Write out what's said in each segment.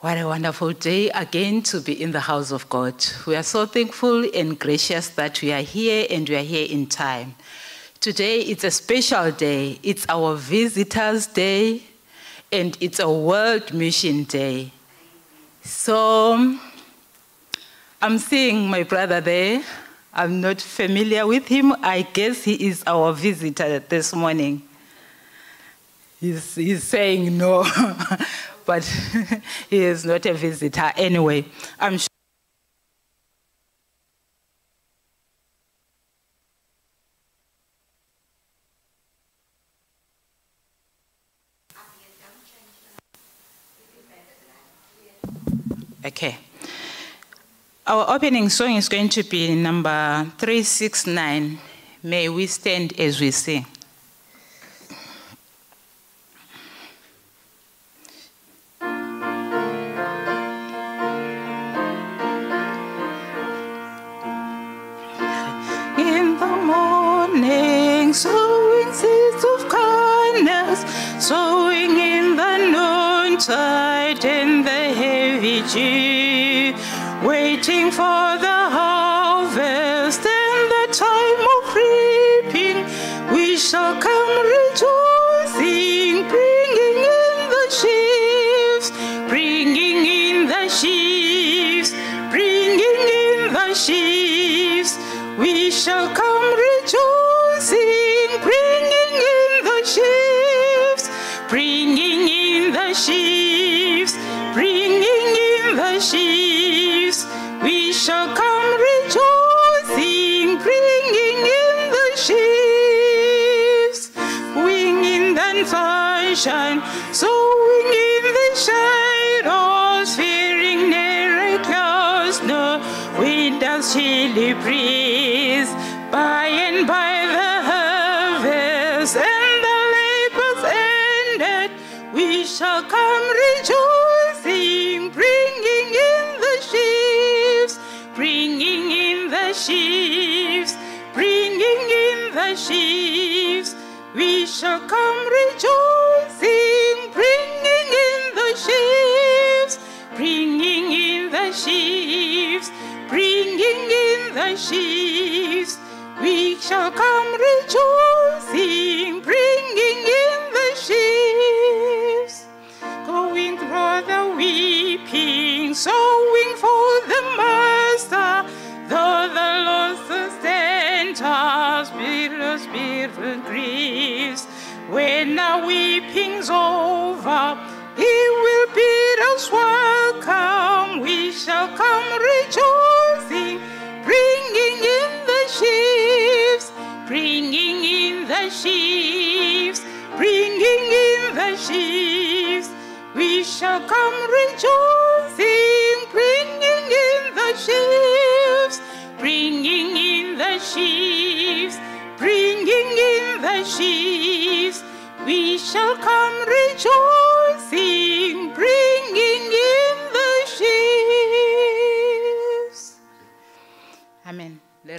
What a wonderful day again to be in the house of God. We are so thankful and gracious that we are here and we are here in time. Today it's a special day. It's our visitors' day and it's a world mission day. So I'm seeing my brother there. I'm not familiar with him. I guess he is our visitor this morning. He's, he's saying no, but he is not a visitor anyway. I'm sure. Okay. Our opening song is going to be number 369. May we stand as we sing.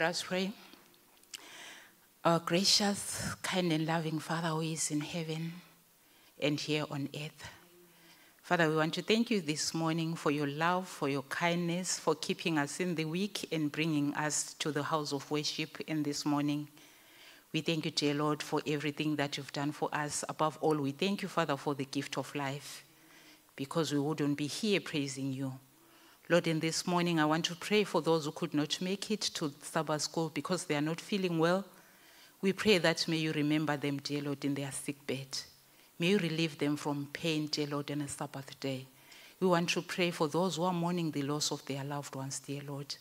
Us pray. Our gracious, kind, and loving Father who is in heaven and here on earth. Father, we want to thank you this morning for your love, for your kindness, for keeping us in the week and bringing us to the house of worship in this morning. We thank you, dear Lord, for everything that you've done for us. Above all, we thank you, Father, for the gift of life, because we wouldn't be here praising you. Lord, in this morning, I want to pray for those who could not make it to Sabbath school because they are not feeling well. We pray that may you remember them, dear Lord, in their sick bed. May you relieve them from pain, dear Lord, on a Sabbath day. We want to pray for those who are mourning the loss of their loved ones, dear Lord.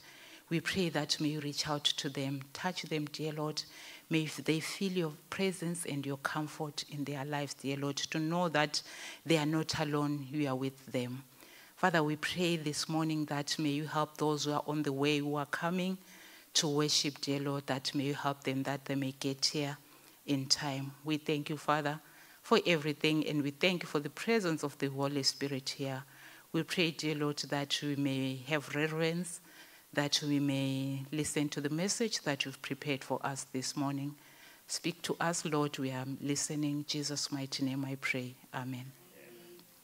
We pray that may you reach out to them, touch them, dear Lord. May they feel your presence and your comfort in their lives, dear Lord, to know that they are not alone, you are with them. Father, we pray this morning that may you help those who are on the way, who are coming to worship, dear Lord, that may you help them, that they may get here in time. We thank you, Father, for everything, and we thank you for the presence of the Holy Spirit here. We pray, dear Lord, that we may have reverence, that we may listen to the message that you've prepared for us this morning. Speak to us, Lord. We are listening. In Jesus' mighty name I pray. Amen.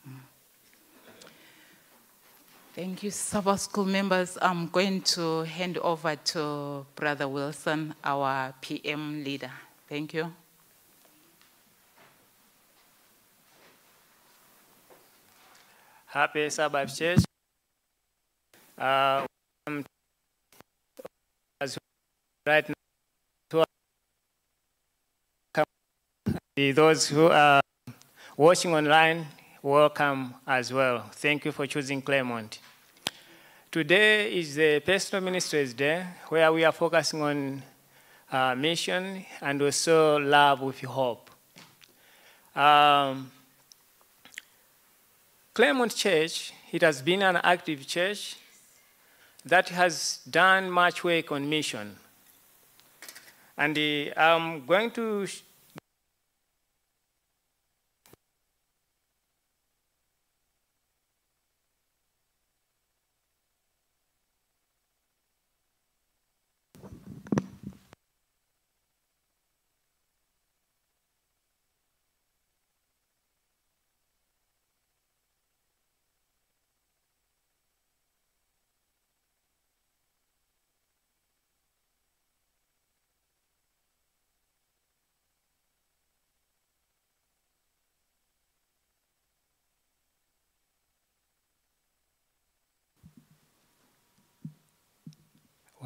Mm. Thank you, Sabbath School members. I'm going to hand over to Brother Wilson, our PM leader. Thank you. Happy Sabbath Church. Uh, right now those who are watching online, welcome as well. Thank you for choosing Claremont. Today is the Personal Ministries Day, where we are focusing on uh, mission and also love with hope. Um, Claremont Church, it has been an active church that has done much work on mission. And uh, I'm going to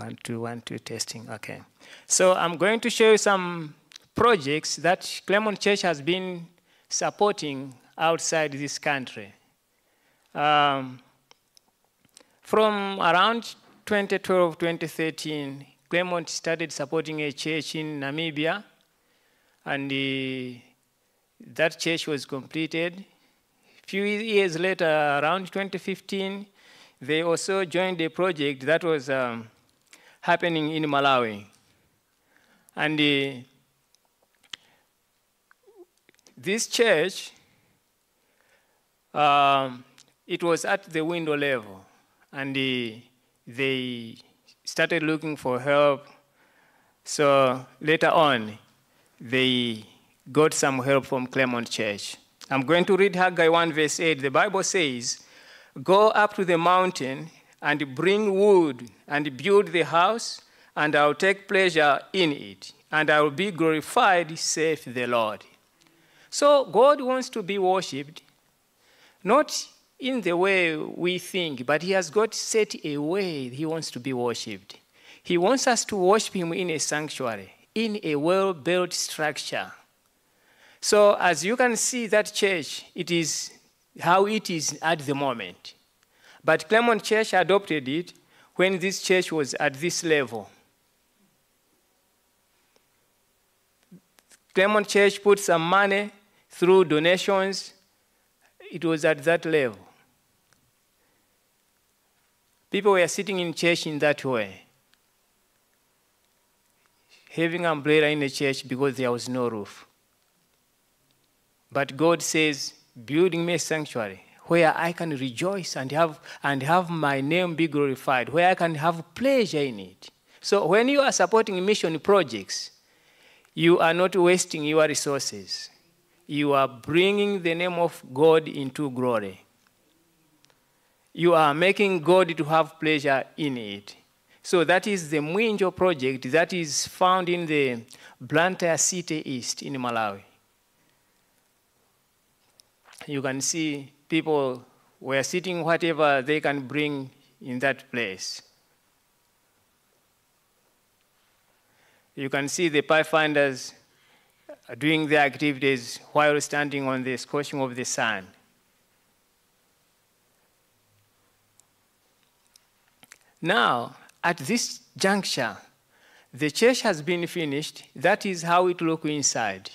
One, two, one, two, testing. Okay. So I'm going to show you some projects that Claremont Church has been supporting outside this country. Um, from around 2012, 2013, Claremont started supporting a church in Namibia, and uh, that church was completed. A few years later, around 2015, they also joined a project that was um, happening in Malawi. And uh, this church, um, it was at the window level, and uh, they started looking for help. So later on, they got some help from Claremont Church. I'm going to read Haggai 1, verse 8. The Bible says, Go up to the mountain and bring wood and build the house, and I'll take pleasure in it, and I will be glorified, saith the Lord. So God wants to be worshipped, not in the way we think, but He has got set a way He wants to be worshipped. He wants us to worship Him in a sanctuary, in a well built structure. So, as you can see, that church, it is how it is at the moment. But Claremont Church adopted it when this church was at this level. Claremont Church put some money through donations. It was at that level. People were sitting in church in that way, having umbrella in the church because there was no roof. But God says, building me a sanctuary where I can rejoice and have, and have my name be glorified, where I can have pleasure in it. So when you are supporting mission projects, you are not wasting your resources. You are bringing the name of God into glory. You are making God to have pleasure in it. So that is the Mwinjo project that is found in the Blantyre City East in Malawi. You can see people were sitting whatever they can bring in that place. You can see the pathfinders doing their activities while standing on the scorching of the sun. Now, at this juncture, the church has been finished. That is how it looks inside.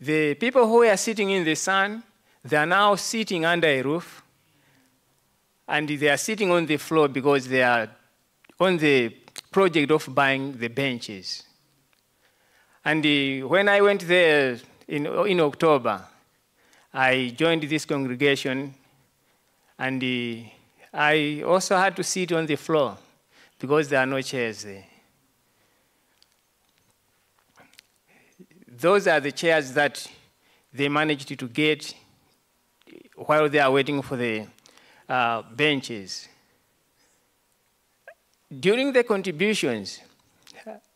The people who are sitting in the sun, they are now sitting under a roof, and they are sitting on the floor because they are on the project of buying the benches. And uh, when I went there in, in October, I joined this congregation, and uh, I also had to sit on the floor because there are no chairs there. Those are the chairs that they managed to get while they are waiting for the uh, benches. During the contributions,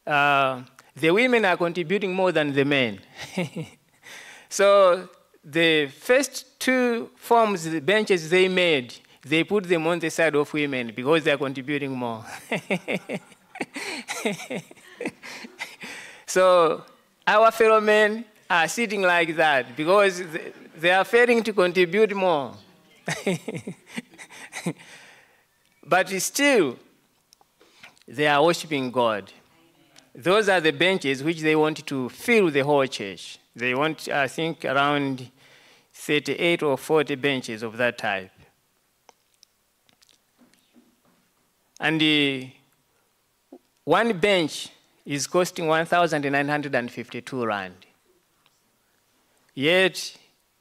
uh, the women are contributing more than the men. so the first two forms, the benches they made, they put them on the side of women because they are contributing more. so our fellow men are sitting like that because they are failing to contribute more. but still, they are worshiping God. Those are the benches which they want to fill the whole church. They want, I think, around 38 or 40 benches of that type. And the one bench is costing 1,952 rand. Yet,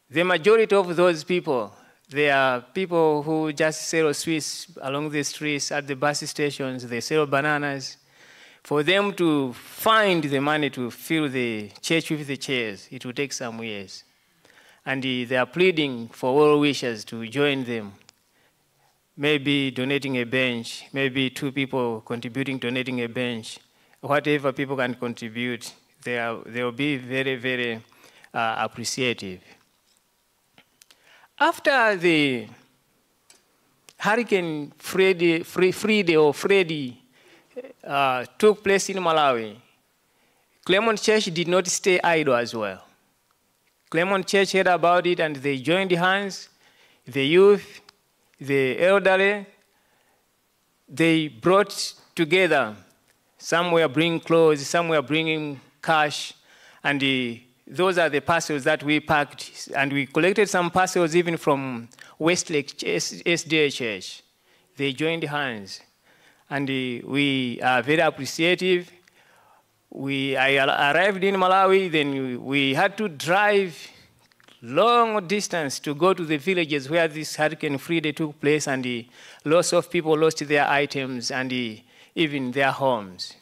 the majority of those people, they are people who just sell sweets along the streets at the bus stations, they sell bananas. For them to find the money to fill the church with the chairs, it will take some years. And they are pleading for all wishers to join them. Maybe donating a bench, maybe two people contributing, donating a bench. Whatever people can contribute, they, are, they will be very, very uh, appreciative. After the Hurricane Freddy, Freddy or Freddy uh, took place in Malawi, Claremont Church did not stay idle as well. Claremont Church heard about it and they joined hands, the youth, the elderly, they brought together. Some were bringing clothes, some were bringing cash, and the, those are the parcels that we packed. And we collected some parcels even from Westlake Church. They joined hands and uh, we are very appreciative. We, I arrived in Malawi, then we had to drive long distance to go to the villages where this hurricane Freddy took place, and the lots of people lost their items and the, even their homes.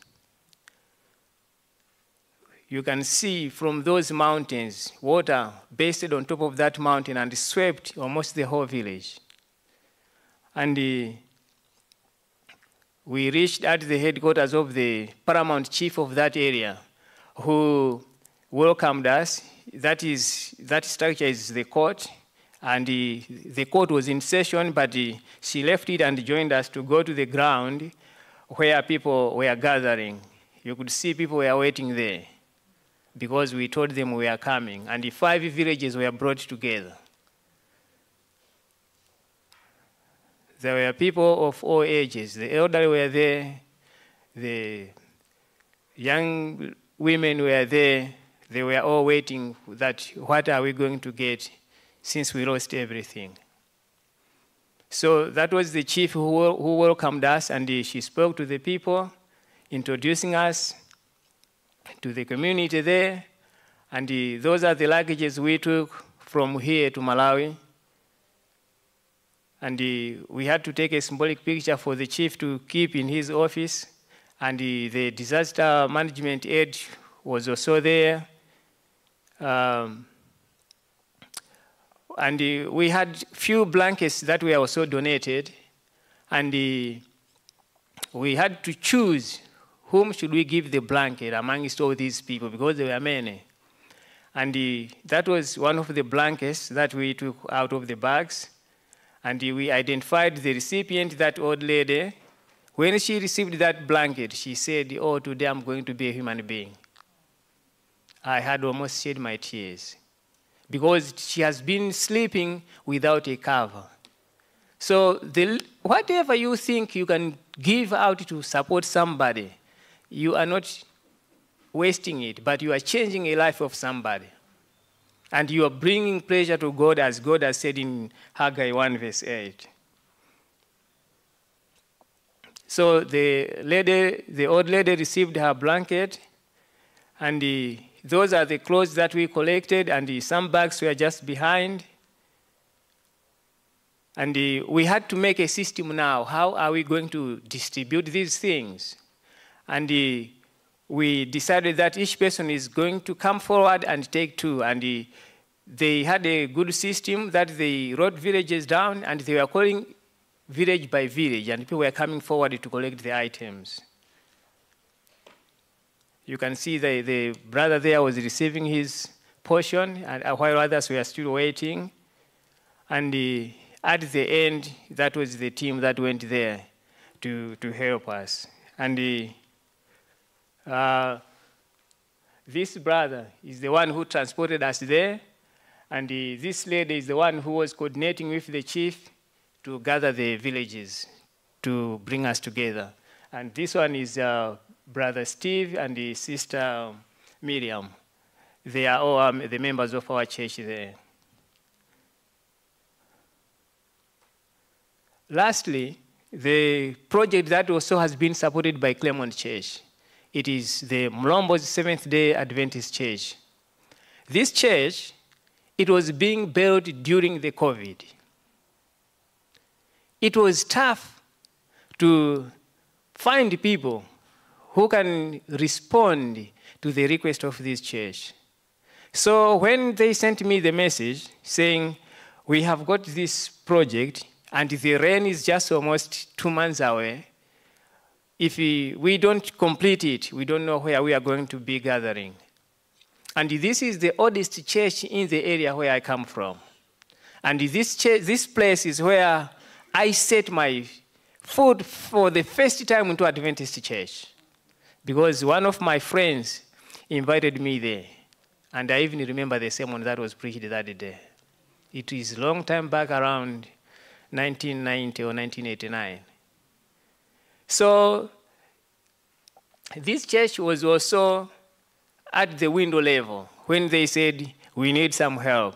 You can see from those mountains, water based on top of that mountain and swept almost the whole village. And the, we reached at the headquarters of the paramount chief of that area, who welcomed us. That is that structure is the court, and the, the court was in session, but the, she left it and joined us to go to the ground where people were gathering. You could see people were waiting there because we told them we are coming, and the five villages were brought together. There were people of all ages. The elderly were there, the young women were there. They were all waiting that what are we going to get since we lost everything. So that was the chief who, who welcomed us, and she spoke to the people, introducing us to the community there. And those are the luggages we took from here to Malawi. And we had to take a symbolic picture for the chief to keep in his office. And the disaster management aid was also there. Um, and uh, we had few blankets that were also donated. And uh, we had to choose whom should we give the blanket amongst all these people because there were many. And uh, that was one of the blankets that we took out of the bags. And uh, we identified the recipient, that old lady. When she received that blanket, she said, Oh, today I'm going to be a human being. I had almost shed my tears because she has been sleeping without a cover. So, the, whatever you think you can give out to support somebody, you are not wasting it, but you are changing a life of somebody. And you are bringing pleasure to God as God has said in Haggai 1, verse 8. So the lady, the old lady received her blanket, and the, those are the clothes that we collected, and some bags were just behind. And uh, we had to make a system now. How are we going to distribute these things? And uh, we decided that each person is going to come forward and take two. And uh, they had a good system that they wrote villages down and they were calling village by village, and people were coming forward to collect the items. You can see the, the brother there was receiving his portion, and uh, while others were still waiting. And at the end, that was the team that went there to, to help us. And uh, this brother is the one who transported us there, and this lady is the one who was coordinating with the chief to gather the villages to bring us together. And this one is uh, Brother Steve and his sister Miriam. They are all um, the members of our church there. Lastly, the project that also has been supported by Claremont Church. It is the Mlombo's Seventh Day Adventist Church. This church, it was being built during the COVID. It was tough to find people who can respond to the request of this church. So when they sent me the message saying, we have got this project and the rain is just almost two months away, if we, don't complete it, we don't know where we are going to be gathering. And this is the oldest church in the area where I come from. And this, church, this place is where I set my foot for the first time into Adventist church because one of my friends invited me there. And I even remember the sermon that was preached that day. It is a long time back around 1990 or 1989. So this church was also at the window level when they said, we need some help.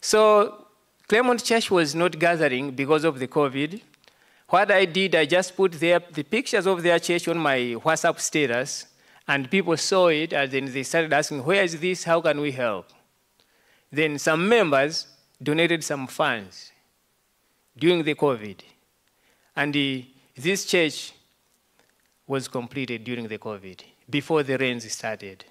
So Claremont Church was not gathering because of the COVID. What I did, I just put their, the pictures of their church on my WhatsApp status, and people saw it, and then they started asking, Where is this? How can we help? Then some members donated some funds during the COVID. And the, this church was completed during the COVID, before the rains started.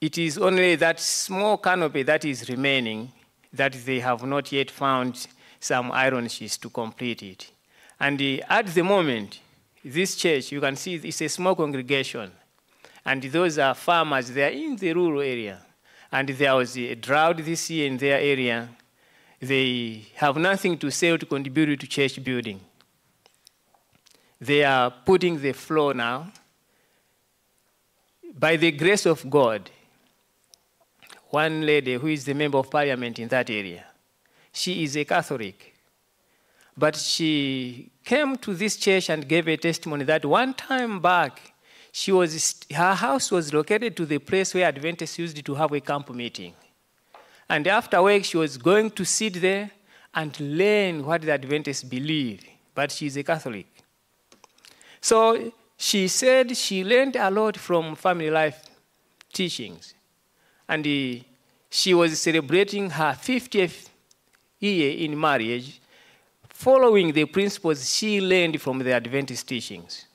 It is only that small canopy that is remaining that they have not yet found some iron sheets to complete it. And uh, at the moment, this church, you can see it's a small congregation. And those are farmers, they are in the rural area. And there was a drought this year in their area. They have nothing to sell to contribute to church building. They are putting the floor now. By the grace of God, one lady who is the member of parliament in that area. She is a Catholic. But she came to this church and gave a testimony that one time back, she was, her house was located to the place where Adventists used to have a camp meeting. And after work, she was going to sit there and learn what the Adventists believe. But she's a Catholic. So she said she learned a lot from family life teachings. And she was celebrating her 50th year in marriage, following the principles she learned from the Adventist teachings.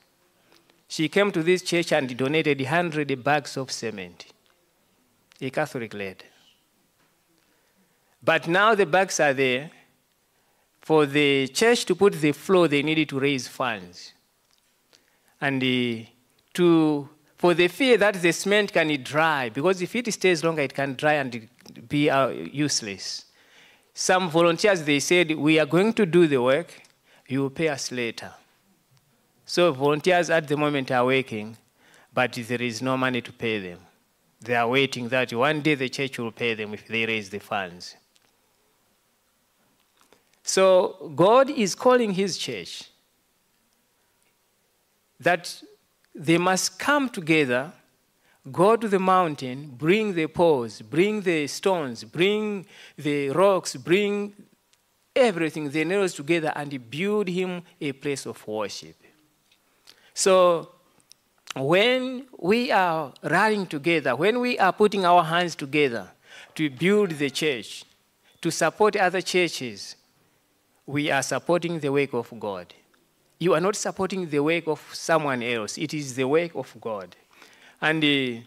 She came to this church and donated 100 bags of cement, a Catholic lady. But now the bags are there. For the church to put the floor, they needed to raise funds. And uh, to for the fear that the cement can dry, because if it stays longer, it can dry and be uh, useless. Some volunteers, they said, we are going to do the work, you will pay us later. So volunteers at the moment are working, but there is no money to pay them. They are waiting that one day the church will pay them if they raise the funds. So God is calling his church that they must come together, go to the mountain, bring the poles, bring the stones, bring the rocks, bring everything, the nails together, and build him a place of worship. So, when we are rallying together, when we are putting our hands together to build the church, to support other churches, we are supporting the work of God you are not supporting the work of someone else. It is the work of God. And uh,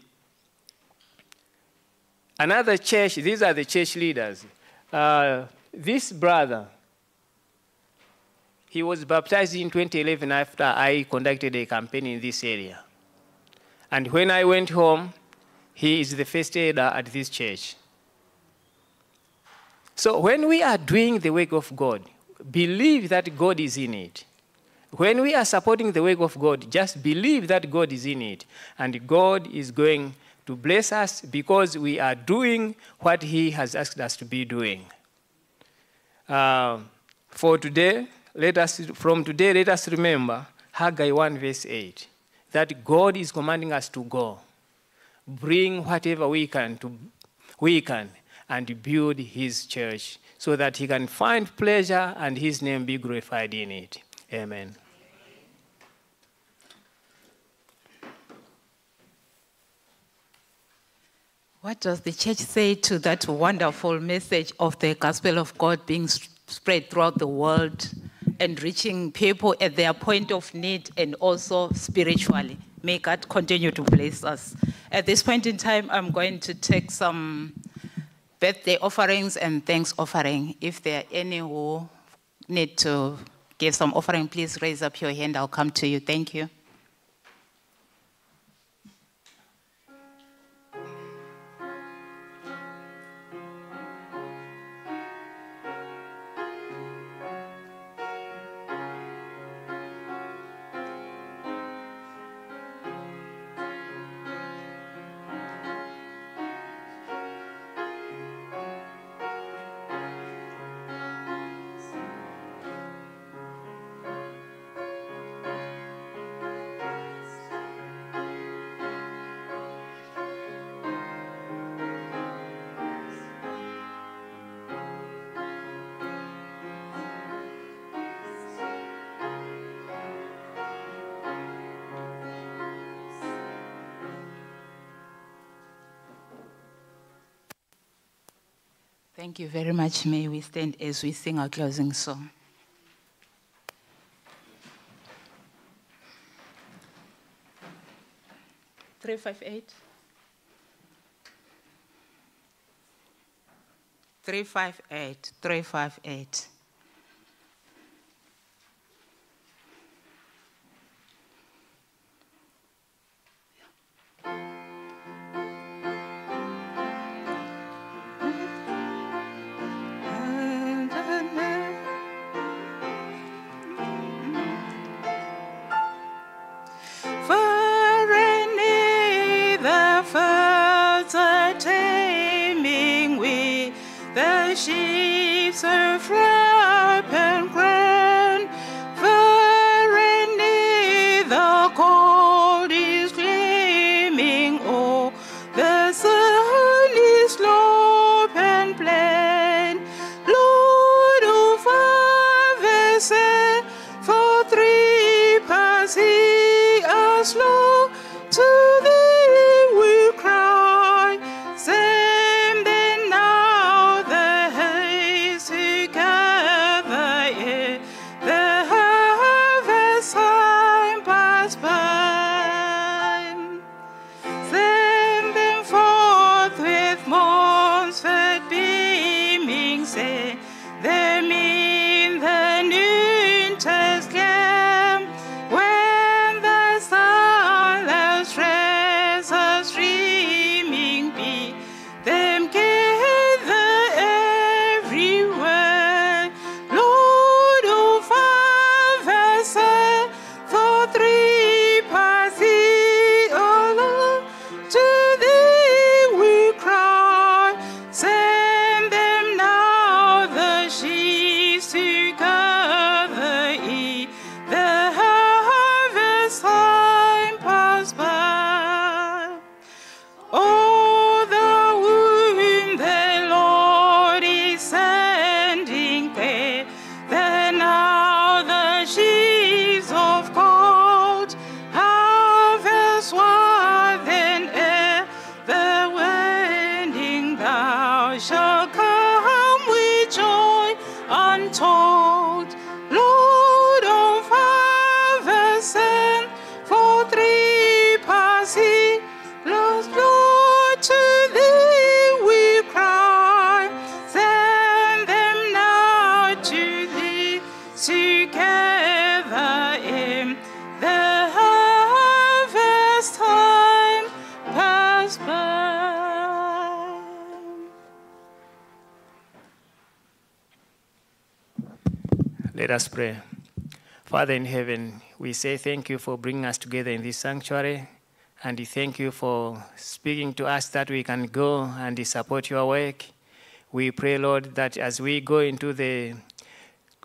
another church, these are the church leaders. Uh, this brother, he was baptized in 2011 after I conducted a campaign in this area. And when I went home, he is the first elder at this church. So when we are doing the work of God, believe that God is in it. When we are supporting the work of God, just believe that God is in it. And God is going to bless us because we are doing what He has asked us to be doing. Uh, for today, let us, from today, let us remember Haggai 1, verse 8, that God is commanding us to go, bring whatever we can, to, we can and build His church so that He can find pleasure and His name be glorified in it. Amen. What does the church say to that wonderful message of the gospel of God being spread throughout the world and reaching people at their point of need and also spiritually? May God continue to bless us. At this point in time, I'm going to take some birthday offerings and thanks offering. If there are any who need to give some offering, please raise up your hand. I'll come to you. Thank you. Thank you very much. May we stand as we sing our closing song. Three five eight. Three five eight. Three five eight. The sheep of Father in heaven, we say thank you for bringing us together in this sanctuary. And thank you for speaking to us that we can go and support your work. We pray, Lord, that as we go into the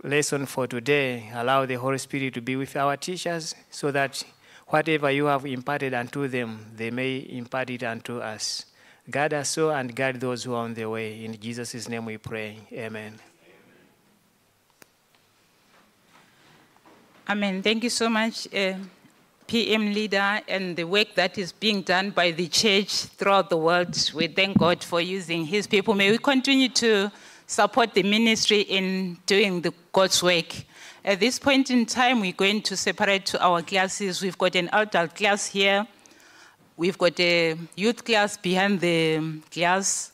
lesson for today, allow the Holy Spirit to be with our teachers so that whatever you have imparted unto them, they may impart it unto us. Guide us so and guide those who are on the way. In Jesus' name we pray. Amen. Amen. Thank you so much, uh, PM leader, and the work that is being done by the church throughout the world. We thank God for using His people. May we continue to support the ministry in doing the God's work. At this point in time, we're going to separate to our classes. We've got an adult class here. We've got a youth class behind the class.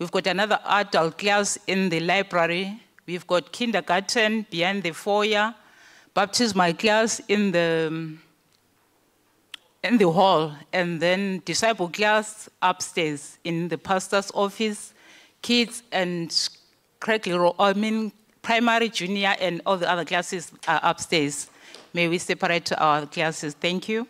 We've got another adult class in the library. We've got kindergarten behind the foyer, baptismal class in the in the hall, and then disciple class upstairs in the pastor's office. Kids and curricular, I mean primary, junior, and all the other classes are upstairs. May we separate our classes. Thank you.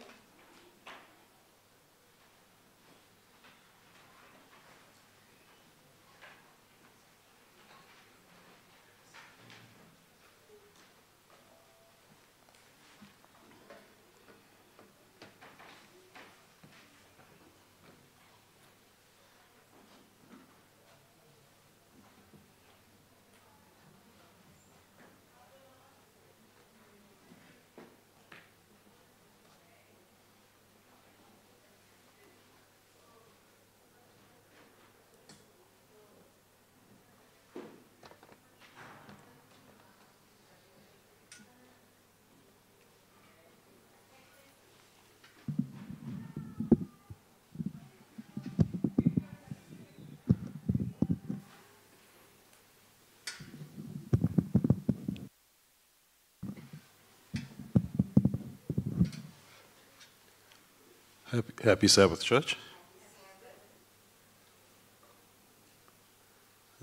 Happy, happy Sabbath, church.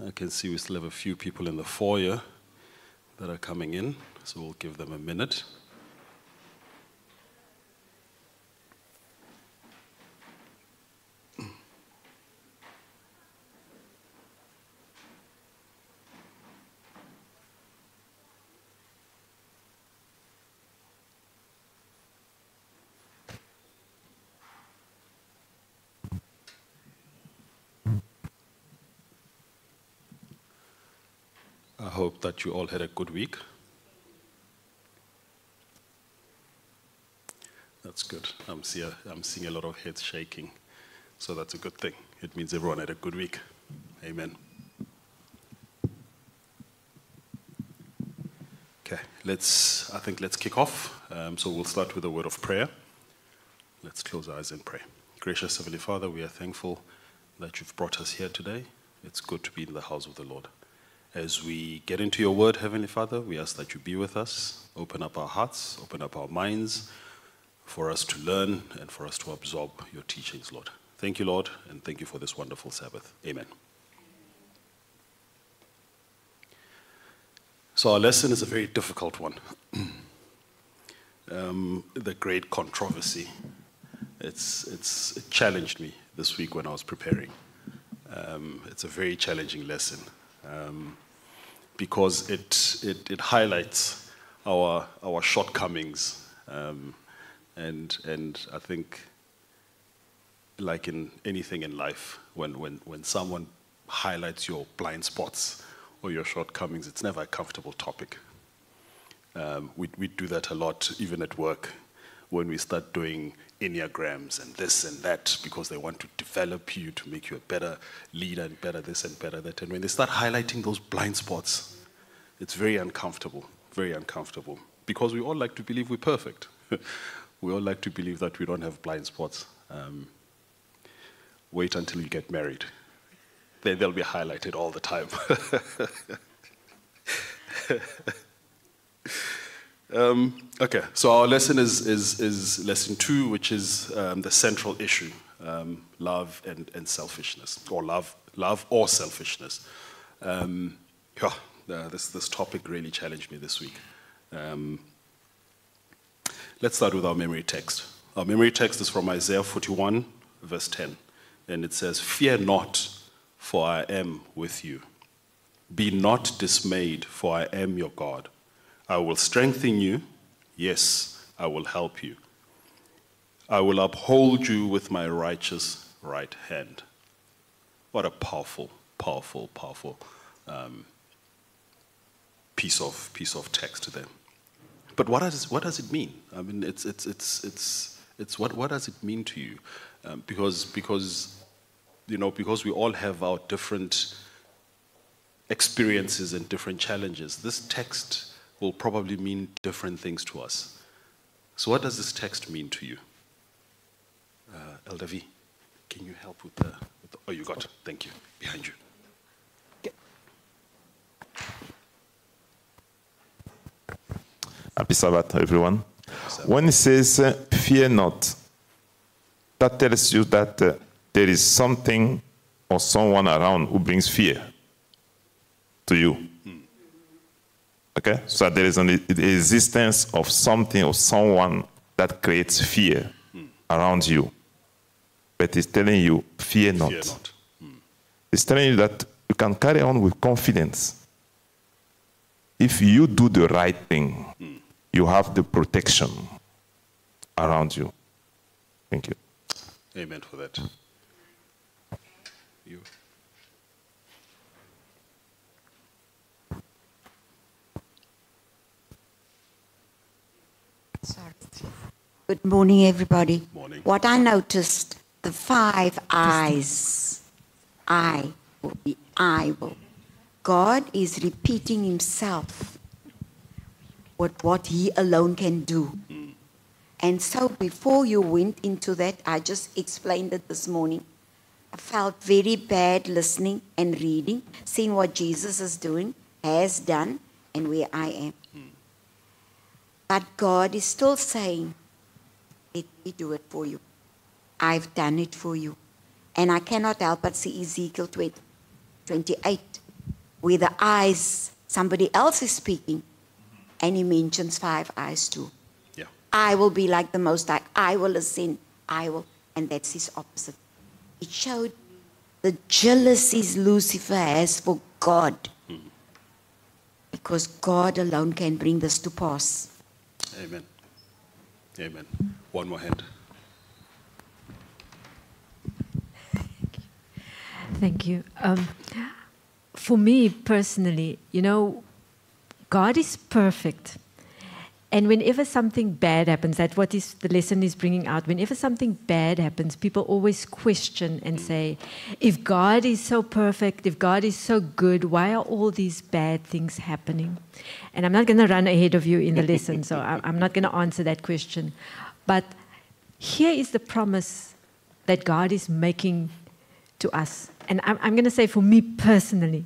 I can see we still have a few people in the foyer that are coming in, so we'll give them a minute. I hope that you all had a good week. That's good. I'm, see, I'm seeing a lot of heads shaking, so that's a good thing. It means everyone had a good week. Amen. Okay, let's, I think let's kick off. Um, so we'll start with a word of prayer. Let's close our eyes and pray. Gracious Heavenly Father, we are thankful that you've brought us here today. It's good to be in the house of the Lord. As we get into your word, Heavenly Father, we ask that you be with us, open up our hearts, open up our minds for us to learn and for us to absorb your teachings, Lord. Thank you, Lord, and thank you for this wonderful Sabbath. Amen. So, our lesson is a very difficult one. um, the great controversy. It's, it's, it challenged me this week when I was preparing. Um, it's a very challenging lesson um, because it, it, it, highlights our, our shortcomings. Um, and, and I think, like in anything in life, when, when, when someone highlights your blind spots or your shortcomings, it's never a comfortable topic. Um, we, we do that a lot, even at work, when we start doing enneagrams and this and that because they want to develop you to make you a better leader and better this and better that. And when they start highlighting those blind spots, it's very uncomfortable, very uncomfortable because we all like to believe we're perfect. we all like to believe that we don't have blind spots. Um, wait until you get married. Then they'll be highlighted all the time. Um, okay, so our lesson is, is, is lesson two, which is um, the central issue um, love and, and selfishness, or love, love or selfishness. Um, yeah, this, this topic really challenged me this week. Um, let's start with our memory text. Our memory text is from Isaiah 41, verse 10, and it says, Fear not, for I am with you. Be not dismayed, for I am your God. I will strengthen you. Yes, I will help you. I will uphold you with my righteous right hand. What a powerful, powerful, powerful um, piece, of, piece of text there. But what does, what does it mean? I mean, it's, it's, it's, it's, it's what, what does it mean to you? Um, because, because, you know, because we all have our different experiences and different challenges. This text will probably mean different things to us. So, what does this text mean to you? Uh, Elder V, can you help with the, with the. Oh, you got it. Thank you. Behind you. Happy Sabbath, everyone. When it says, uh, fear not, that tells you that uh, there is something or someone around who brings fear to you. Okay? So there is an the existence of something or someone that creates fear around you. But it's telling you, fear not. Fear not. Hmm. It's telling you that you can carry on with confidence. If you do the right thing, hmm. you have the protection around you. Thank you. Amen for that. You. Sorry. Good morning, everybody. Morning. What I noticed, the five eyes. I will be, I will. God is repeating himself what, what he alone can do. And so before you went into that, I just explained it this morning. I felt very bad listening and reading, seeing what Jesus is doing, has done, and where I am. Hmm. But God is still saying, Let me do it for you. I've done it for you. And I cannot help but see Ezekiel 20, 28, where the eyes, somebody else is speaking, and he mentions five eyes too. Yeah. I will be like the Most High. I will ascend. I will. And that's his opposite. It showed the jealousies Lucifer has for God. Mm-hmm. Because God alone can bring this to pass. Amen. Amen. One more hand. Thank you. Um, for me personally, you know, God is perfect. And whenever something bad happens, that's what is, the lesson is bringing out. Whenever something bad happens, people always question and say, if God is so perfect, if God is so good, why are all these bad things happening? And I'm not going to run ahead of you in the lesson, so I'm not going to answer that question. But here is the promise that God is making to us. And I'm, I'm going to say for me personally,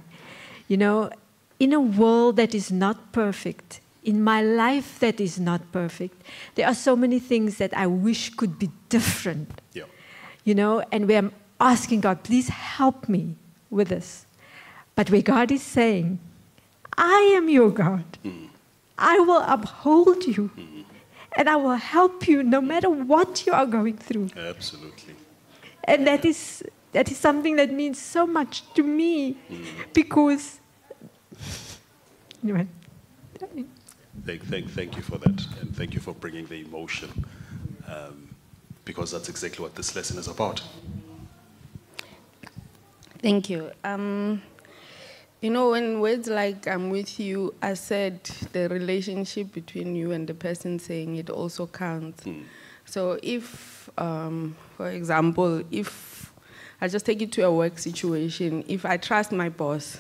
you know, in a world that is not perfect, in my life that is not perfect, there are so many things that I wish could be different, Yeah. you know, and where I'm asking God, please help me with this. But where God is saying, I am your God, mm. I will uphold you, mm-hmm. and I will help you no matter what you are going through. Absolutely. And that is, that is something that means so much to me mm. because. Anyway, Thank, thank, thank you for that, and thank you for bringing the emotion, um, because that's exactly what this lesson is about. Thank you. Um, you know, when words like I'm with you I said, the relationship between you and the person saying it also counts. So, if, um, for example, if I just take it to a work situation, if I trust my boss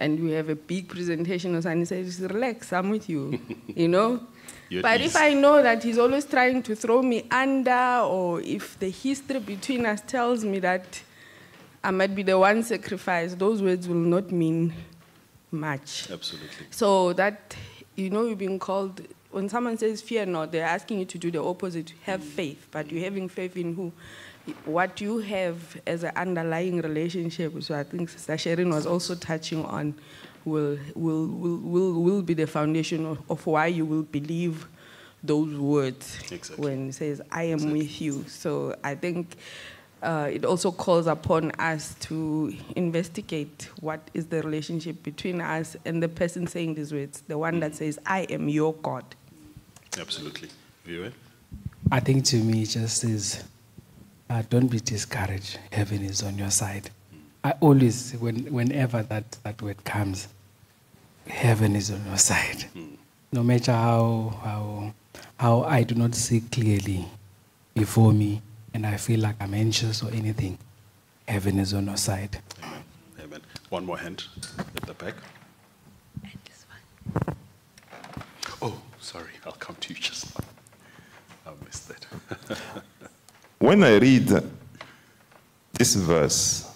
and we have a big presentation or something, he says, Relax, I'm with you, you know? You're but if I know that he's always trying to throw me under, or if the history between us tells me that I might be the one sacrificed, those words will not mean much. Absolutely. So that, you know, you've been called when someone says fear not, they're asking you to do the opposite. Have faith, but you're having faith in who? What you have as an underlying relationship, so I think Sister Sharon was also touching on, will, will, will, will, will be the foundation of, of why you will believe those words Exactly. when it says, I am with you. So I think uh, it also calls upon us to investigate what is the relationship between us and the person saying these words, the one that says, I am your God. Absolutely. Viewer? I think to me, it just is uh, don't be discouraged. Heaven is on your side. I always, when, whenever that, that word comes, heaven is on your side. No matter how, how, how I do not see clearly before me and I feel like I'm anxious or anything, heaven is on your side. Amen. Amen. One more hand at the back. Oh, sorry. I'll come to you just now. I missed that. When I read this verse,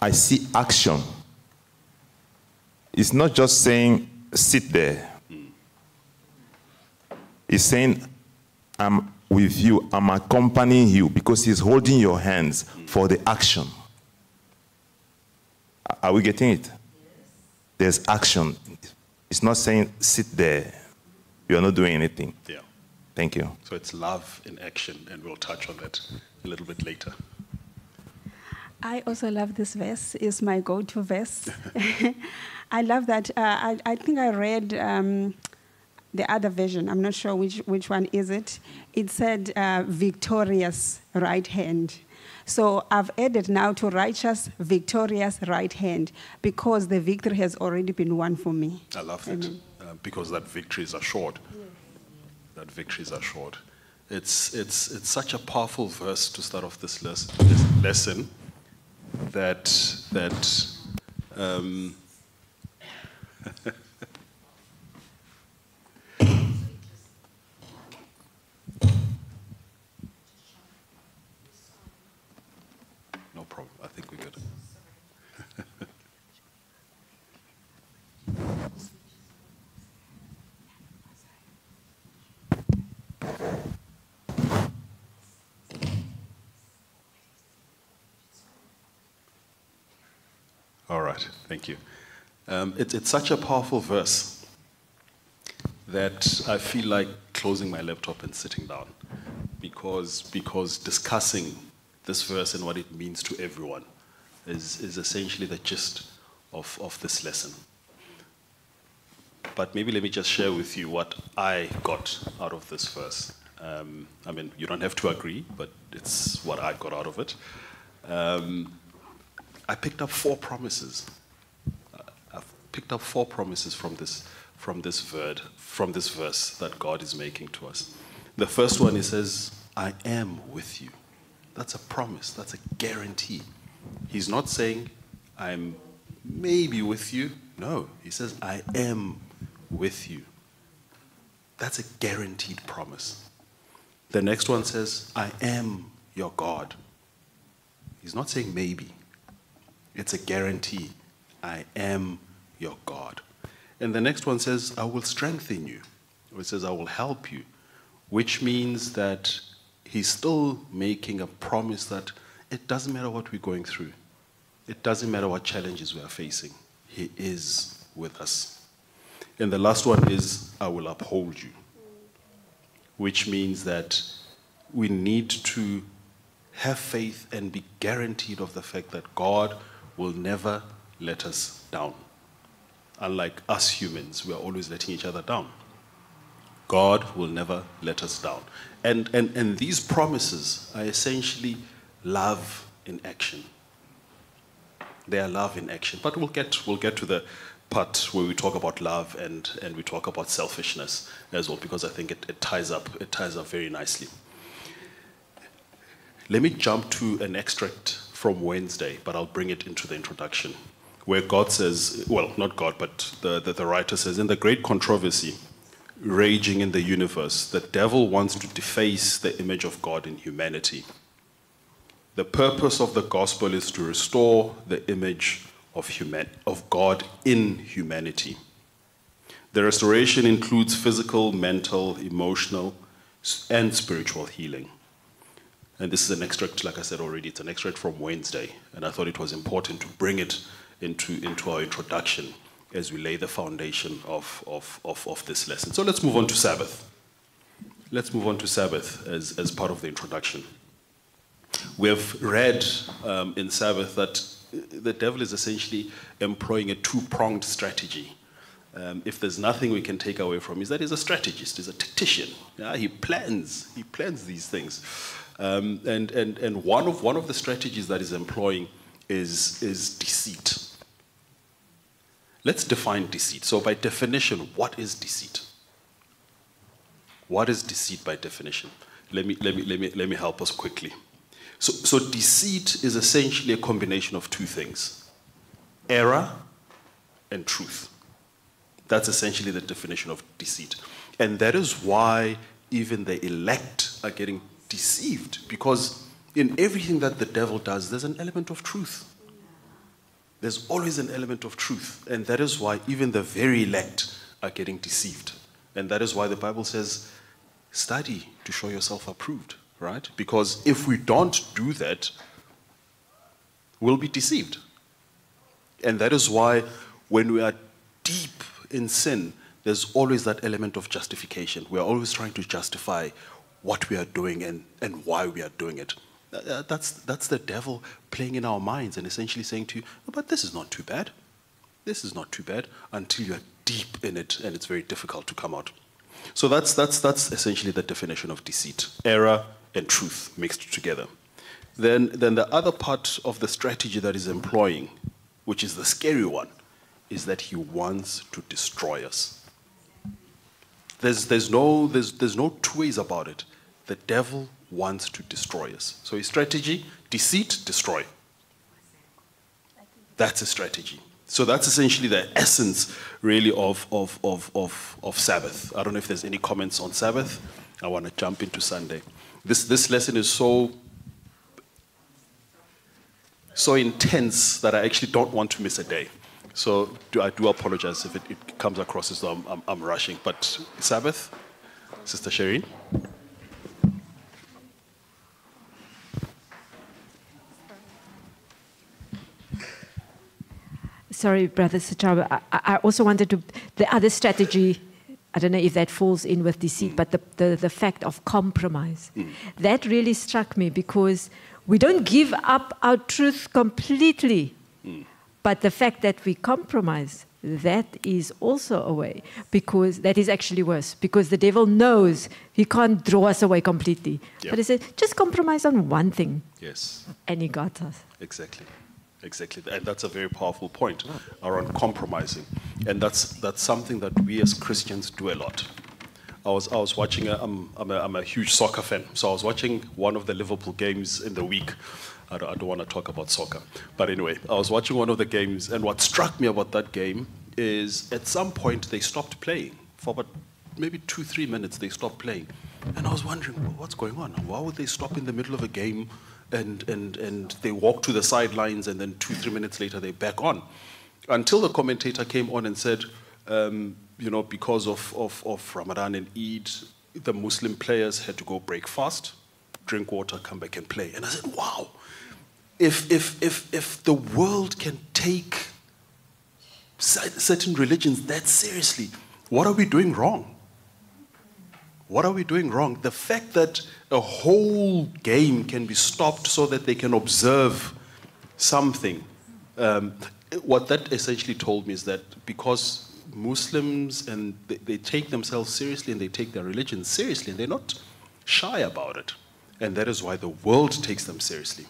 I see action. It's not just saying, sit there. It's saying, I'm with you, I'm accompanying you, because he's holding your hands for the action. Are we getting it? There's action. It's not saying, sit there. You're not doing anything. yeah. Thank you. So it's love in action, and we'll touch on that a little bit later. I also love this verse. It's my go-to verse. I love that. Uh, I, I think I read um, the other version. I'm not sure which, which one is it. It said uh, victorious right hand. So I've added now to righteous, victorious right hand because the victory has already been won for me. I love that uh, because that victories are short. That victories are short. It's, it's, it's such a powerful verse to start off this, les- this lesson that, that um, no problem. I think we're good. All right, thank you. Um, it, it's such a powerful verse that I feel like closing my laptop and sitting down because, because discussing this verse and what it means to everyone is, is essentially the gist of, of this lesson. But maybe let me just share with you what I got out of this verse. Um, I mean, you don't have to agree, but it's what I got out of it. Um, I picked up four promises. Uh, I've picked up four promises from this, from this word, from this verse that God is making to us. The first one, he says, "I am with you." That's a promise. That's a guarantee. He's not saying, "I'm maybe with you." No, he says, "I am with you." That's a guaranteed promise. The next one says, "I am your God." He's not saying maybe. It's a guarantee. I am your God. And the next one says, I will strengthen you. Or it says, I will help you, which means that he's still making a promise that it doesn't matter what we're going through, it doesn't matter what challenges we are facing, he is with us. And the last one is, I will uphold you, which means that we need to have faith and be guaranteed of the fact that God will never let us down. Unlike us humans, we are always letting each other down. God will never let us down. And, and, and these promises are essentially love in action. They are love in action. But we'll get, we'll get to the part where we talk about love and, and we talk about selfishness as well, because I think it, it, ties, up, it ties up very nicely. Let me jump to an extract from Wednesday, but I'll bring it into the introduction, where God says, well, not God, but the, the, the writer says, in the great controversy raging in the universe, the devil wants to deface the image of God in humanity. The purpose of the gospel is to restore the image of, human, of God in humanity. The restoration includes physical, mental, emotional, and spiritual healing. And this is an extract, like I said already, it's an extract from Wednesday. And I thought it was important to bring it into, into our introduction as we lay the foundation of, of, of, of this lesson. So let's move on to Sabbath. Let's move on to Sabbath as, as part of the introduction. We have read um, in Sabbath that the devil is essentially employing a two pronged strategy. Um, if there's nothing we can take away from, is that he's a strategist, he's a tactician. Yeah? He plans, he plans these things. Um, and and, and one, of, one of the strategies that he's employing is, is deceit. Let's define deceit. So, by definition, what is deceit? What is deceit by definition? Let me, let me, let me, let me help us quickly. So, so, deceit is essentially a combination of two things error and truth. That's essentially the definition of deceit. And that is why even the elect are getting deceived, because in everything that the devil does, there's an element of truth. There's always an element of truth. And that is why even the very elect are getting deceived. And that is why the Bible says, study to show yourself approved, right? Because if we don't do that, we'll be deceived. And that is why when we are deep in sin, there's always that element of justification. We are always trying to justify what we are doing and, and why we are doing it. Uh, That's, that's the devil playing in our minds and essentially saying to you, "Oh, but this is not too bad. This is not too bad until you're deep in it and it's very difficult to come out. So that's, that's, that's essentially the definition of deceit error and truth mixed together. Then, then the other part of the strategy that he's employing, which is the scary one, is that he wants to destroy us. There's, there's, no, there's, there's no two ways about it. The devil wants to destroy us. So his strategy deceit, destroy. That's a strategy. So that's essentially the essence, really, of, of, of, of, of Sabbath. I don't know if there's any comments on Sabbath. I want to jump into Sunday. This, this lesson is so, so intense that I actually don't want to miss a day. So do, I do apologize if it, it comes across as though I'm, I'm, I'm rushing. But Sabbath, Sister Shireen? Sorry, Brother Sachaba. I, I also wanted to, the other strategy, I don't know if that falls in with deceit, but the, the, the fact of compromise. Mm. That really struck me because we don't give up our truth completely, mm. but the fact that we compromise, that is also a way, because that is actually worse, because the devil knows he can't draw us away completely. Yeah. But he said, just compromise on one thing, Yes. and he got us. Exactly. Exactly. And that's a very powerful point around compromising. And that's, that's something that we as Christians do a lot. I was, I was watching, a, I'm, I'm, a, I'm a huge soccer fan. So I was watching one of the Liverpool games in the week. I don't, I don't want to talk about soccer. But anyway, I was watching one of the games. And what struck me about that game is at some point they stopped playing. For about maybe two, three minutes, they stopped playing. And I was wondering, well, what's going on? Why would they stop in the middle of a game and, and, and they walk to the sidelines and then two, three minutes later they're back on? Until the commentator came on and said, um, you know, because of, of, of Ramadan and Eid, the Muslim players had to go break fast, drink water, come back and play. And I said, wow, if, if, if, if the world can take certain religions that seriously, what are we doing wrong? What are we doing wrong? The fact that a whole game can be stopped so that they can observe something. Um, what that essentially told me is that because Muslims and they, they take themselves seriously and they take their religion seriously and they're not shy about it. And that is why the world takes them seriously.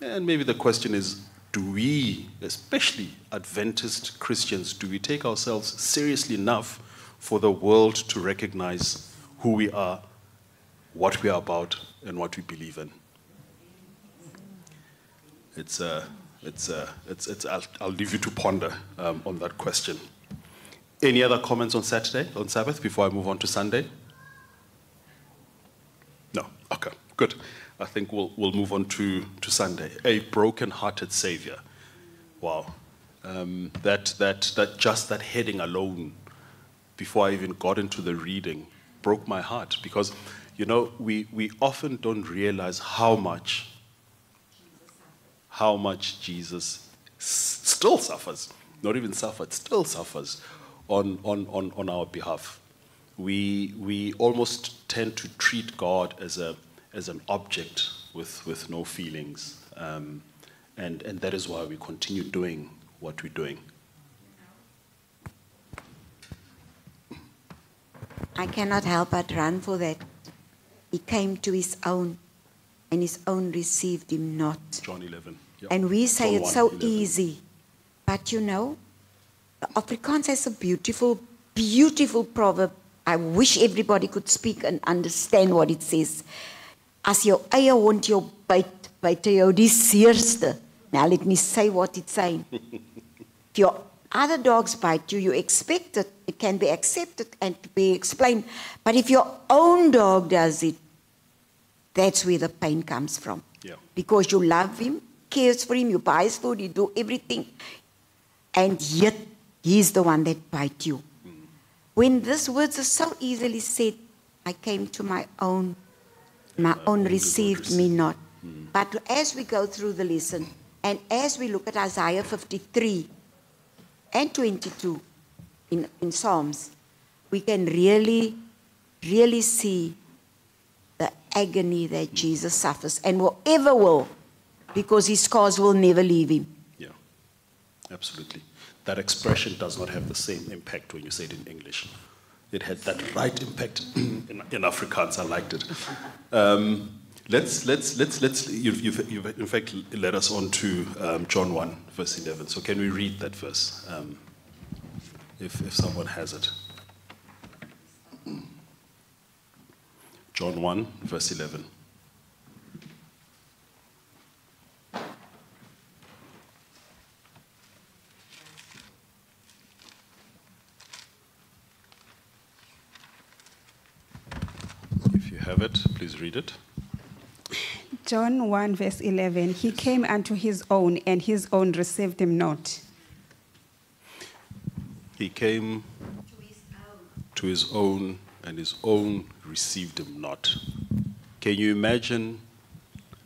And maybe the question is do we, especially Adventist Christians, do we take ourselves seriously enough for the world to recognize who we are, what we are about, and what we believe in? It's, uh, it's, uh, it's, it's, I'll, I'll leave you to ponder um, on that question. Any other comments on Saturday, on Sabbath, before I move on to Sunday? No. Okay, good. I think we'll, we'll move on to, to Sunday. A broken hearted Savior. Wow. Um, that, that, that just that heading alone, before I even got into the reading, broke my heart because, you know, we, we often don't realize how much, how much Jesus still suffers, not even suffered, still suffers on, on, on, on our behalf. We, we almost tend to treat God as, a, as an object with, with no feelings. Um, and, and that is why we continue doing what we're doing. I cannot help but run for that. He came to his own, and his own received him not. John 11. Yep. And we say John it's 1, so 11. easy. But you know, the Afrikaans has a beautiful, beautiful proverb. I wish everybody could speak and understand what it says. As jou eie hond jou byt, byt jou die seerste. Now let me say what it's saying. if your other dogs bite you, you expect it. It can be accepted and to be explained. But if your own dog does it, that's where the pain comes from. Yeah. Because you love him, cares for him, you buy his food, you do everything. And yet, he's the one that bites you. When these words are so easily said, I came to my own, my own received me not. But as we go through the lesson, and as we look at Isaiah 53 and 22 in, in Psalms, we can really, really see the agony that Jesus suffers and will ever will, because his scars will never leave him. Yeah, absolutely. That expression does not have the same impact when you say it in English. It had that right impact in, in Afrikaans. I liked it. Um, let's let's let's let's. You've, you've, you've in fact led us on to um, John one verse eleven. So can we read that verse, um, if if someone has it? John one verse eleven. If you have it, please read it. John 1, verse 11 He came unto his own, and his own received him not. He came to his own, and his own received him not. Can you imagine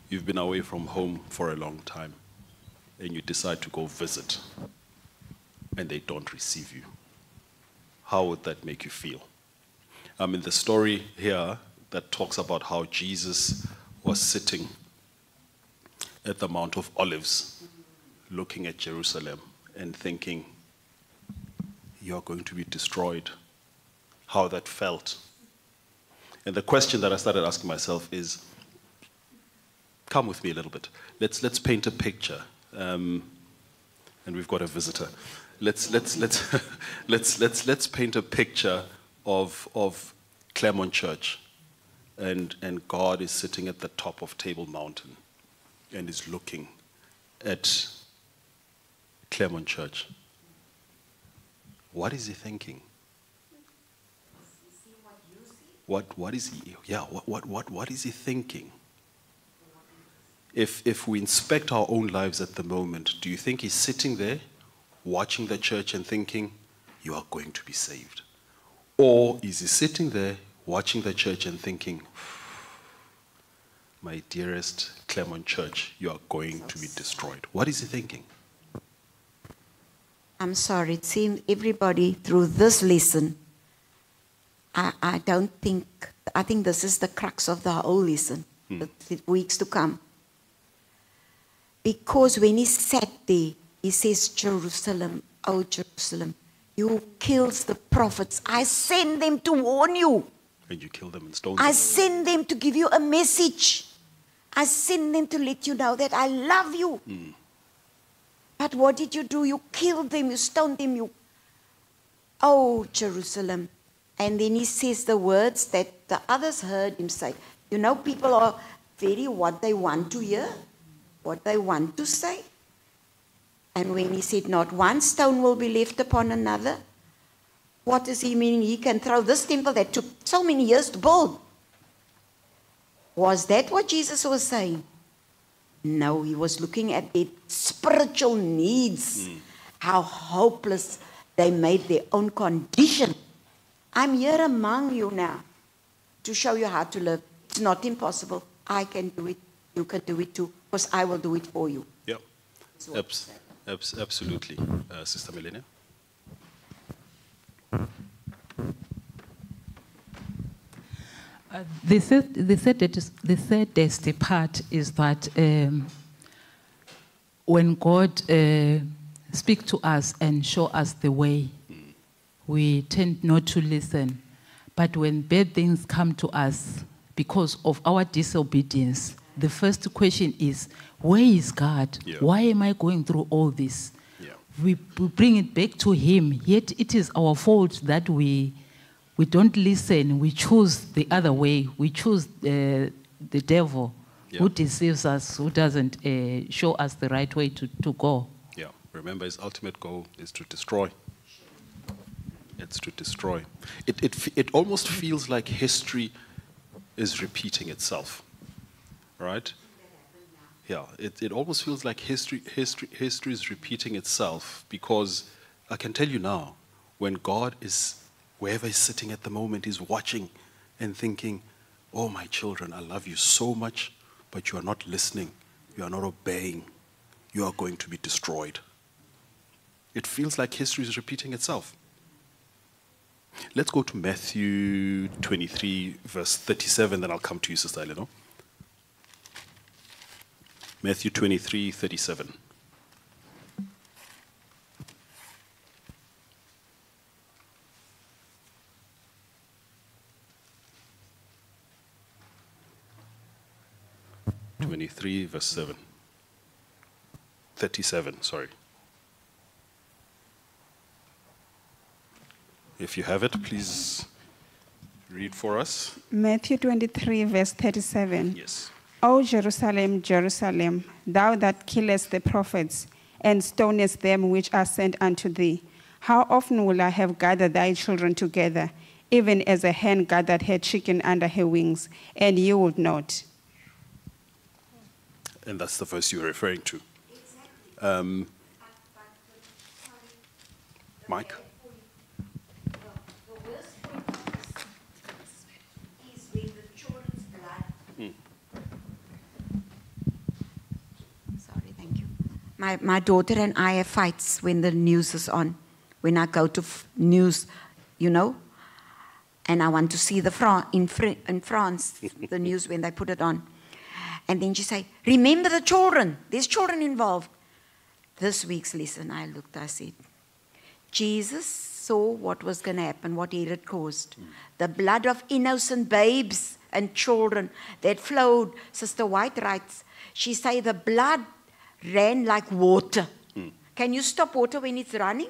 you've been away from home for a long time and you decide to go visit and they don't receive you? How would that make you feel? I mean, the story here that talks about how Jesus was sitting at the Mount of Olives, looking at Jerusalem and thinking, you are going to be destroyed. How that felt. And the question that I started asking myself is come with me a little bit. Let's, let's paint a picture. Um, and we've got a visitor. Let's, let's, let's, let's, let's, let's paint a picture of, of Claremont Church. And, and God is sitting at the top of Table Mountain and is looking at Claremont Church. What is he thinking? What, what is he, yeah, what, what, what, what is he thinking? If, if we inspect our own lives at the moment, do you think he's sitting there watching the church and thinking, you are going to be saved? Or is he sitting there watching the church and thinking, my dearest Claremont Church, you are going to be destroyed? What is he thinking? I'm sorry, it seems everybody through this lesson, I, I don't think, I think this is the crux of the whole lesson, hmm. the, the weeks to come. Because when he sat there, he says, Jerusalem, oh Jerusalem, you kills the prophets, I send them to warn you. And you kill them and stone them. I send them to give you a message. I send them to let you know that I love you. Hmm. But what did you do? You killed them, you stoned them, you. Oh, Jerusalem. And then he says the words that the others heard him say. You know, people are very what they want to hear, what they want to say. And when he said, Not one stone will be left upon another, what does he mean? He can throw this temple that took so many years to build. Was that what Jesus was saying? No, he was looking at their spiritual needs. how hopeless they made their own condition. I'm here among you now to show you how to live. It's not impossible. I can do it. You can do it too, because I will do it for you. Yeah. Abs- abs- absolutely. Uh, Sister Millennia? Uh, the, third, the, saddest, the saddest part is that um, when God uh, speaks to us and show us the way, we tend not to listen. But when bad things come to us because of our disobedience, the first question is, where is God? Yeah. Why am I going through all this? Yeah. we, we bring it back to him yet it is our fault that we we don't listen we choose the other way we choose uh, the devil who deceives us who doesn't uh, show us the right way to, to go Yeah. Remember, his ultimate goal is to destroy. It's to destroy. It, it, it almost feels like history is repeating itself, right? Yeah, it, it almost feels like history, history, history is repeating itself because I can tell you now, when God is, wherever he's sitting at the moment, he's watching and thinking, Oh, my children, I love you so much, but you are not listening, you are not obeying, you are going to be destroyed. It feels like history is repeating itself. Let's go to Matthew 23, verse 37, then I'll come to you, Sister Eleanor. Matthew 23, 37. Twenty-three, verse seven. Thirty-seven. Sorry. If you have it, please read for us. Matthew 23, verse 37. Yes. O Jerusalem, Jerusalem, thou that killest the prophets and stonest them which are sent unto thee, how often will I have gathered thy children together, even as a hen gathered her chicken under her wings, and you would not? And that's the verse you're referring to. Um, Mike? Sorry, thank you. My, my daughter and I have fights when the news is on. When I go to f- news, you know, and I want to see the in, Fr- in France the news when they put it on. And then she say, "Remember the children. There's children involved." This week's lesson, I looked. I said, Jesus saw what was going to happen, what he had caused. The blood of innocent babes and children that flowed. Sister White writes, she say the blood ran like water. Hmm. Can you stop water when it's running?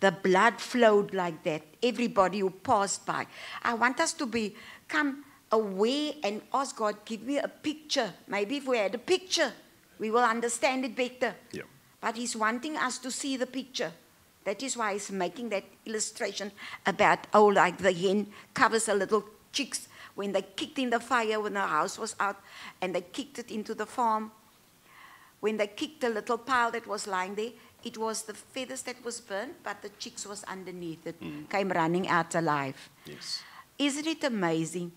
The blood flowed like that. Everybody who passed by. I want us to become aware and ask God, give me a picture. Maybe if we had a picture, we will understand it better. Yeah. But He's wanting us to see the picture. That is why He's making that illustration about, oh, like the hen covers her little chicks when they kicked in the fire when the house was out and they kicked it into the farm. When they kicked the little pile that was lying there, it was the feathers that was burnt, but the chicks was underneath it, mm. came running out alive. Yes. Isn't it amazing?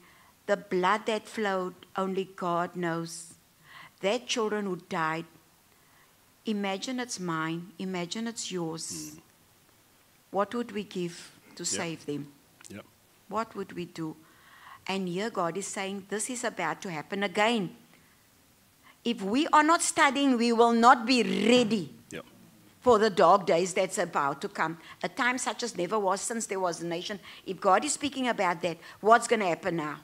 The blood that flowed, only God knows. Their children who died, imagine it's mine, imagine it's yours. Hmm. What would we give to save them? Yep. What would we do? And here God is saying, This is about to happen again. If we are not studying, we will not be ready Yep. for the dark days that's about to come. A time such as never was since there was a nation. If God is speaking about that, what's going to happen now?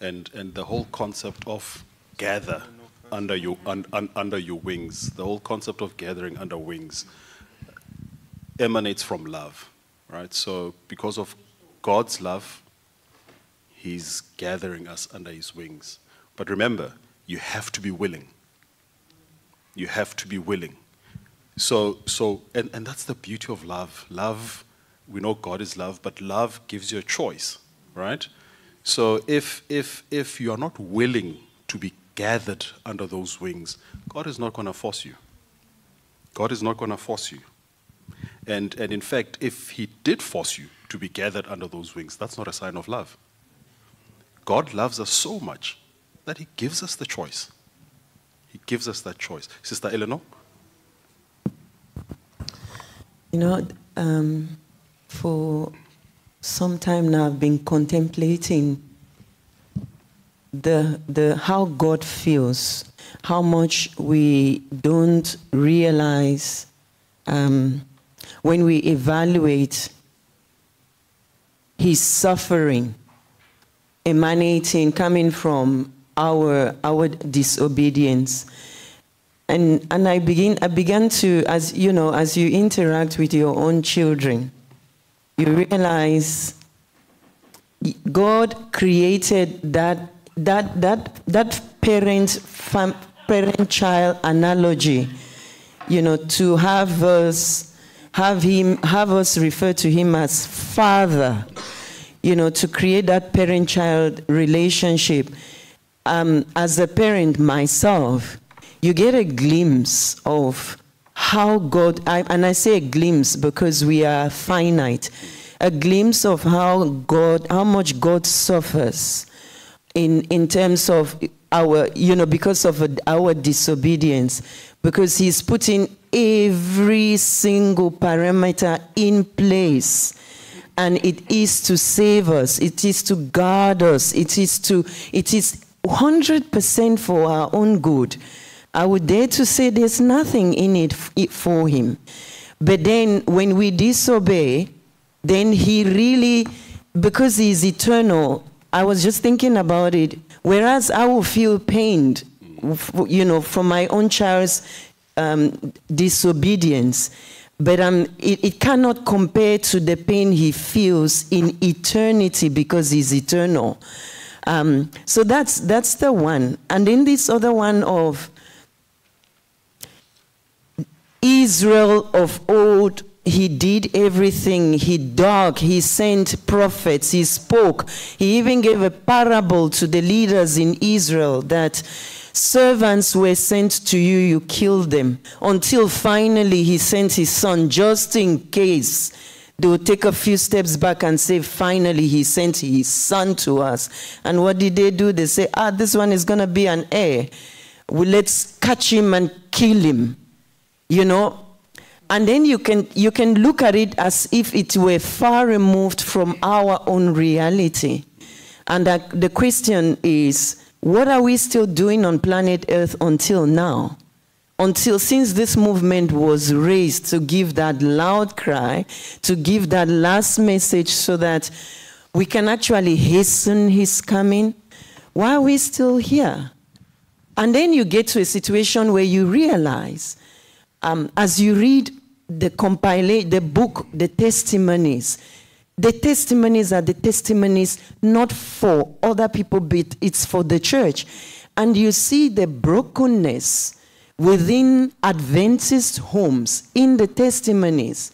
And, and the whole concept of gather under your, un, un, under your wings, the whole concept of gathering under wings emanates from love, right? So, because of God's love, He's gathering us under His wings. But remember, you have to be willing. You have to be willing. So, so and, and that's the beauty of love. Love, we know God is love, but love gives you a choice, right? So if, if, if you are not willing to be gathered under those wings, God is not going to force you. God is not going to force you. And, and in fact, if He did force you to be gathered under those wings, that's not a sign of love. God loves us so much that He gives us the choice. He gives us that choice. Sister Eleanor? You know, um, for some time now, I've been contemplating the, the, how God feels, how much we don't realize um, when we evaluate His suffering emanating, coming from our, our disobedience. And, and I, begin, I began to, as you know, as you interact with your own children, you realize God created that, that, that, that parent, fam, parent child analogy, you know, to have us, have him, have us refer to him as father you know, to create that parent child relationship. Um, as a parent myself, you get a glimpse of how God, I, and I say a glimpse because we are finite, a glimpse of how God, how much God suffers in, in terms of our, you know, because of our disobedience, because He's putting every single parameter in place. And it is to save us it is to guard us it is to it is 100% for our own good i would dare to say there's nothing in it for him but then when we disobey then he really because he's eternal i was just thinking about it whereas i will feel pained you know from my own child's um, disobedience but um, it, it cannot compare to the pain he feels in eternity because he's eternal. Um, so that's that's the one. And then this other one of Israel of old, he did everything. He dug, he sent prophets, he spoke. He even gave a parable to the leaders in Israel that Servants were sent to you, you killed them. Until finally he sent his son, just in case they would take a few steps back and say, finally he sent his son to us. And what did they do? They say, ah, this one is going to be an heir. Well, let's catch him and kill him. You know, and then you can you can look at it as if it were far removed from our own reality and that the question is what are we still doing on planet Earth until now? Until since this movement was raised to give that loud cry, to give that last message so that we can actually hasten his coming, why are we still here? And then you get to a situation where you realize, um, as you read the compilation, the book, the testimonies, the testimonies are the testimonies not for other people, but it's for the church. And you see the brokenness within Adventist homes in the testimonies.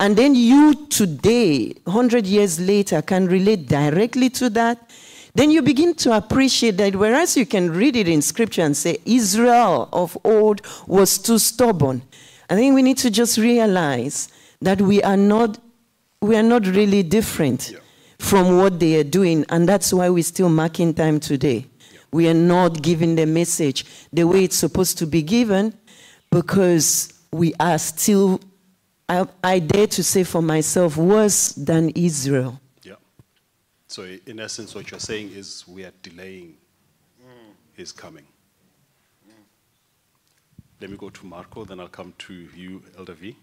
And then you today, 100 years later, can relate directly to that. Then you begin to appreciate that whereas you can read it in scripture and say, Israel of old was too stubborn. I think we need to just realize that we are not we are not really different yeah. from what they are doing, and that's why we're still marking time today. Yeah. We are not giving the message the way it's supposed to be given because we are still, I, I dare to say for myself, worse than Israel. Yeah. So, in essence, what you're saying is we are delaying mm. his coming. Mm. Let me go to Marco, then I'll come to you, Elder V.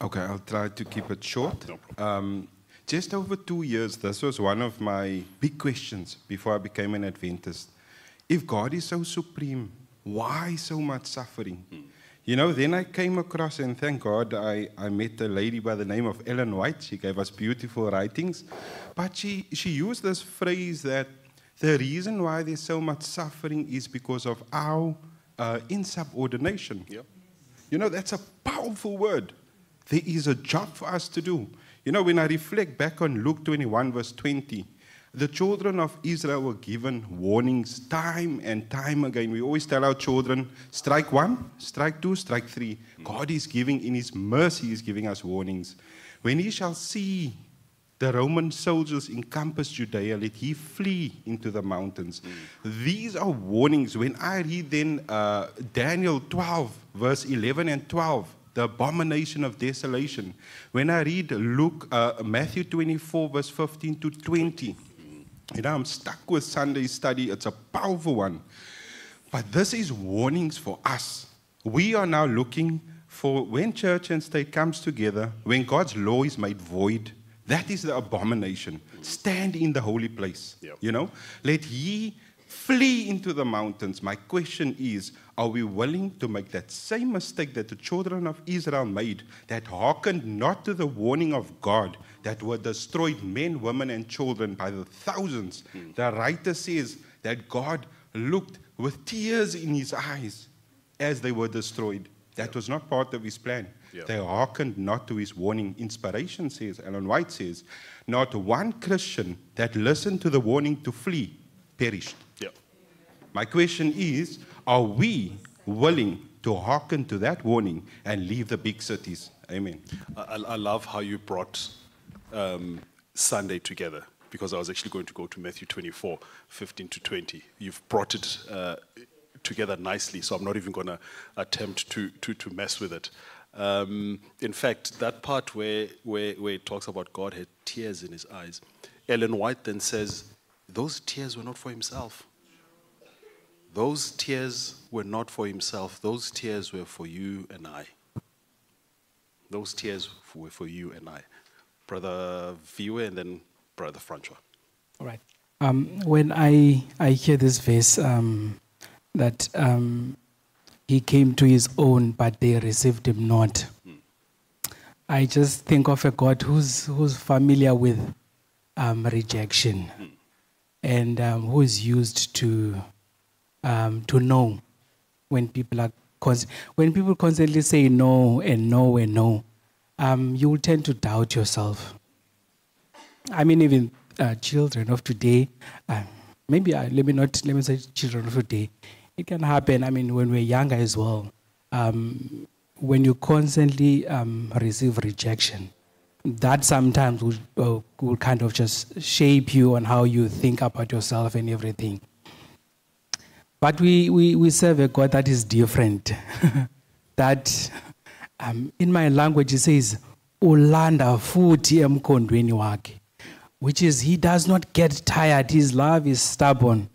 Okay, I'll try to keep it short. Um, just over two years, this was one of my big questions before I became an Adventist. If God is so supreme, why so much suffering? Hmm. You know, then I came across, and thank God, I, I met a lady by the name of Ellen White. She gave us beautiful writings. But she, she used this phrase that the reason why there's so much suffering is because of our uh, insubordination. Yep. You know, that's a powerful word. There is a job for us to do. You know, when I reflect back on Luke 21, verse 20, The children of Israel were given warnings time and time again. We always tell our children strike one, strike two, strike three. God is giving, in His mercy, is giving us warnings. When He shall see the Roman soldiers encompass Judea, let he flee into the mountains. These are warnings. When I read then uh, Daniel 12, verse 11 and 12, the abomination of desolation. When I read Luke, uh, Matthew 24, verse 15 to 20, you know, I'm stuck with Sunday study. It's a powerful one. But this is warnings for us. We are now looking for when church and state comes together, when God's law is made void, that is the abomination. Stand in the holy place. Yep. You know, let ye flee into the mountains. My question is are we willing to make that same mistake that the children of Israel made, that hearkened not to the warning of God, that were destroyed men, women, and children by the thousands? Hmm. The writer says that God looked with tears in his eyes as they were destroyed. That was not part of his plan. Yeah. They hearkened not to his warning. Inspiration says, Ellen White says, not one Christian that listened to the warning to flee perished. My question is are we willing to hearken to that warning and leave the big cities? Amen. I, I I love how you brought um, Sunday together because I was actually going to go to Matthew 24, 15 to 20. You've brought it uh, together nicely, so I'm not even going to attempt to, to, to mess with it. Um, in fact, that part where, where, where it talks about God had tears in his eyes, Ellen White then says, those tears were not for himself. Those tears were not for himself. Those tears were for you and I. Those tears were for you and I. Brother Viwe and then Brother Francois. All right. Um, when I, I hear this verse, um, that um, he came to his own, but they received him not. I just think of a God who's, who's familiar with um, rejection and um, who is used to, um, to know when people are when people constantly say no and no and no, um, you will tend to doubt yourself. I mean, even uh, children of today, uh, maybe uh, let me not let me say children of today. It can happen. I mean, when we're younger as well, um, when you constantly um, receive rejection, that sometimes will, uh, will kind of just shape you on how you think about yourself and everything. But we, we, we serve a God that is different. that um, in my language it says, Ulanda futi emkondweni which is he does not get tired. His love is stubborn.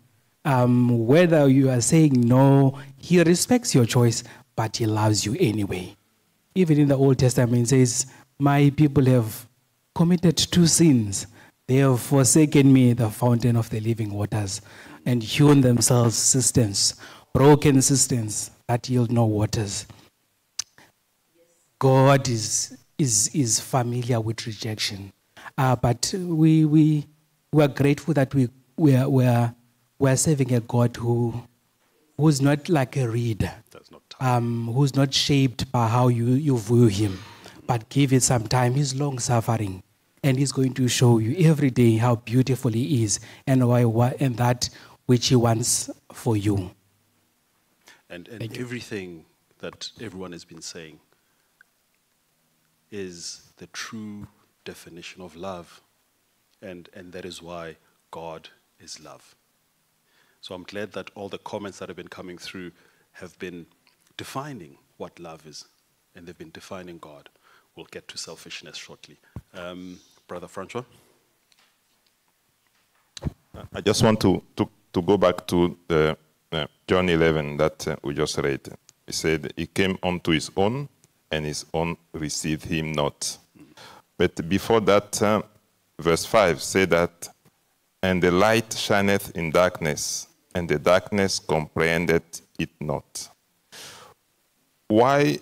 Um, whether you are saying no, he respects your choice, but he loves you anyway. Even in the Old Testament, it says, My people have committed two sins. They have forsaken me, the fountain of the living waters, and hewn themselves cisterns, broken cisterns that yield no waters. God is, is, is familiar with rejection. Uh, but we, we, we are grateful that we, we, are, we, are, we are serving a God who, who's not like a reed, um, who's not shaped by how you, you view him, but give it some time. He's long suffering, and he's going to show you every day how beautiful he is and, why, why, and that which he wants for you. And, and everything that everyone has been saying is the true definition of love. And, and that is why God is love. So I'm glad that all the comments that have been coming through have been defining what love is, and they've been defining God. We'll get to selfishness shortly. Um, Brother Francois? I just want to, to, to go back to the, uh, John 11 that uh, we just read. He said, He came unto His own, and His own received Him not. But before that, uh, verse 5 said that, And the light shineth in darkness, and the darkness comprehended it not. Why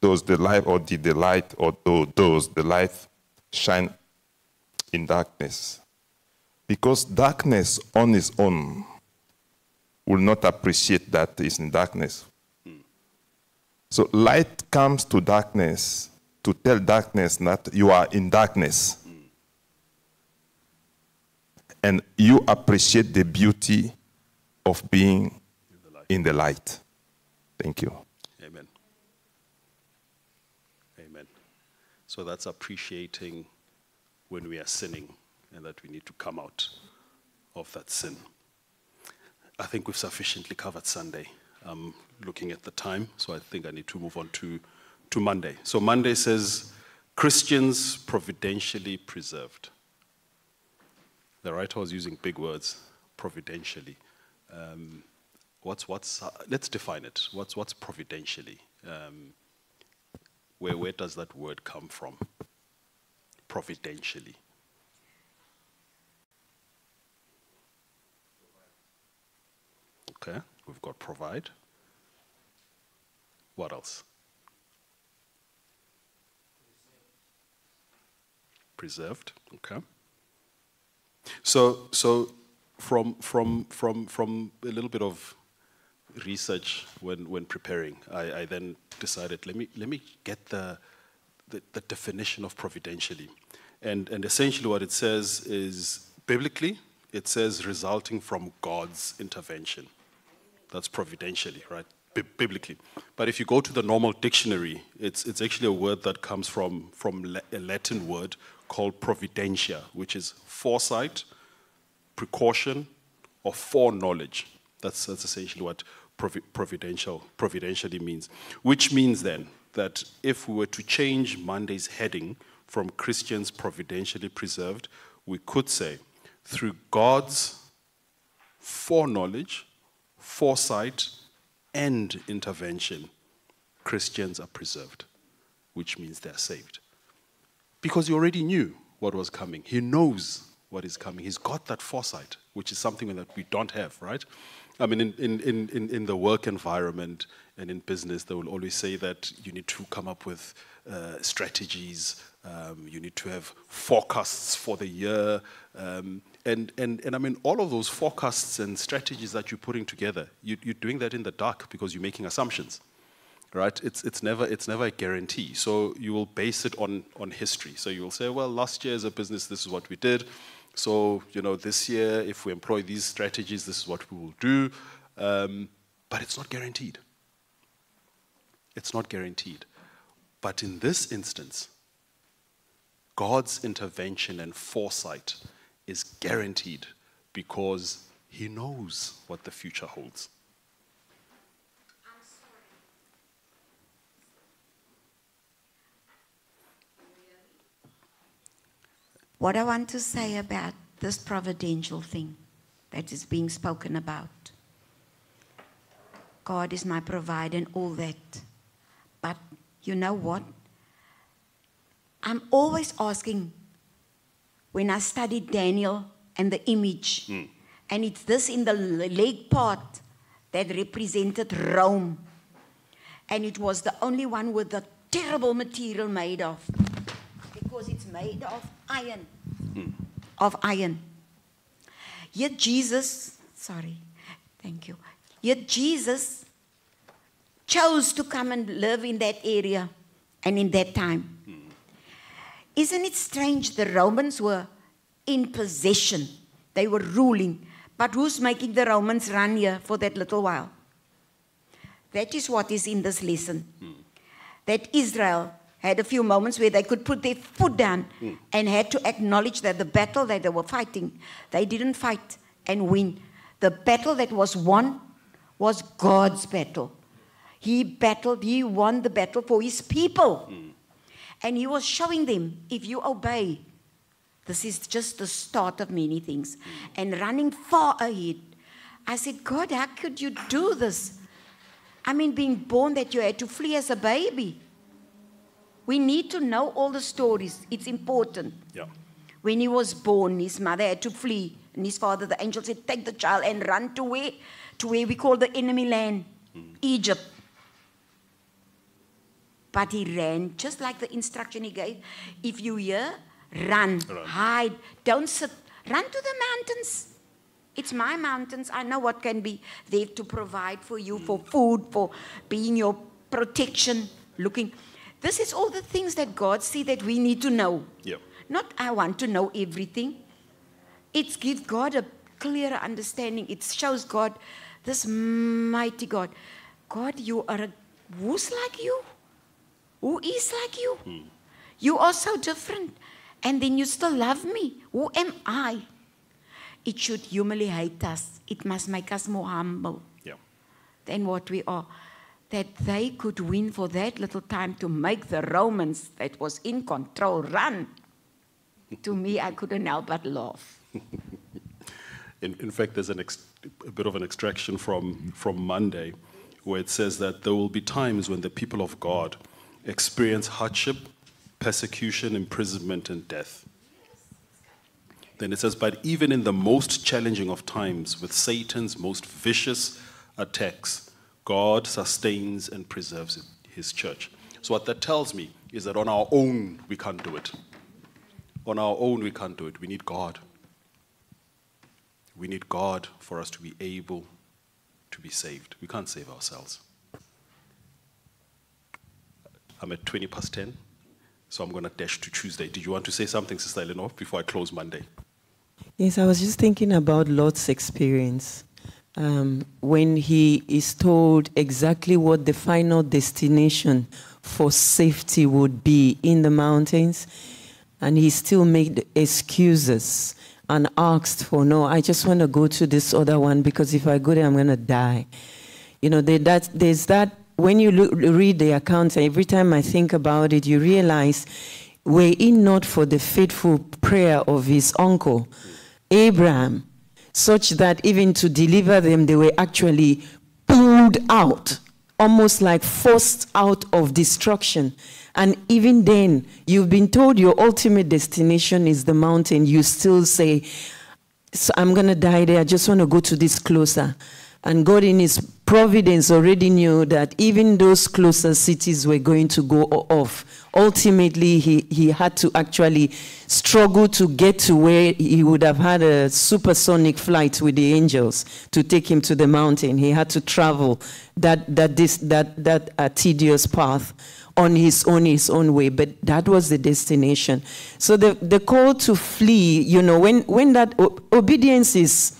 does the light, or did the light, or does the light shine in darkness? Because darkness on its own will not appreciate that it's in darkness. So light comes to darkness to tell darkness that you are in darkness. and you appreciate the beauty of being in the light. Thank you. Amen. Amen. So that's appreciating when we are sinning and that we need to come out of that sin. I think we've sufficiently covered Sunday. I'm looking at the time, so I think I need to move on to, to Monday. So Monday says Christians providentially preserved. The writer was using big words, providentially. Um, what's, what's, uh, let's define it. What's, what's providentially? Um, where, where does that word come from? Providentially. Okay, we've got provide. What else? Preserved. Okay. So, so from from from from a little bit of research when when preparing, I, I then decided let me let me get the, the the definition of providentially, and and essentially what it says is biblically it says resulting from God's intervention. That's providentially, right? Biblically. But if you go to the normal dictionary, it's, it's actually a word that comes from, from a Latin word called providentia, which is foresight, precaution, or foreknowledge. That's, that's essentially what provi- providential, providentially means. Which means then that if we were to change Monday's heading from Christians providentially preserved, we could say, through God's foreknowledge, foresight, and intervention, Christians are preserved, which means they're saved. Because he already knew what was coming. He knows what is coming. He's got that foresight, which is something that we don't have, right? I mean, in, in, in, in the work environment and in business, they will always say that you need to come up with uh, strategies, um, you need to have forecasts for the year. Um, and, and, and I mean, all of those forecasts and strategies that you're putting together, you, you're doing that in the dark because you're making assumptions right? It's, it's, never, it's never a guarantee. So you will base it on, on history. So you will say, well, last year as a business, this is what we did. So, you know, this year, if we employ these strategies, this is what we will do. Um, but it's not guaranteed. It's not guaranteed. But in this instance, God's intervention and foresight is guaranteed because He knows what the future holds. What I want to say about this providential thing that is being spoken about God is my provider and all that. But you know what? I'm always asking when I studied Daniel and the image, hmm. and it's this in the leg part that represented Rome. And it was the only one with the terrible material made of, because it's made of iron. Hmm. Of iron. Yet Jesus, sorry, thank you. Yet Jesus chose to come and live in that area and in that time. Isn't it strange? The Romans were in possession, they were ruling. But who's making the Romans run here for that little while? That is what is in this lesson. That Israel had a few moments where they could put their foot down and had to acknowledge that the battle that they were fighting, they didn't fight and win. The battle that was won was God's battle. He battled, he won the battle for his people. And he was showing them if you obey, this is just the start of many things. And running far ahead. I said, God, how could you do this? I mean, being born that you had to flee as a baby. We need to know all the stories. It's important. Yeah. When he was born, his mother had to flee. And his father, the angel, said, Take the child and run to where? To where we call the enemy land, hmm. Egypt. But he ran, just like the instruction he gave. If you hear, run, hide, don't sit, run to the mountains. It's my mountains. I know what can be there to provide for you, for food, for being your protection, looking. This is all the things that God see that we need to know. Yeah. Not I want to know everything. It gives God a clearer understanding. It shows God, this mighty God. God, you are a, who's like you? Who is like you? You are so different. And then you still love me. Who am I? It should humiliate us. It must make us more humble Yeah. than what we are. That they could win for that little time to make the Romans that was in control run. to me, I couldn't help but laugh. In, in fact, there's an ex- a bit of an extraction from, from Monday where it says that there will be times when the people of God experience hardship, persecution, imprisonment, and death. Then it says, but even in the most challenging of times, with Satan's most vicious attacks, God sustains and preserves his church. So, what that tells me is that on our own, we can't do it. On our own, we can't do it. We need God. We need God for us to be able to be saved. We can't save ourselves. I'm at 20 past 10, so I'm going to dash to Tuesday. Did you want to say something, Sister Eleanor, before I close Monday? Yes, I was just thinking about Lot's experience um, when he is told exactly what the final destination for safety would be in the mountains, and he still made excuses and asked for no. I just want to go to this other one because if I go there, I'm going to die. You know, that, there's that. When you look, read the account, every time I think about it, you realize were it not for the faithful prayer of his uncle, Abraham, such that even to deliver them, they were actually pulled out, almost like forced out of destruction. And even then, you've been told your ultimate destination is the mountain. You still say, so I'm going to die there. I just want to go to this closer. And God, in His providence, already knew that even those closer cities were going to go off. Ultimately, he, he had to actually struggle to get to where he would have had a supersonic flight with the angels to take him to the mountain. He had to travel that, that, this, that, that uh, tedious path on his own his own way but that was the destination so the, the call to flee you know when when that obedience is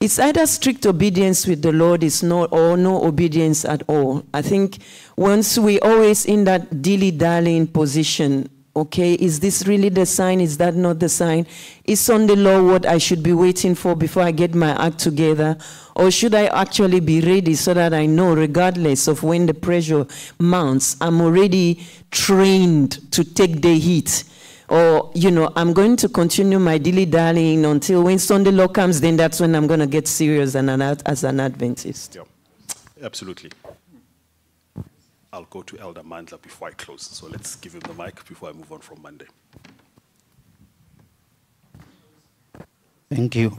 it's either strict obedience with the Lord is not or no obedience at all. I think once we always in that dilly dallying position, okay, is this really the sign? Is that not the sign? Is Sunday law what I should be waiting for before I get my act together? Or should I actually be ready so that I know, regardless of when the pressure mounts, I'm already trained to take the heat? Or you know i'm going to continue my dilly dallying until when sunday law comes then that's when i'm going to get serious and an, ad- as an adventist Yeah, absolutely. I'll go to Elder Mandla before I close. So let's give him the mic before I move on from Monday. Thank you.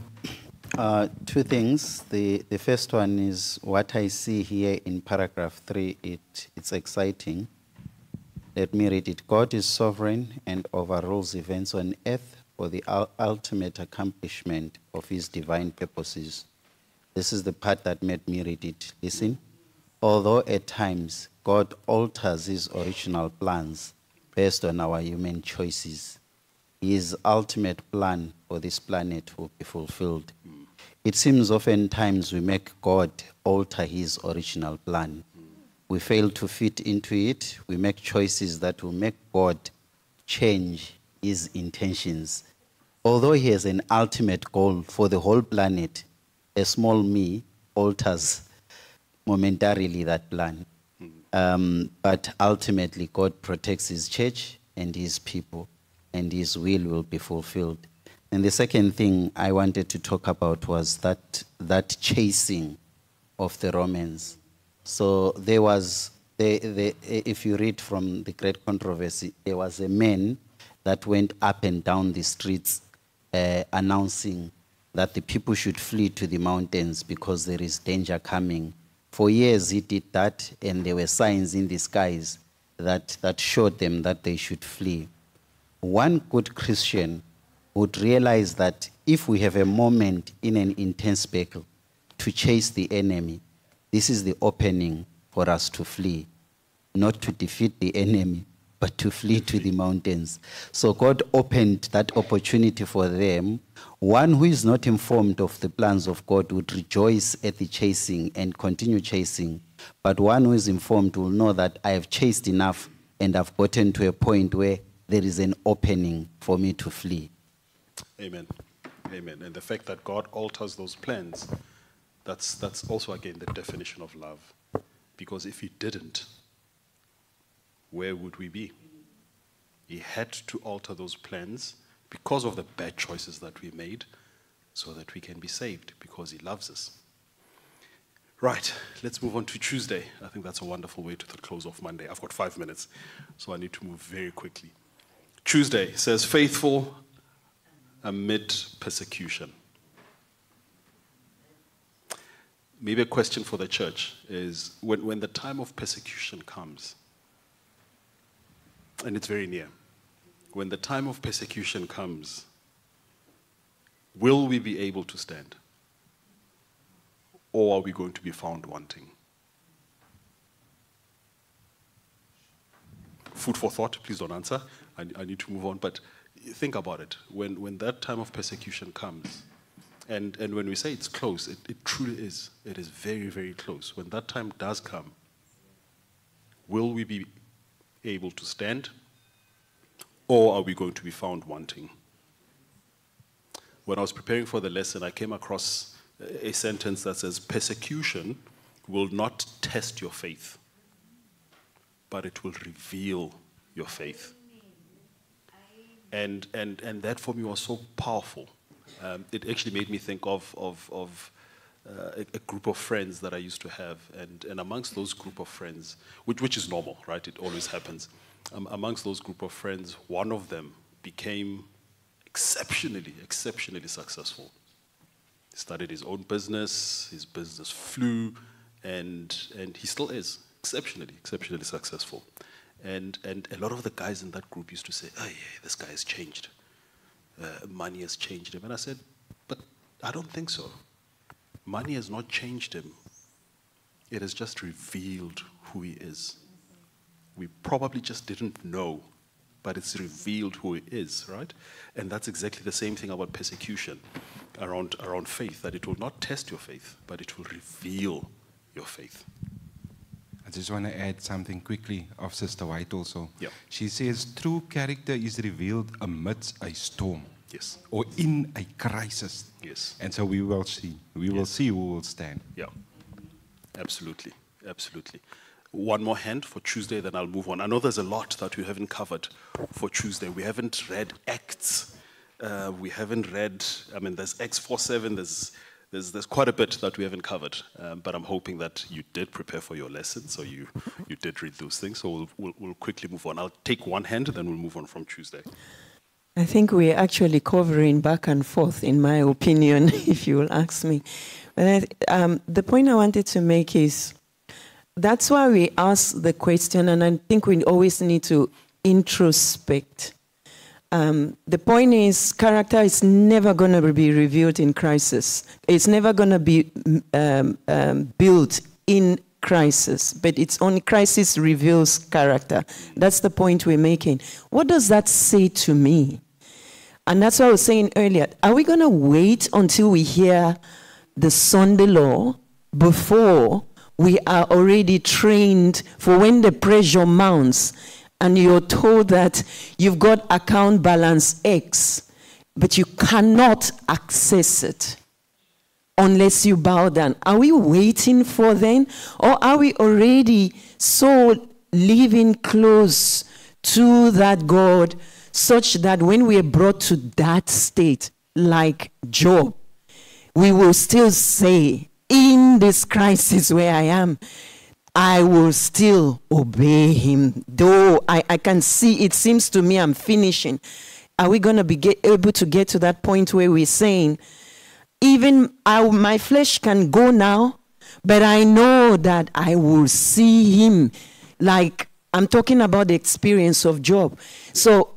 Uh, two things. The, the first one is what I see here in paragraph three. It, it's exciting. Let me read it. God is sovereign and overrules events on earth for the ul- ultimate accomplishment of his divine purposes. This is the part that made me read it. Listen. Although at times God alters his original plans based on our human choices, his ultimate plan for this planet will be fulfilled. It seems oftentimes we make God alter his original plan. We fail to fit into it. We make choices that will make God change his intentions. Although he has an ultimate goal for the whole planet, a small me alters momentarily that plan. Um, but ultimately, God protects his church and his people, and his will will be fulfilled. And the second thing I wanted to talk about was that, that chasing of the Romans. So there was, the, if you read from the great controversy, there was a man that went up and down the streets uh, announcing that the people should flee to the mountains because there is danger coming. For years he did that, and there were signs in the skies that, that showed them that they should flee. One good Christian would realize that if we have a moment in an intense battle to chase the enemy, this is the opening for us to flee, not to defeat the enemy, but to flee to the mountains. So God opened that opportunity for them. One who is not informed of the plans of God would rejoice at the chasing and continue chasing. But one who is informed will know that I have chased enough and I've gotten to a point where there is an opening for me to flee. Amen. Amen. And the fact that God alters those plans, that's, that's also, again, the definition of love. Because if He didn't, where would we be? He had to alter those plans because of the bad choices that we made so that we can be saved because He loves us. Right, let's move on to Tuesday. I think that's a wonderful way to close off Monday. I've got five minutes, so I need to move very quickly. Tuesday says, faithful amid persecution. Maybe a question for the church is when, when the time of persecution comes, and it's very near, when the time of persecution comes, will we be able to stand? Or are we going to be found wanting? Food for thought, please don't answer. I, I need to move on, but think about it. When, when that time of persecution comes, and, and when we say it's close, it, it truly is. It is very, very close. When that time does come, will we be able to stand? Or are we going to be found wanting? When I was preparing for the lesson, I came across a sentence that says, Persecution will not test your faith, but it will reveal your faith. And, and, and that for me was so powerful. Um, it actually made me think of, of, of uh, a, a, group of friends that I used to have. And, and amongst those group of friends, which, which is normal, right? It always happens. Um, amongst those group of friends, one of them became exceptionally, exceptionally successful. He started his own business, his business flew, and, and he still is exceptionally, exceptionally successful. And, and a lot of the guys in that group used to say, oh yeah, this guy has changed. Uh, money has changed him. And I said, but I don't think so. Money has not changed him. It has just revealed who he is. We probably just didn't know, but it's revealed who he is, right? And that's exactly the same thing about persecution around, around faith, that it will not test your faith, but it will reveal your faith. I just want to add something quickly of Sister White also. Yeah. She says, true character is revealed amidst a storm. Yes. Or in a crisis. Yes. And so we will see. We will see who will stand. Yeah. Absolutely. Absolutely. One more hand for Tuesday, then I'll move on. I know there's a lot that we haven't covered for Tuesday. We haven't read Acts. Uh, we haven't read, I mean, there's Acts 4 7, there's there's, there's quite a bit that we haven't covered, um, but I'm hoping that you did prepare for your lesson, so you, you did read those things. So we'll, we'll, we'll quickly move on. I'll take one hand, then we'll move on from Tuesday. I think we're actually covering back and forth, in my opinion, if you will ask me. But I, um, the point I wanted to make is that's why we ask the question, and I think we always need to introspect um, the point is, character is never going to be revealed in crisis. It's never going to be um, um, built in crisis, but it's only crisis reveals character. That's the point we're making. What does that say to me? And that's what I was saying earlier. Are we going to wait until we hear the Sunday law before we are already trained for when the pressure mounts? and you're told that you've got account balance X, but you cannot access it unless you bow down. Are we waiting for then? Or are we already so living close to that God such that when we are brought to that state, like Job, we will still say, in this crisis where I am, I will still obey him. Though I, I can see, it seems to me I'm finishing. Are we going to be get, able to get to that point where we're saying, even I, my flesh can go now, but I know that I will see him. Like I'm talking about the experience of Job. So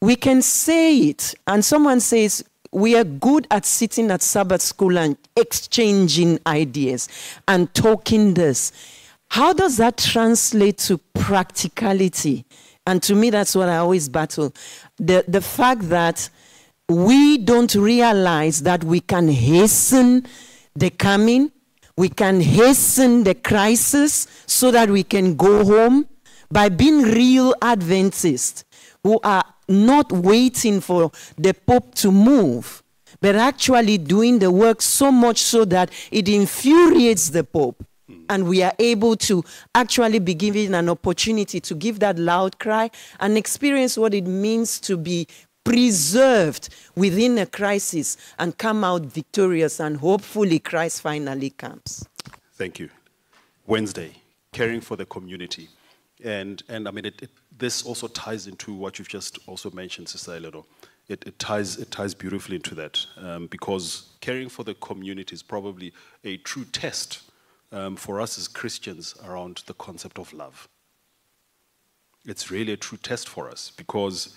we can say it, and someone says, we are good at sitting at Sabbath school and exchanging ideas and talking this. How does that translate to practicality? And to me, that's what I always battle. The, the fact that we don't realize that we can hasten the coming, we can hasten the crisis so that we can go home. By being real Adventists who are not waiting for the Pope to move, but actually doing the work so much so that it infuriates the Pope. And we are able to actually be given an opportunity to give that loud cry and experience what it means to be preserved within a crisis and come out victorious. And hopefully, Christ finally comes. Thank you. Wednesday, caring for the community. And, and I mean, it, it, this also ties into what you've just also mentioned, Sister Eleanor. It, it, ties, it ties beautifully into that um, because caring for the community is probably a true test um, for us as Christians around the concept of love. It's really a true test for us because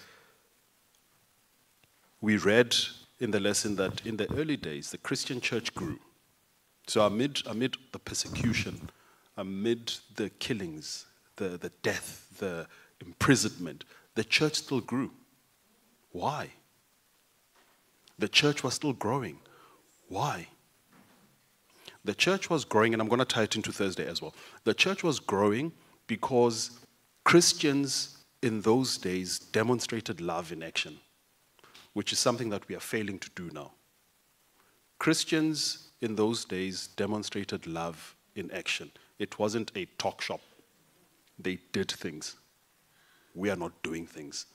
we read in the lesson that in the early days, the Christian church grew. So amid, amid the persecution, amid the killings, the, the death, the imprisonment, the church still grew. Why? The church was still growing. Why? The church was growing, and I'm going to tie it into Thursday as well. The church was growing because Christians in those days demonstrated love in action, which is something that we are failing to do now. Christians in those days demonstrated love in action. It wasn't a talk shop, they did things. We are not doing things.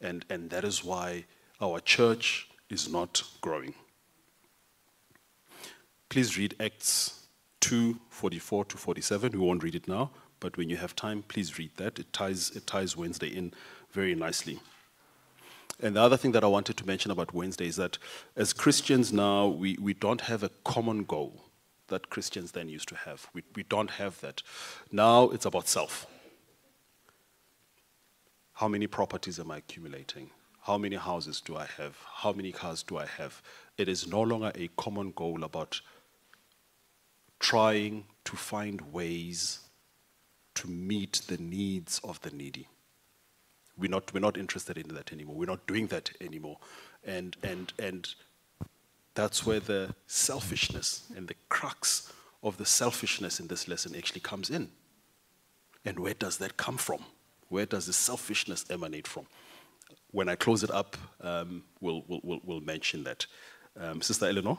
And, and that is why our church is not growing. Please read Acts 2 44 to 47. We won't read it now, but when you have time, please read that. It ties, it ties Wednesday in very nicely. And the other thing that I wanted to mention about Wednesday is that as Christians now, we, we don't have a common goal that Christians then used to have. We, we don't have that. Now it's about self. How many properties am I accumulating? How many houses do I have? How many cars do I have? It is no longer a common goal about trying to find ways to meet the needs of the needy. We're not, we're not interested in that anymore. We're not doing that anymore. And, and, and that's where the selfishness and the crux of the selfishness in this lesson actually comes in. And where does that come from? Where does the selfishness emanate from? When I close it up, um, we'll, we'll, we'll, mention that. Um, Sister Eleanor?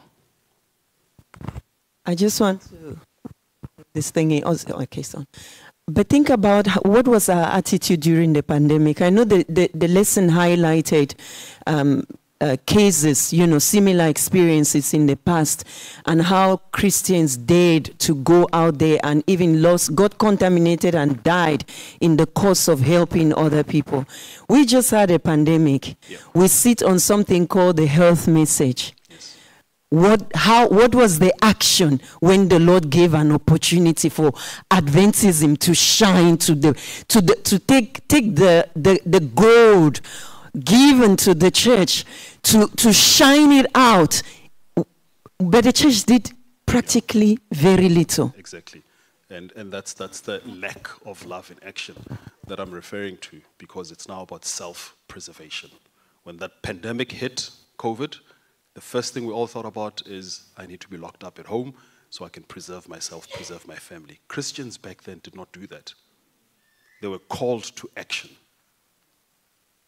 I just want to this thing. Oh, okay, so. But think about what was our attitude during the pandemic. I know the, the, the lesson highlighted um, uh, cases, you know, similar experiences in the past, and how Christians dared to go out there and even lost, got contaminated and died in the course of helping other people. We just had a pandemic. Yeah. We sit on something called the health message. What, how, what was the action when the Lord gave an opportunity for Adventism to shine, to, the, to, the, to take, take the, the, the gold given to the church to, to shine it out. But the church did practically very little. Exactly. And, and that's, that's the lack of love in action that I'm referring to because it's now about self preservation. When that pandemic hit, COVID, the first thing we all thought about is I need to be locked up at home so I can preserve myself, preserve my family. Christians back then did not do that. They were called to action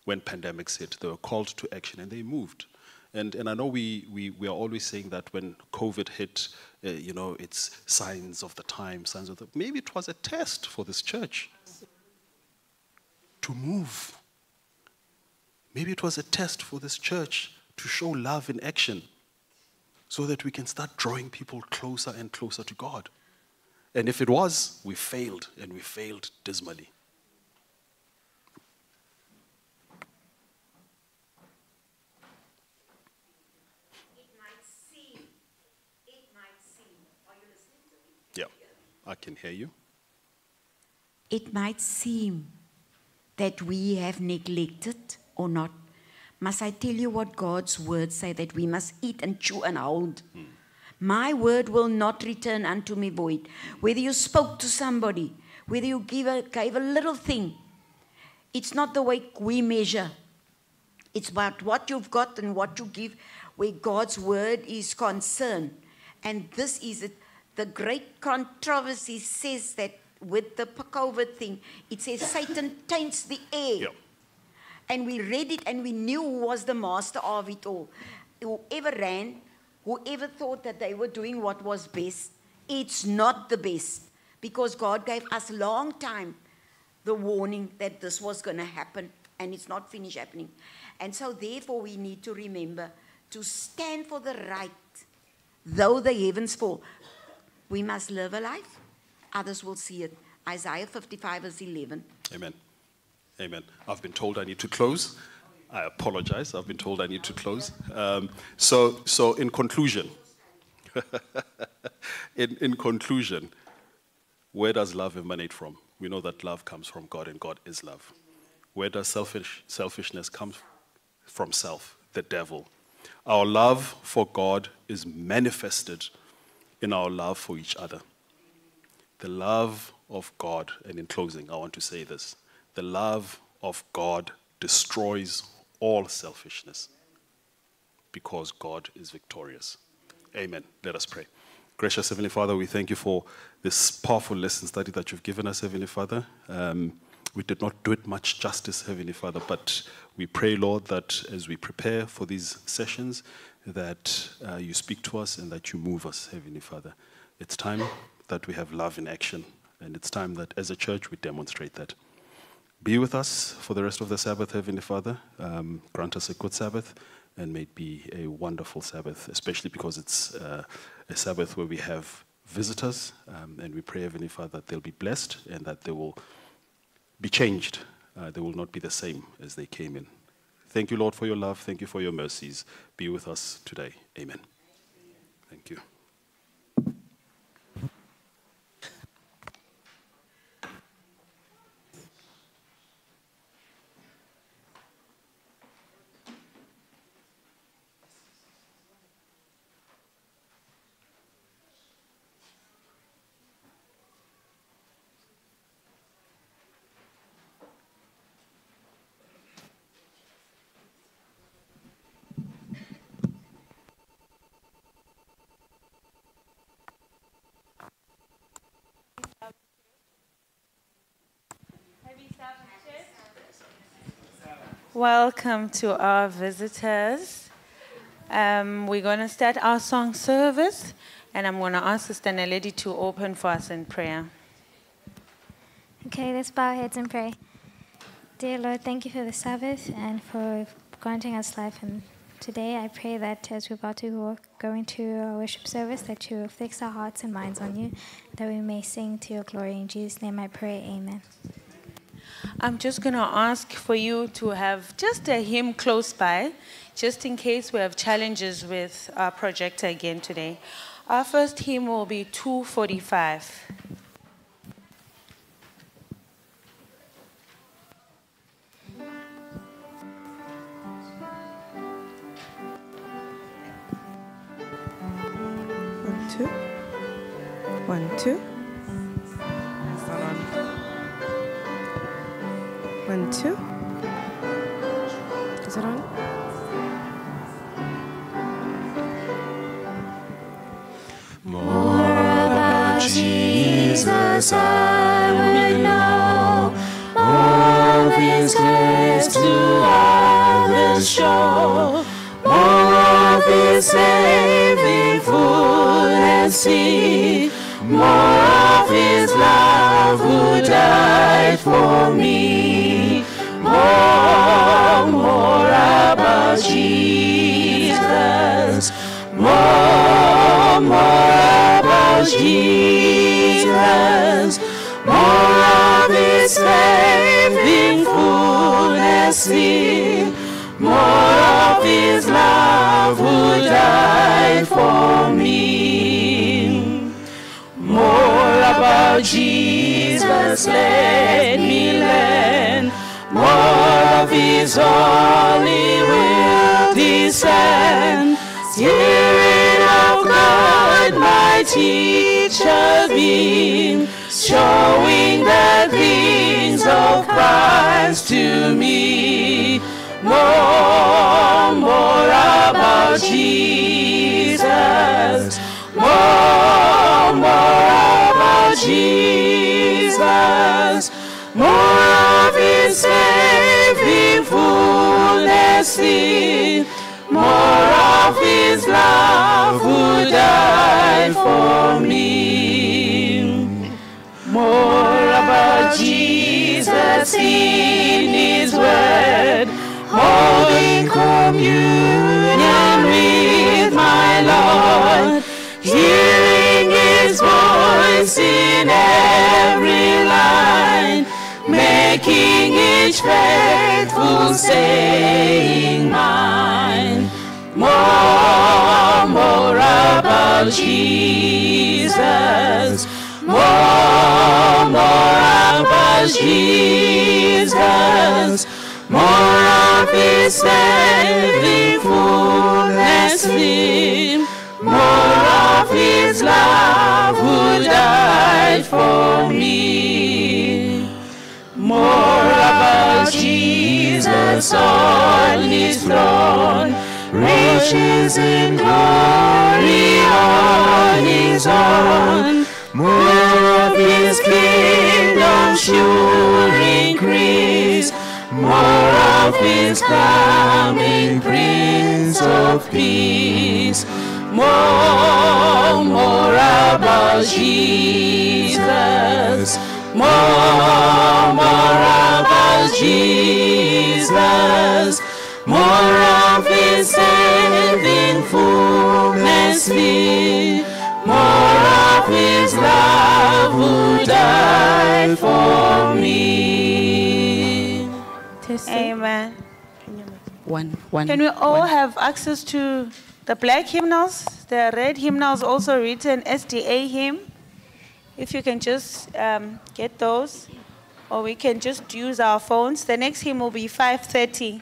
when pandemics hit. They were called to action and they moved. And, and I know we, we, we are always saying that when COVID hit, uh, you know, it's signs of the time, signs of the. Maybe it was a test for this church to move. Maybe it was a test for this church to show love in action so that we can start drawing people closer and closer to God. And if it was, we failed, and we failed dismally. I can hear you. It might seem that we have neglected or not. Must I tell you what God's words say that we must eat and chew and hold? Hmm. My word will not return unto me void. Whether you spoke to somebody, whether you give a, gave a little thing, It's not the way we measure. It's about what you've got and what you give, where God's word is concerned. And this is it. The great controversy says that with the COVID thing, it says Satan taints the air. And we read it and we knew who was the master of it all. Whoever ran, whoever thought that they were doing what was best, it's not the best. Because God gave us a long time the warning that this was going to happen and it's not finished happening. And so, therefore, we need to remember to stand for the right, though the heavens fall. We must live a life, others will see it. Isaiah 55, verse 11. Amen. Amen. I've been told I need to close. I apologize. I've been told I need to close. Um, so, so, in conclusion, in, in conclusion, where does love emanate from? We know that love comes from God and God is love. Where does selfish, selfishness come from? Self, the devil. Our love for God is manifested in our love for each other. The love of God, and in closing, I want to say this the love of God destroys all selfishness because God is victorious. Amen. Let us pray. Gracious Heavenly Father, we thank you for this powerful lesson study that you've given us, Heavenly Father. Um, we did not do it much justice, Heavenly Father, but we pray, Lord, that as we prepare for these sessions, that uh, you speak to us and that you move us, Heavenly Father. It's time that we have love in action, and it's time that as a church we demonstrate that. Be with us for the rest of the Sabbath, Heavenly Father. Um, grant us a good Sabbath, and may it be a wonderful Sabbath, especially because it's uh, a Sabbath where we have visitors, um, and we pray, Heavenly Father, that they'll be blessed and that they will be changed. Uh, they will not be the same as they came in. Thank you, Lord, for your love. Thank you for your mercies. Be with us today. Amen. Thank you. Welcome to our visitors. Um, we're going to start our song service, and I'm going to ask Sister Naledi to open for us in prayer. Okay, let's bow our heads and pray. Dear Lord, thank you for the Sabbath and for granting us life. And today I pray that as we're about to go into our worship service, that you will fix our hearts and minds on you, that we may sing to your glory. In Jesus' name I pray, amen. I'm just going to ask for you to have just a hymn close by, just in case we have challenges with our projector again today. Our first hymn will be 245. His holy will descend. Spirit of God, my teacher be. showing the things of Christ to me. More, more about Jesus. More, more about Jesus. More of His saving fullness in. More of His love who died for me. More about Jesus in His Word, holding communion with my Lord, hearing His voice in every line, making each faithful saying mine. More, more about Jesus. More, more about Jesus. More of His saving fullness. More of His love who died for me. More about Jesus on His throne. Riches in glory on His own. More of His kingdom sure increase. More of His coming Prince of Peace. More, more about Jesus. More, more about Jesus. More of His saving fullness be. More of His love who died for me. Amen. One, one. Can we all have access to the black hymnals? The red hymnals also written SDA hymn. If you can just um, get those, or we can just use our phones. The next hymn will be 530.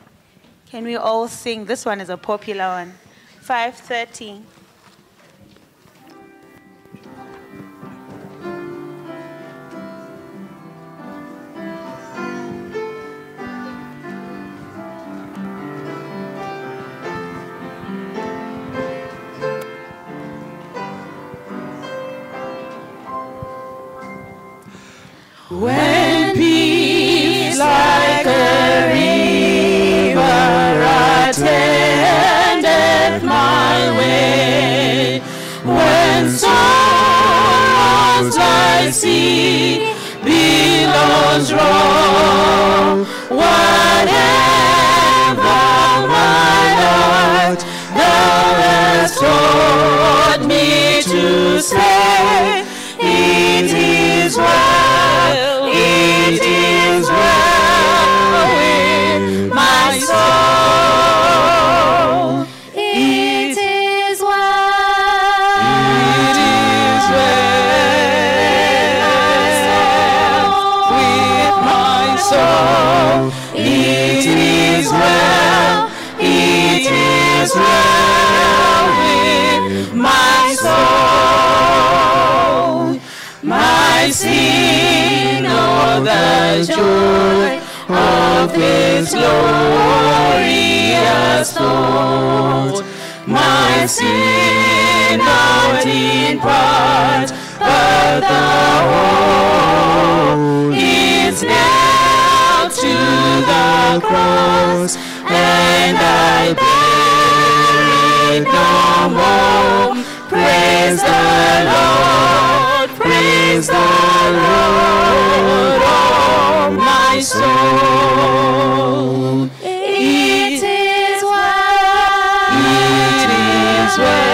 Can we all sing? This one is a popular one. 530. When peace like a river attendeth my way, when sorrows like sea billows roll, whatever my heart thou hast taught me to say, it is well, My sin, oh, the joy of His glorious thought. My sin, not in part, but the whole is nailed to the cross, and I bear it no more. Praise the Lord, praise the Lord, oh my soul. It is well. It is well,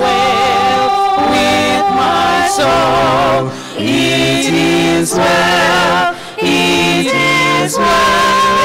well with my soul. It is well, it is well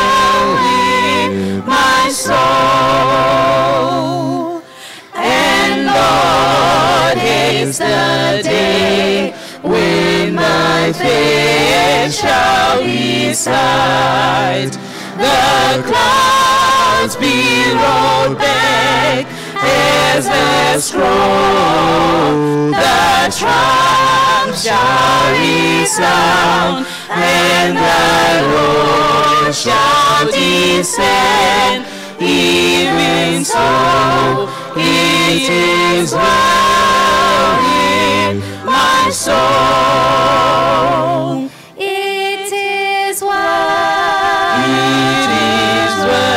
Lord, haste the day when my face shall be sight. The clouds be rolled back as the scroll, the trial shall resound, and the Lord shall descend. Even so, it is well in my soul. It is well. It is well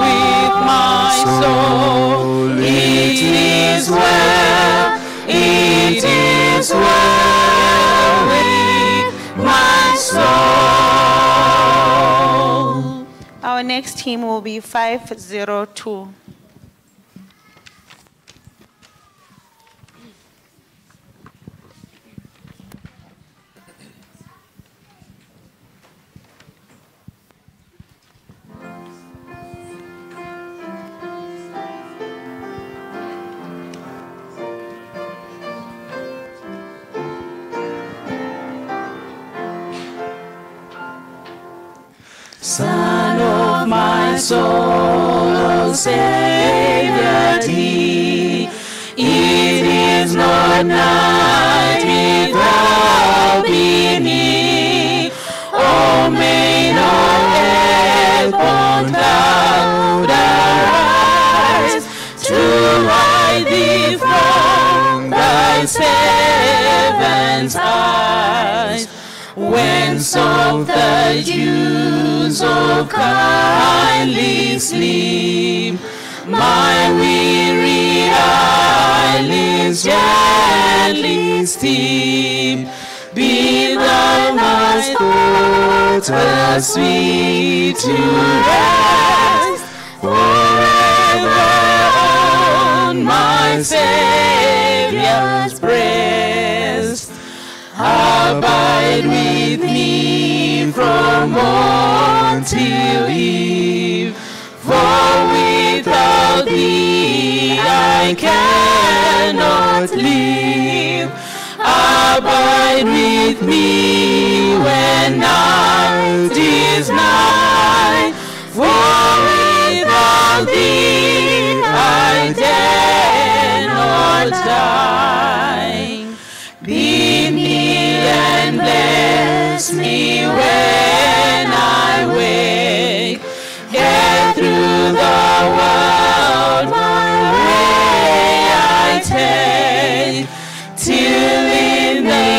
with my soul. It is well. It is well next team will be 502. Soul, Savior thee. It is not night without thee. O main of heaven, thou arise to hide thee from thy servant's eyes. Whence of the dews of kindly sleep, my weary eyelids gently steep. Be thou my thoughts sweet to rest forever on my Saviour's breast. Abide with me from morn till eve, for without thee I cannot live. Abide with me when night is nigh, for without thee I dare not die. Bless me when I wake. Get through the world my way I take, till in the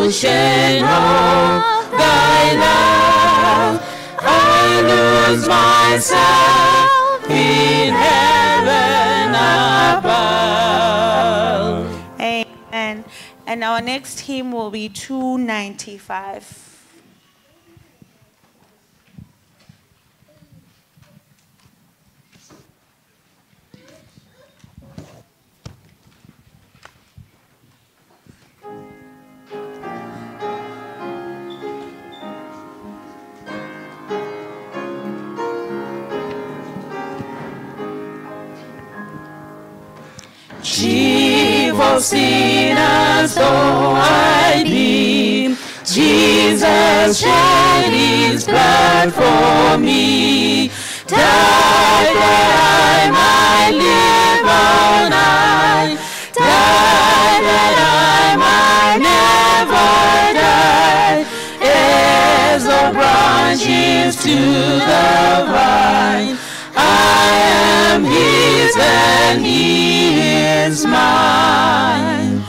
ocean of thy love I lose myself in heaven above. And our next team will be 295. Of sinners, though I be, Jesus shed his blood for me. Died that I might live on I. Died that I might never die. As the branches to the vine. I am his and he is mine.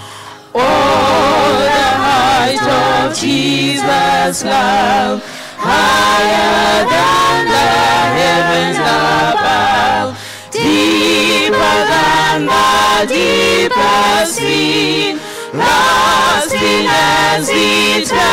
Oh, the height of Jesus' love, higher than the heavens above, deeper than the deepest sea, lasting as eternity.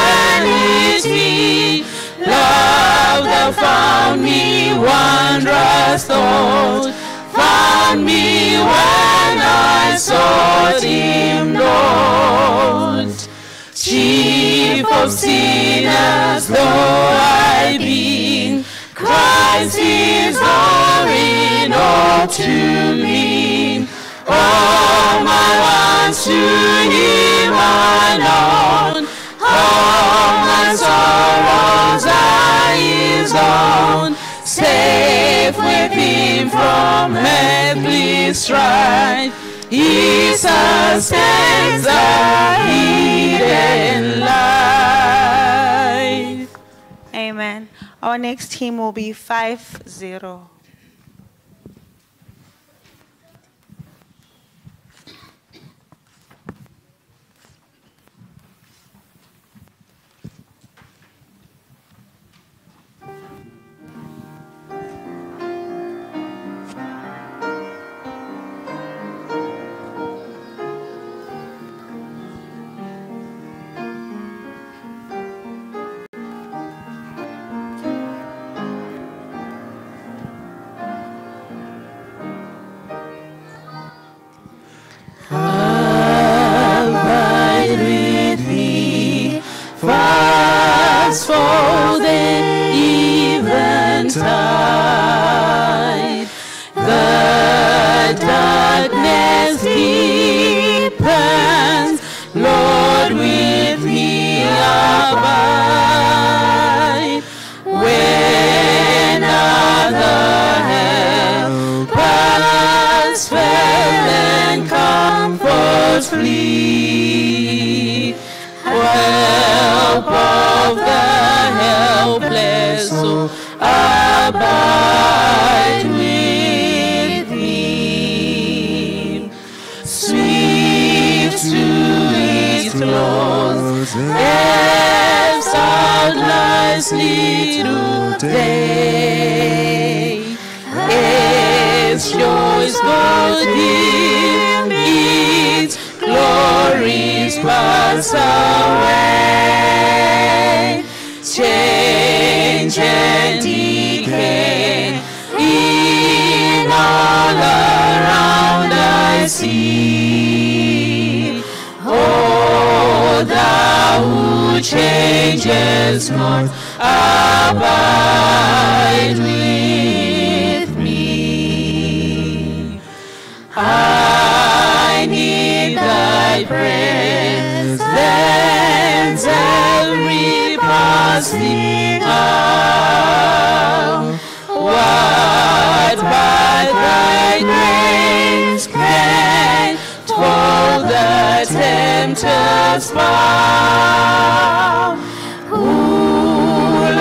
Love that found me wondrous thought, found me when I sought him not. Chief of sinners though I be, Christ is owing all to me. All my wants to him unknown, all my sorrows are his own. Safe with him from earthly strife, He sustains the hidden life. Amen. Our next hymn will be 5 0. Flee, help of the helpless soul, abide with me. Sweep to its close, as outlines through day. Its joys go dim, changes not, abide tempter's power? Who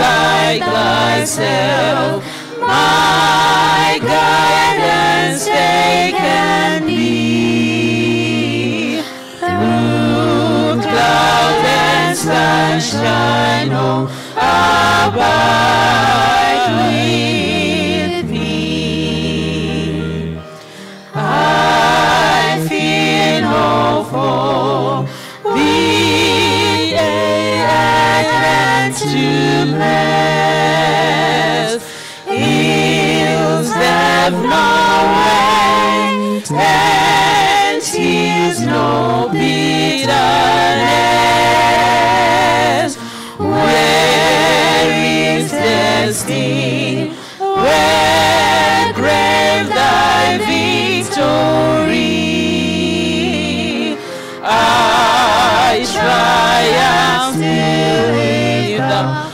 like thyself my guidance take and be through cloud and sunshine, oh, abide Where grave thy victory? I triumph still if thou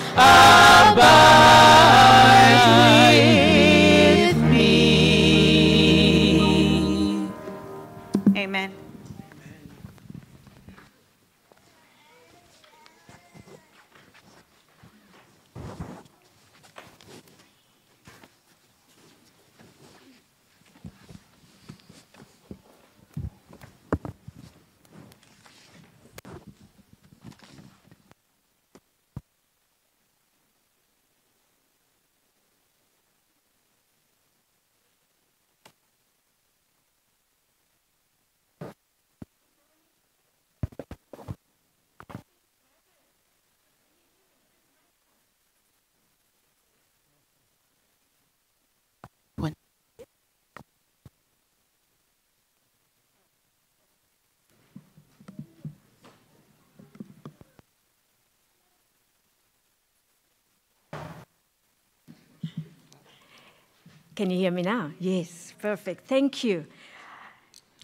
Can you hear me now? Yes, perfect. Thank you.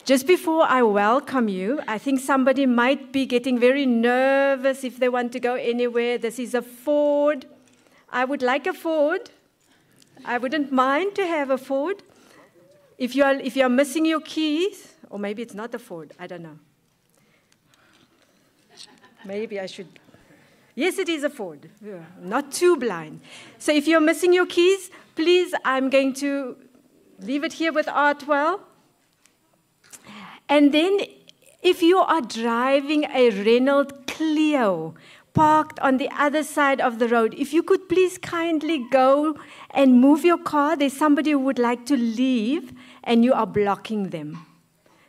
Just before I welcome you, I think somebody might be getting very nervous if they want to go anywhere. This is a Ford. I would like a Ford. I wouldn't mind to have a Ford. If you are, if you are missing your keys Or maybe it's not a Ford. I don't know. Maybe I should. Yes, it is a Ford. Yeah, not too blind. So if you're missing your keys, please, I'm going to leave it here with Artwell. And then if you are driving a Renault Clio parked on the other side of the road, if you could please kindly go and move your car, there's somebody who would like to leave and you are blocking them.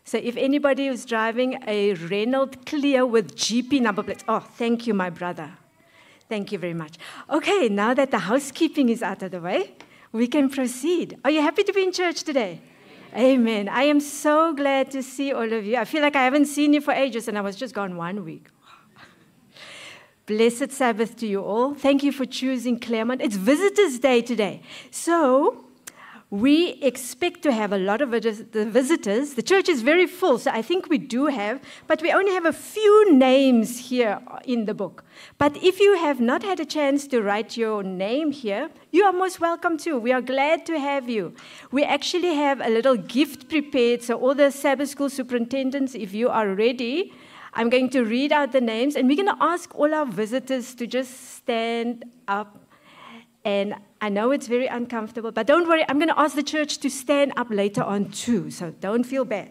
So if anybody is driving a Renault Clio with GP number plates, oh, thank you, my brother. Thank you very much. Okay, now that the housekeeping is out of the way, we can proceed. Are you happy to be in church today? Amen. I am so glad to see all of you. I feel like I haven't seen you for ages, and I was just gone one week. Blessed Sabbath to you all. Thank you for choosing Claremont. It's Visitors' Day today. So, we expect to have a lot of the visitors. The church is very full, so I think we do have, but we only have a few names here in the book. But if you have not had a chance to write your name here, you are most welcome too. We are glad to have you. We actually have a little gift prepared, so all the Sabbath school superintendents, if you are ready, I'm going to read out the names, and we're going to ask all our visitors to just stand up and I know it's very uncomfortable, but don't worry, I'm going to ask the church to stand up later on too, so don't feel bad.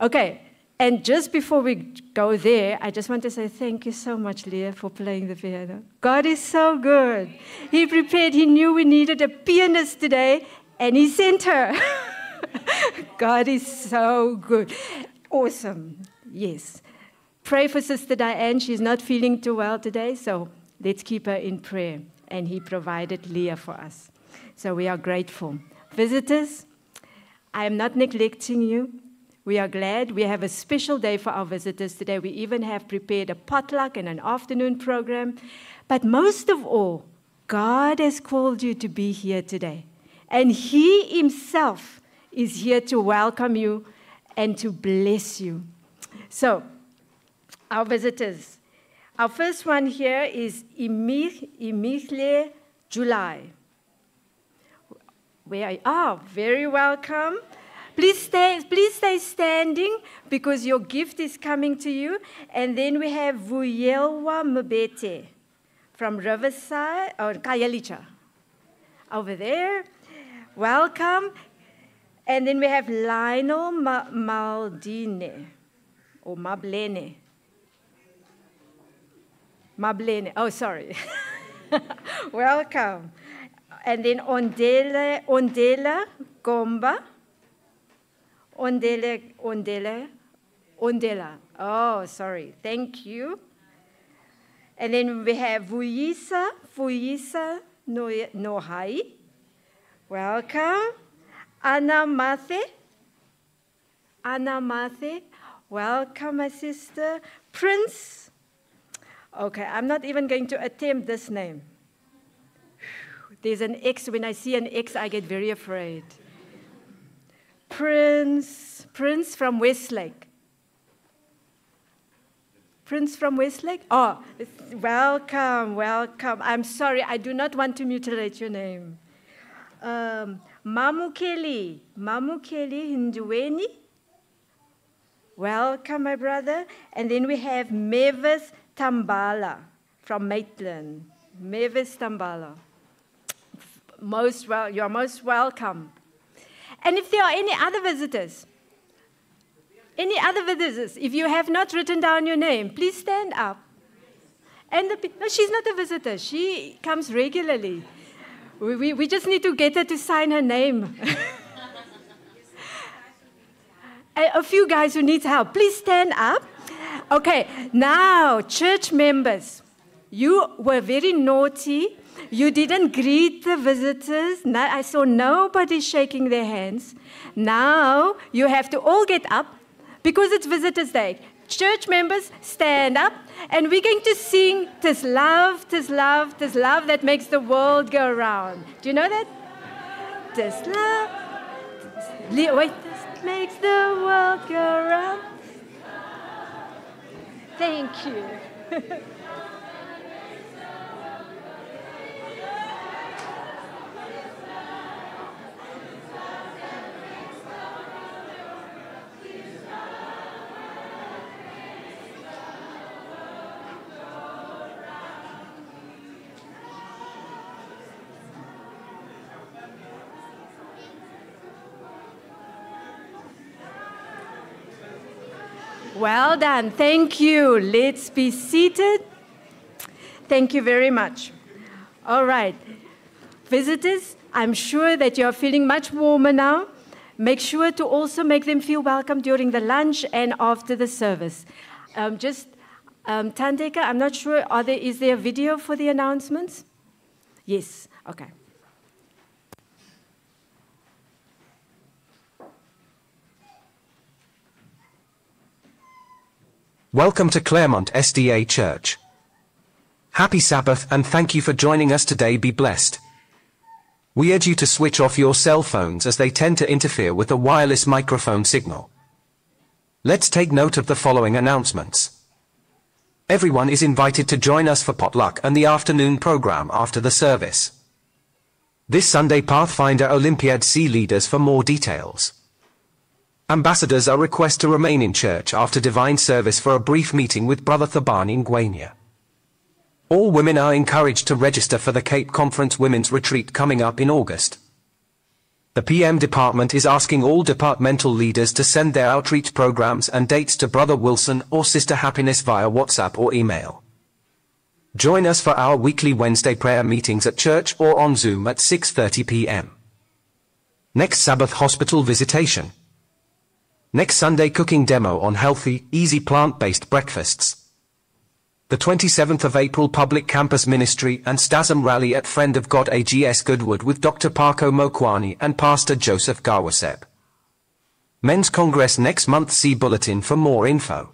Okay, and just before we go there, I just want to say thank you so much, Leah, for playing the piano. God is so good. He prepared, He knew we needed a pianist today, and He sent her. God is so good. Awesome. Yes. Pray for Sister Diane. She's not feeling too well today, so let's keep her in prayer and He provided Leah for us. So we are grateful. Visitors, I am not neglecting you. We are glad. We have a special day for our visitors today. We even have prepared a potluck and an afternoon program. But most of all, God has called you to be here today. And He Himself is here to welcome you and to bless you. So, our visitors, our first one here is Emihle July. Where are? Oh, very welcome. Please stay, please stay standing because your gift is coming to you. And then we have Vuyelwa Mbete from Riverside, or Khayelitsha. Over there. Welcome. And then we have Lionel Maldine, or Mablene. Mablene. Oh, sorry. Welcome. And then Ondele, Ondela Gomba. Ondele, Ondele, Ondela. Oh, sorry. Thank you. And then we have Vuyisa, Vuyisa Nohai. Welcome. Anna Mathe. Anna Mathe. Welcome, my sister. Prince Okay, I'm not even going to attempt this name. There's an X. When I see an X, I get very afraid. Prince, Prince from Westlake. Prince from Westlake? Oh, welcome, welcome. I'm sorry, I do not want to mutilate your name. Um, Mamukeli, Mamukeli Hindueni. Welcome, my brother. And then we have Mavis Tambala from Maitland. Mavis Tambala. Most well, you're most welcome. And if there are any other visitors, any other visitors, if you have not written down your name, please stand up. And the, no, she's not a visitor. She comes regularly. We, we, we just need to get her to sign her name. a, a few guys who need help, please stand up. Okay, now, church members, you were very naughty. You didn't greet the visitors. I saw nobody shaking their hands. Now you have to all get up because it's Visitors' Day. Church members, stand up, and we're going to sing Tis Love, Tis Love, Tis Love that makes the world go round. Do you know that? Tis love, tis, wait, this makes the world go round. Thank you. Well done. Thank you. Let's be seated. Thank you very much. All right. Visitors, I'm sure that you're feeling much warmer now. Make sure to also make them feel welcome during the lunch and after the service. Um, just, um, Tandeka, I'm not sure, there, is there a video for the announcements? Yes, okay. Welcome to Claremont SDA Church. Happy Sabbath and thank you for joining us today. Be blessed. We urge you to switch off your cell phones as they tend to interfere with the wireless microphone signal. Let's take note of the following announcements. Everyone is invited to join us for potluck and the afternoon program after the service. This Sunday Pathfinder Olympiad see leaders for more details. Ambassadors are requested to remain in church after divine service for a brief meeting with Brother Thabani Ngwenya. All women are encouraged to register for the Cape Conference Women's Retreat coming up in August. The PM department is asking all departmental leaders to send their outreach programs and dates to Brother Wilson or Sister Happiness via WhatsApp or email. Join us for our weekly Wednesday prayer meetings at church or on Zoom at 6.30 p.m. Next Sabbath hospital visitation. Next Sunday cooking demo on healthy, easy plant-based breakfasts. The 27th of April Public Campus Ministry and Stasm Rally at Friend of God AGS Goodwood with Dr. Parko Mokwani and Pastor Joseph Garwasep. Men's Congress next month see bulletin for more info.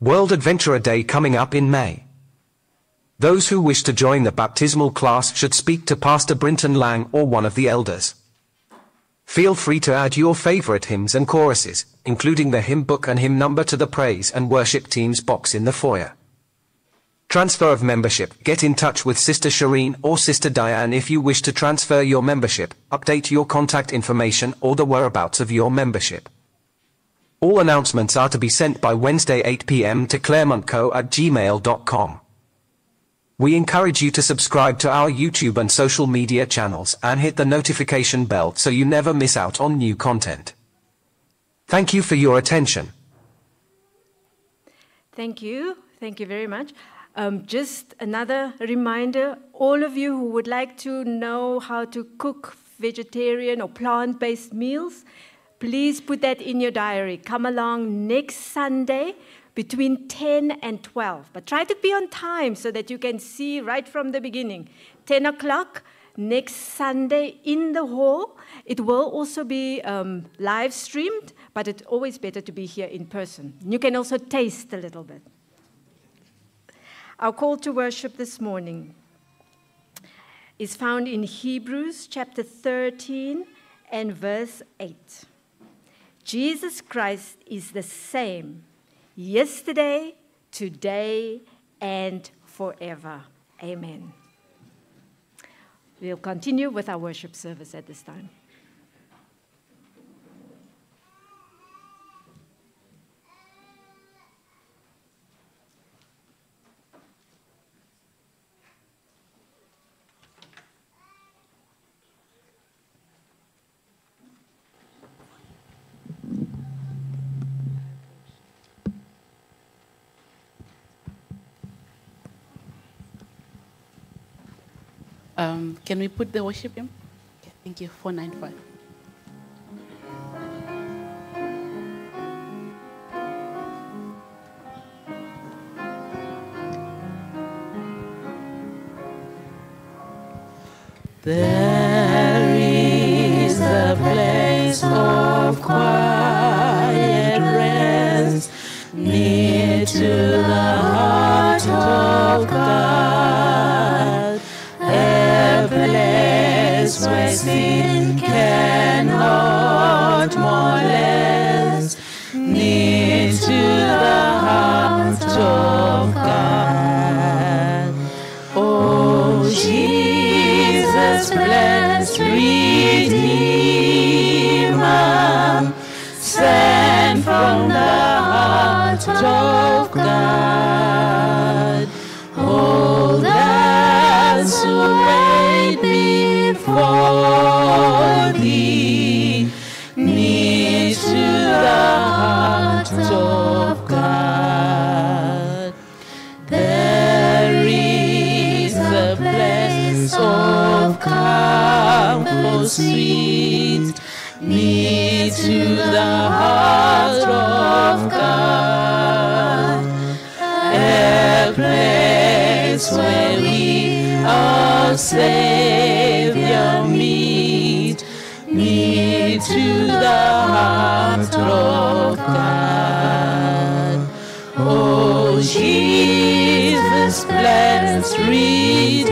World Adventurer Day coming up in May. Those who wish to join the baptismal class should speak to Pastor Brinton Lang or one of the elders. Feel free to add your favorite hymns and choruses, including the hymn book and hymn number to the praise and worship teams box in the foyer. Transfer of membership. Get in touch with Sister Shireen or Sister Diane if you wish to transfer your membership, update your contact information or the whereabouts of your membership. All announcements are to be sent by Wednesday 8 p.m. to claremontco at gmail.com. We encourage you to subscribe to our YouTube and social media channels and hit the notification bell so you never miss out on new content. Thank you for your attention. Thank you. Thank you very much. Um, just another reminder all of you who would like to know how to cook vegetarian or plant based meals, please put that in your diary. Come along next Sunday between 10 and 12. But try to be on time so that you can see right from the beginning. 10 o'clock next Sunday in the hall. It will also be um, live streamed, but it's always better to be here in person. You can also taste a little bit. Our call to worship this morning is found in Hebrews chapter 13 and verse 8. Jesus Christ is the same yesterday, today, and forever. Amen. We'll continue with our worship service at this time. Um, can we put the worship in? Okay, thank you. 495. There is a place of quiet rest near to the heart of God, place sweet, near to the heart of God. A place where we our Savior meet, near to the heart of God. Oh, Jesus, blessed Redeemer,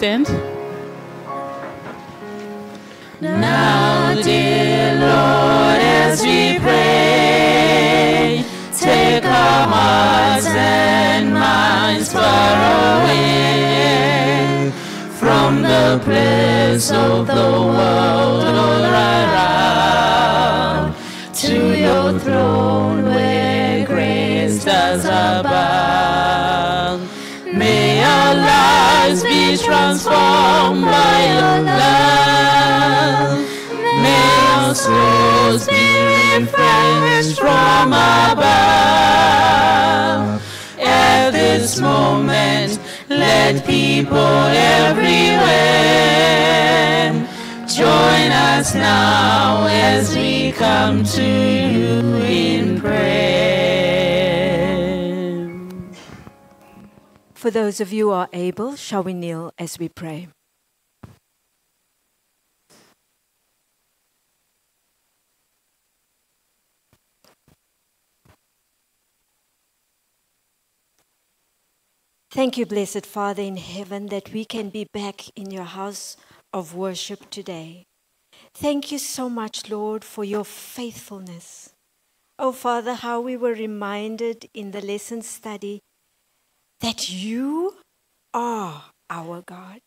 stand? Now, dear Lord, as we pray, take our hearts and minds far away from the place of the world all around to your throne where grace does abound. Lives be transformed by your love. May our souls be refreshed from above. At this moment, let people everywhere join us now as we come to you in For those of you who are able, shall we kneel as we pray? Thank you, blessed Father in heaven, that we can be back in your house of worship today. Thank you so much, Lord, for your faithfulness. Oh, Father, how we were reminded in the lesson study that you are our God.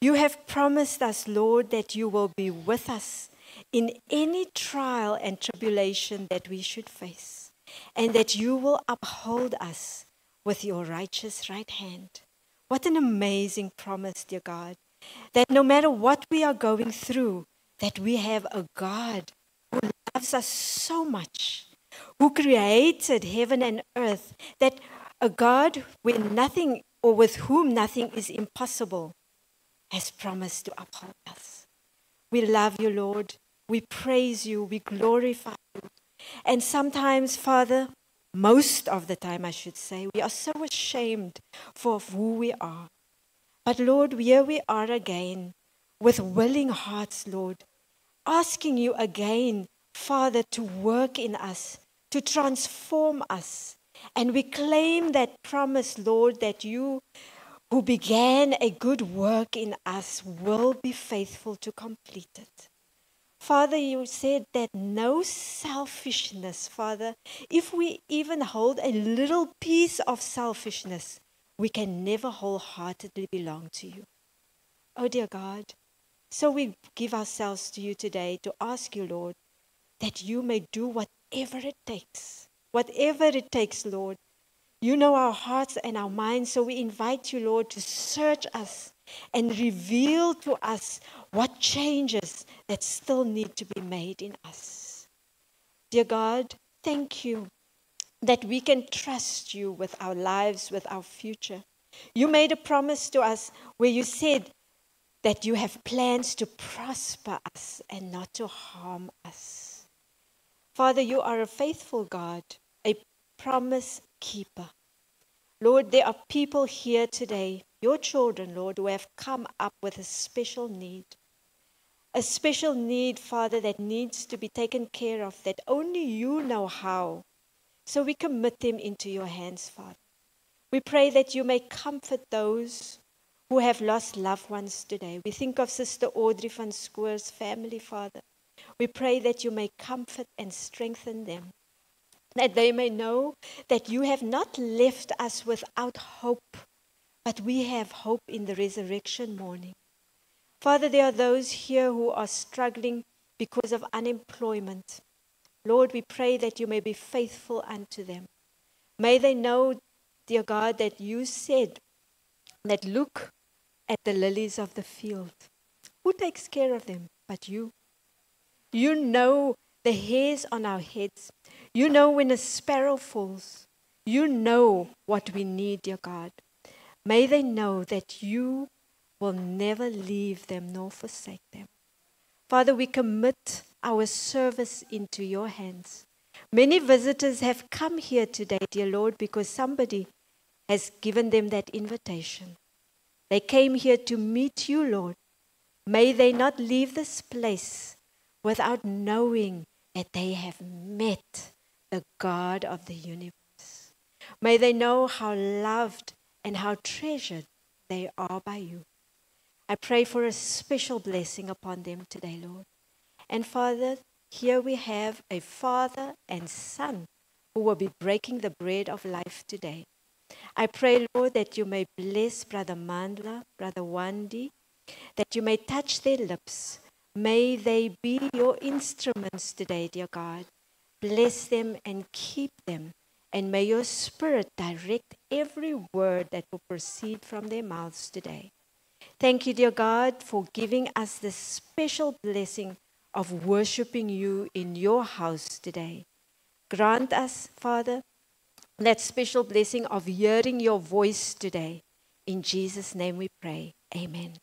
You have promised us, Lord, that you will be with us in any trial and tribulation that we should face, and that you will uphold us with your righteous right hand. What an amazing promise, dear God, that no matter what we are going through, that we have a God who loves us so much, who created heaven and earth, that a God where nothing or with whom nothing is impossible has promised to uphold us. We love you, Lord. We praise you. We glorify you. And sometimes, Father, most of the time, I should say, we are so ashamed for who we are. But Lord, here we are again with willing hearts, Lord, asking you again, Father, to work in us, to transform us. And we claim that promise, Lord, that you who began a good work in us will be faithful to complete it. Father, you said that no selfishness, Father, if we even hold a little piece of selfishness, we can never wholeheartedly belong to you. Oh, dear God, so we give ourselves to you today to ask you, Lord, that you may do whatever it takes. Whatever it takes, Lord. You know our hearts and our minds, so we invite you, Lord, to search us and reveal to us what changes that still need to be made in us. Dear God, thank you that we can trust you with our lives, with our future. You made a promise to us where you said that you have plans to prosper us and not to harm us. Father, you are a faithful God, promise keeper. Lord, there are people here today, your children, Lord, who have come up with a special need. A special need, Father, that needs to be taken care of, that only you know how. So we commit them into your hands, Father. We pray that you may comfort those who have lost loved ones today. We think of Sister Audrey van Schoor's family, Father. We pray that you may comfort and strengthen them. That they may know that you have not left us without hope, but we have hope in the resurrection morning. Father, there are those here who are struggling because of unemployment. Lord, we pray that you may be faithful unto them. May they know, dear God, that you said that look at the lilies of the field. Who takes care of them but you? You know the hairs on our heads. You know when a sparrow falls. You know what we need, dear God. May they know that you will never leave them nor forsake them. Father, we commit our service into your hands. Many visitors have come here today, dear Lord, because somebody has given them that invitation. They came here to meet you, Lord. May they not leave this place without knowing that they have met the God of the universe. May they know how loved and how treasured they are by you. I pray for a special blessing upon them today, Lord. And Father, here we have a father and son who will be breaking the bread of life today. I pray, Lord, that you may bless Brother Mandla, Brother Wandi, that you may touch their lips. May they be your instruments today, dear God. Bless them and keep them. And may your spirit direct every word that will proceed from their mouths today. Thank you, dear God, for giving us the special blessing of worshiping you in your house today. Grant us, Father, that special blessing of hearing your voice today. In Jesus' name we pray. Amen.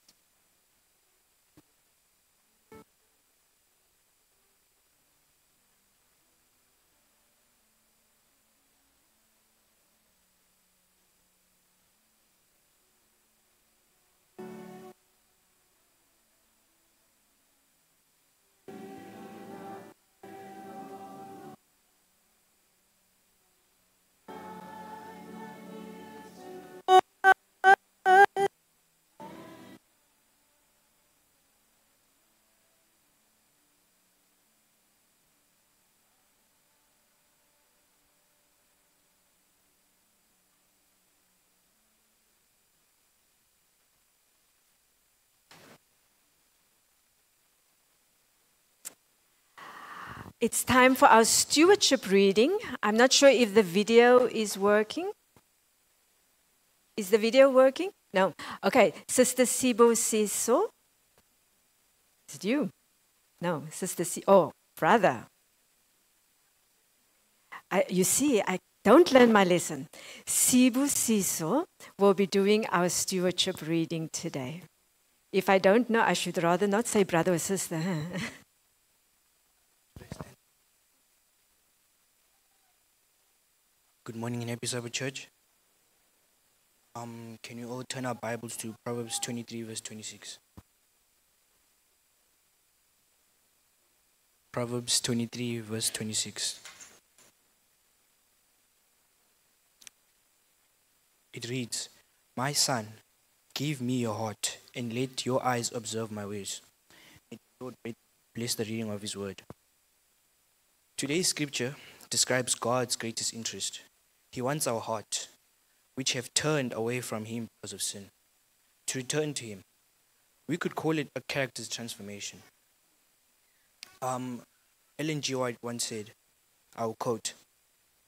It's time for our stewardship reading. I'm not sure if the video is working. Is the video working? No. Okay. Sister Sibo Siso. Is it you? No. Sister Si. Oh, brother. I, you see, I don't learn my lesson. Sibusiso will be doing our stewardship reading today. If I don't know, I should rather not say brother or sister. Huh? Good morning and happy Sabbath, church. Um, can you all turn our Bibles to Proverbs 23, verse 26? Proverbs 23, verse 26. It reads, My son, give me your heart, and let your eyes observe my ways. May Lord bless the reading of his word. Today's scripture describes God's greatest interest. He wants our heart, which have turned away from Him because of sin, to return to Him. We could call it a character's transformation. Um, Ellen G. White once said, I'll quote,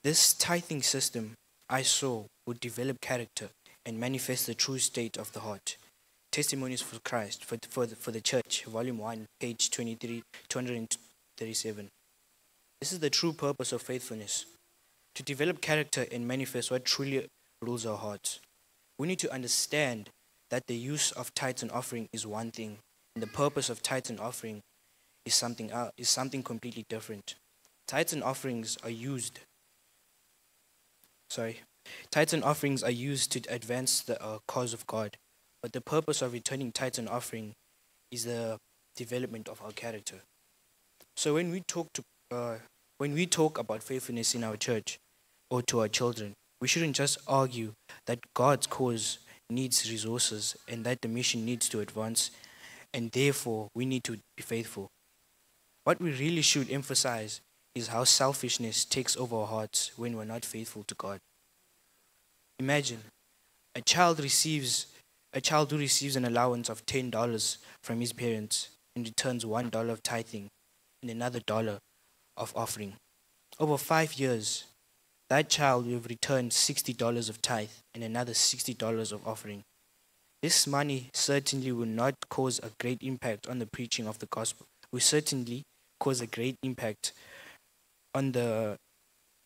This tithing system I saw would develop character and manifest the true state of the heart. Testimonies for Christ, for, for, the, for the Church, Volume 1, page 23, 237. This is the true purpose of faithfulness to develop character and manifest what truly rules our hearts. We need to understand that the use of tithes and offering is one thing, and the purpose of tithes and offering is something else, is something completely different. Tithes and offerings are used. Sorry, tithes and offerings are used to advance the uh, cause of God, but the purpose of returning tithes and offering is the development of our character. So when we talk to uh, when we talk about faithfulness in our church or to our children, we shouldn't just argue that God's cause needs resources and that the mission needs to advance, and therefore we need to be faithful. What we really should emphasize is how selfishness takes over our hearts when we're not faithful to God. Imagine a child receives a child who receives an allowance of ten dollars from his parents and returns one dollar of tithing and another dollar of offering. Over five years, that child will have returned sixty dollars of tithe and another sixty dollars of offering. This money certainly will not cause a great impact on the preaching of the gospel. Will certainly cause a great impact on the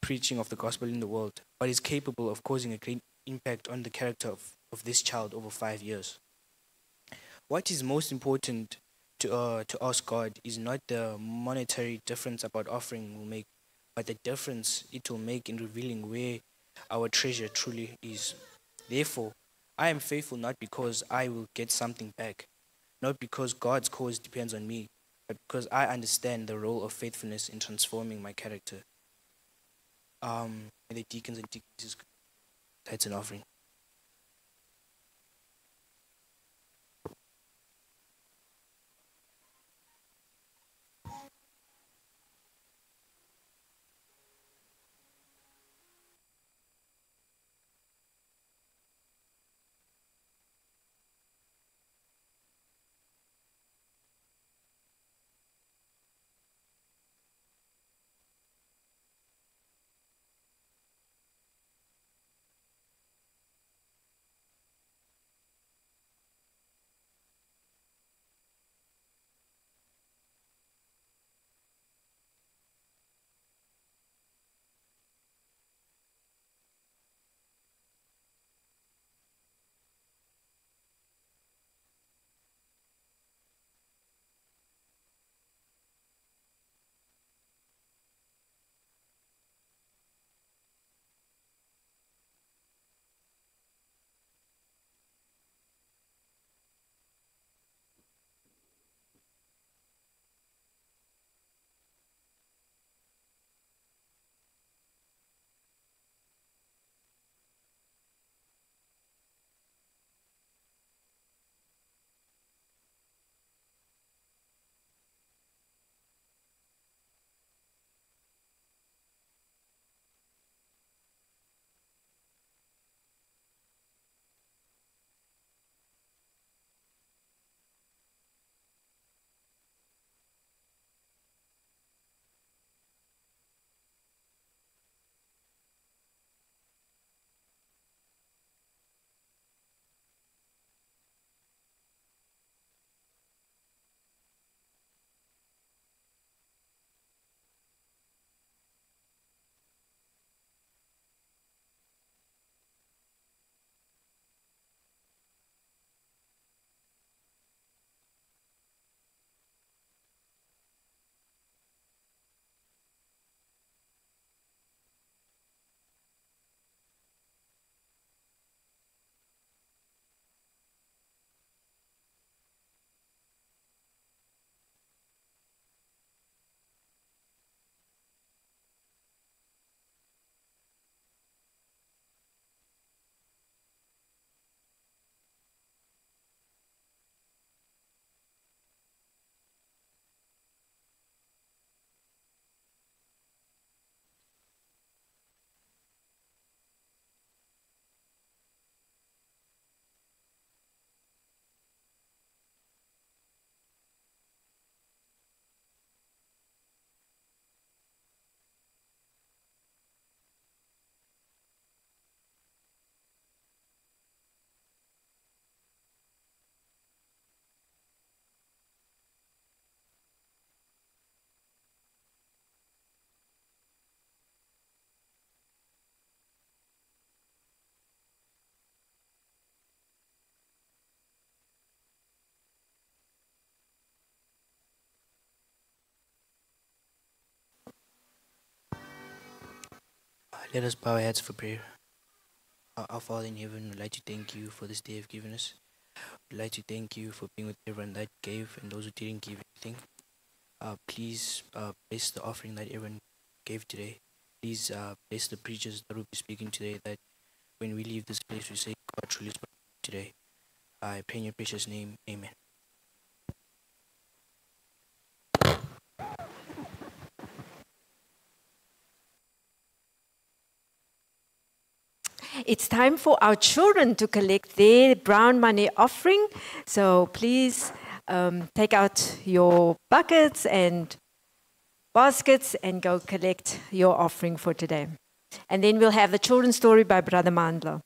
preaching of the gospel in the world, but is capable of causing a great impact on the character of, of this child over five years. What is most important to, uh, to ask God is not the monetary difference about offering will make, but the difference it will make in revealing where our treasure truly is. Therefore, I am faithful not because I will get something back, not because God's cause depends on me, but because I understand the role of faithfulness in transforming my character. Um, and the deacons and deaconesses, that's an offering. Let us bow our heads for prayer. Our, Father in heaven, we'd like to thank you for this day you've given us. We'd like to thank you for being with everyone that gave and those who didn't give anything. Uh, please uh, bless the offering that everyone gave today. Please uh, bless the preachers that will be speaking today. That when we leave this place, we say, God truly spoke today. I pray in your precious name. Amen. It's time for our children to collect their brown money offering. So please um, take out your buckets and baskets and go collect your offering for today. And then we'll have the children's story by Brother Mandla.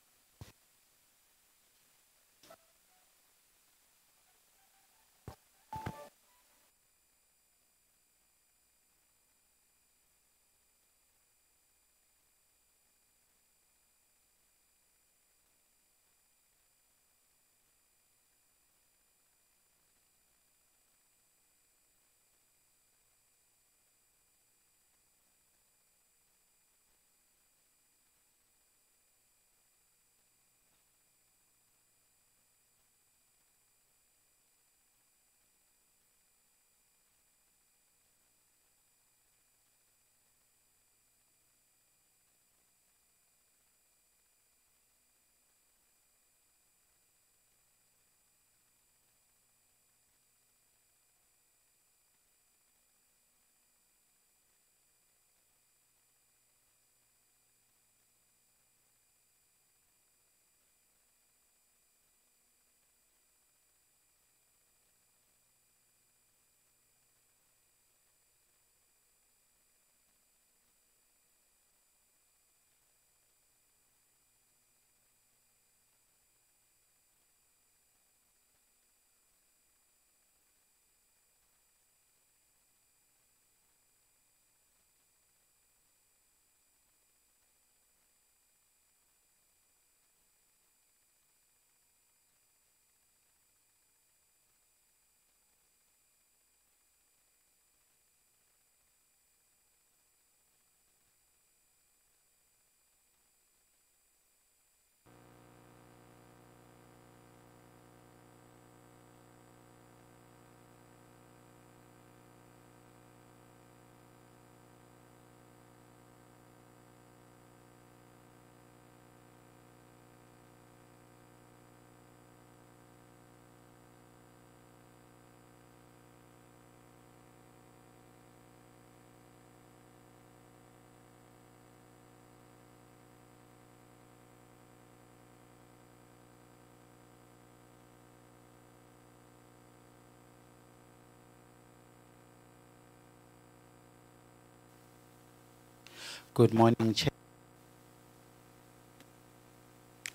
Good morning, church.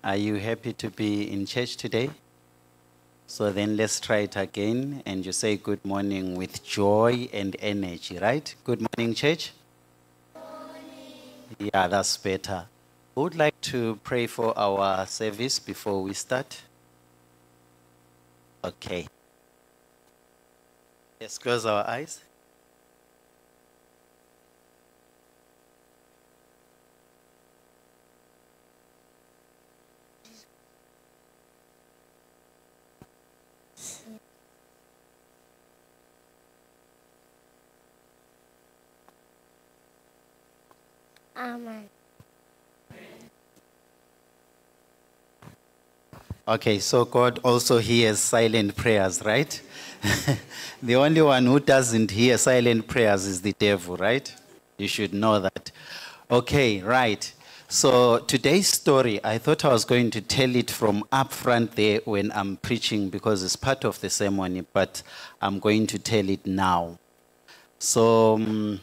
Are you happy to be in church today? So then let's try it again and you say good morning with joy and energy, right? Good morning, church. Yeah, that's better. Who would like to pray for our service before we start? Okay. Let's close our eyes. Amen. Okay, so God also hears silent prayers, right? the only one who doesn't hear silent prayers is the devil, right? You should know that. Okay, right. So today's story, I thought I was going to tell it from up front there when I'm preaching because it's part of the sermon, but I'm going to tell it now. So um,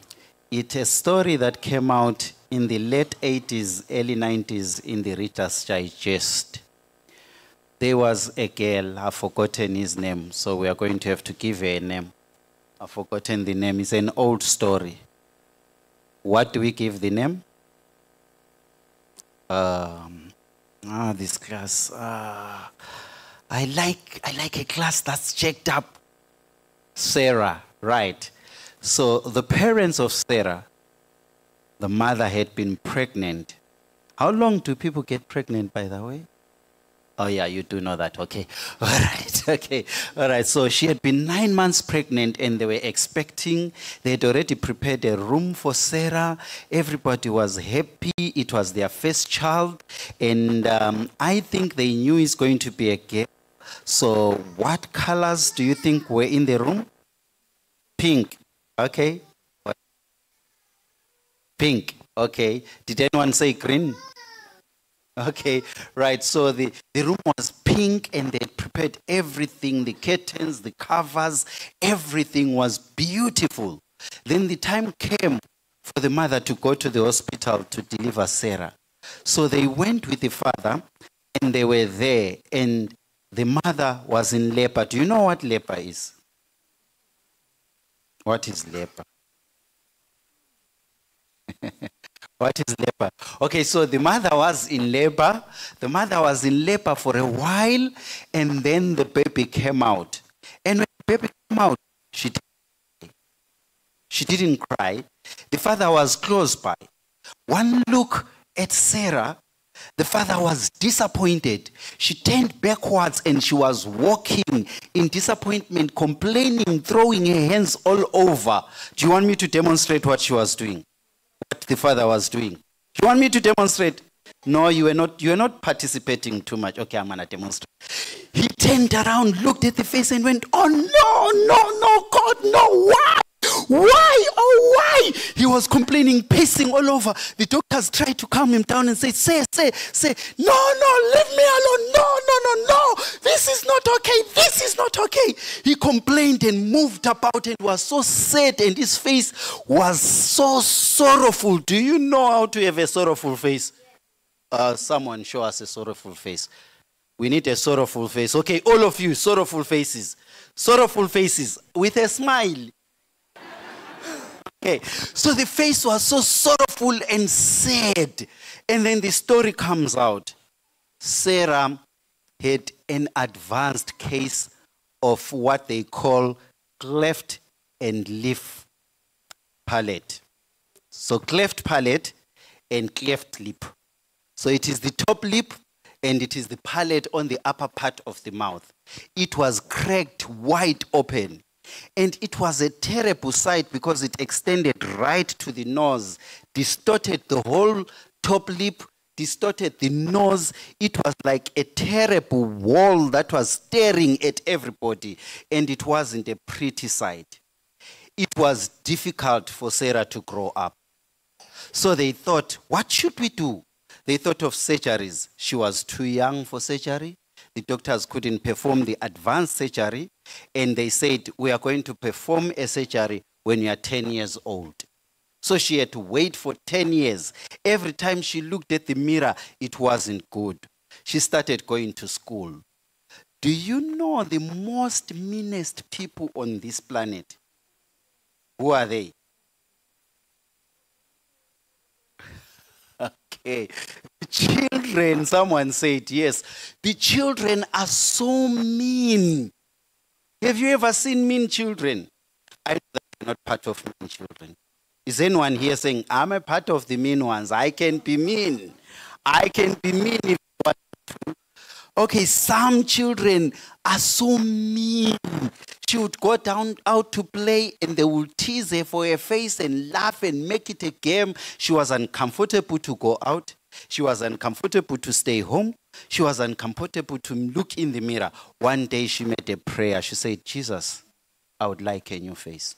it's a story that came out in the late 80s, early 90s in the Reader's Digest. There was a girl, I've forgotten his name, so we are going to have to give her a name. I've forgotten the name, it's an old story. What do we give the name? Um, ah, this class. Ah, I like I like a class that's checked up. Sarah, right? So the parents of Sarah, the mother had been pregnant. How long do people get pregnant, by the way? Oh, yeah, you do know that. Okay. All right. Okay. All right. So she had been nine months pregnant and they were expecting. They had already prepared a room for Sarah. Everybody was happy. It was their first child. And um, I think they knew it's going to be a girl. So, what colors do you think were in the room? Pink. Okay. Pink. Okay. Did anyone say green? Okay, right. So the, the room was pink and they prepared everything the curtains, the covers, everything was beautiful. Then the time came for the mother to go to the hospital to deliver Sarah. So they went with the father and they were there, and the mother was in labor. Do you know what labor is? What is labor? What is labor? Okay, so the mother was in labor. The mother was in labor for a while, and then the baby came out. And when the baby came out, she didn't, she didn't cry. The father was close by. One look at Sarah, the father was disappointed. She turned backwards and she was walking in disappointment, complaining, throwing her hands all over. Do you want me to demonstrate what she was doing? The father was doing. You want me to demonstrate? No, you were not you were not participating too much. Okay, I'm gonna demonstrate. He turned around, looked at the face, and went, Oh no, no, no, God, no, why? Why? Oh, why? He was complaining, pacing all over. The doctors tried to calm him down and say, Say, say, say, no, no, leave me alone. No, no, no, no. This is not okay. This is not okay. He complained and moved about and was so sad, and his face was so sorrowful. Do you know how to have a sorrowful face? Uh, someone show us a sorrowful face. We need a sorrowful face. Okay, all of you, sorrowful faces. Sorrowful faces with a smile. Okay, so the face was so sorrowful and sad. And then the story comes out. Sarah had an advanced case of what they call cleft and leaf palate. So, cleft palate and cleft lip. So, it is the top lip and it is the palate on the upper part of the mouth. It was cracked wide open. And it was a terrible sight because it extended right to the nose, distorted the whole top lip, distorted the nose. It was like a terrible wall that was staring at everybody, and it wasn't a pretty sight. It was difficult for Sarah to grow up. So they thought, what should we do? They thought of surgeries. She was too young for surgery. The doctors couldn't perform the advanced surgery, and they said, We are going to perform a surgery when you are 10 years old. So she had to wait for 10 years. Every time she looked at the mirror, it wasn't good. She started going to school. Do you know the most meanest people on this planet? Who are they? Okay. Children, someone said, yes. The children are so mean. Have you ever seen mean children? I know that not part of mean children. Is anyone here saying, I'm a part of the mean ones? I can be mean. I can be mean if want to. Okay, some children are so mean. She would go down out to play and they would tease her for her face and laugh and make it a game. She was uncomfortable to go out. She was uncomfortable to stay home. She was uncomfortable to look in the mirror. One day she made a prayer. She said, Jesus, I would like a new face.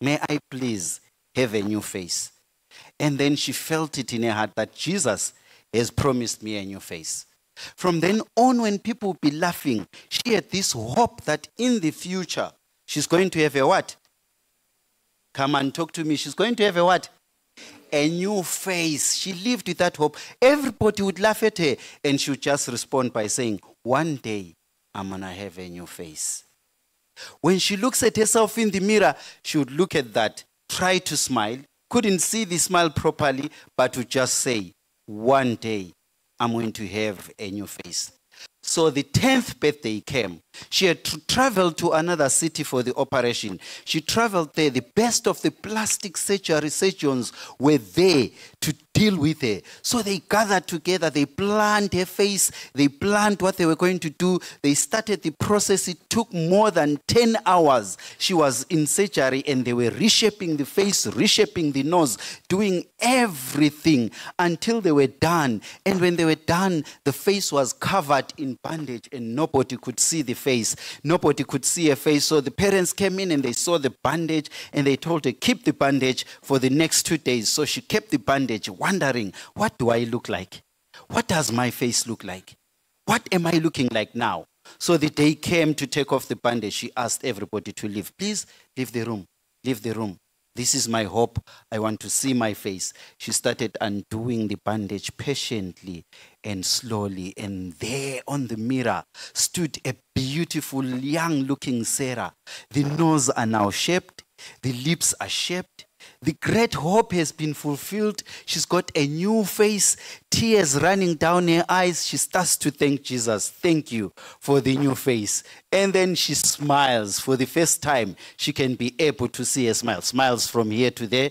May I please have a new face? And then she felt it in her heart that Jesus has promised me a new face. From then on, when people would be laughing, she had this hope that in the future, she's going to have a what? Come and talk to me. She's going to have a what? A new face. She lived with that hope. Everybody would laugh at her, and she would just respond by saying, One day, I'm going to have a new face. When she looks at herself in the mirror, she would look at that, try to smile, couldn't see the smile properly, but would just say, One day, I'm going to have a new face. So the 10th birthday came. She had to travel to another city for the operation. She traveled there. The best of the plastic surgery surgeons were there to deal with her. So they gathered together, they planned her face, they planned what they were going to do. They started the process. It took more than 10 hours. She was in surgery and they were reshaping the face, reshaping the nose, doing everything until they were done. And when they were done, the face was covered in bandage and nobody could see the face. Nobody could see her face. So the parents came in and they saw the bandage and they told her, keep the bandage for the next two days. So she kept the bandage, wondering, what do I look like? What does my face look like? What am I looking like now? So the day came to take off the bandage. She asked everybody to leave. Please leave the room. Leave the room. This is my hope. I want to see my face. She started undoing the bandage patiently and slowly. And there on the mirror stood a beautiful young looking Sarah. The nose are now shaped, the lips are shaped. The great hope has been fulfilled. She's got a new face, tears running down her eyes. She starts to thank Jesus. Thank you for the new face. And then she smiles for the first time. She can be able to see a smile. Smiles from here to there.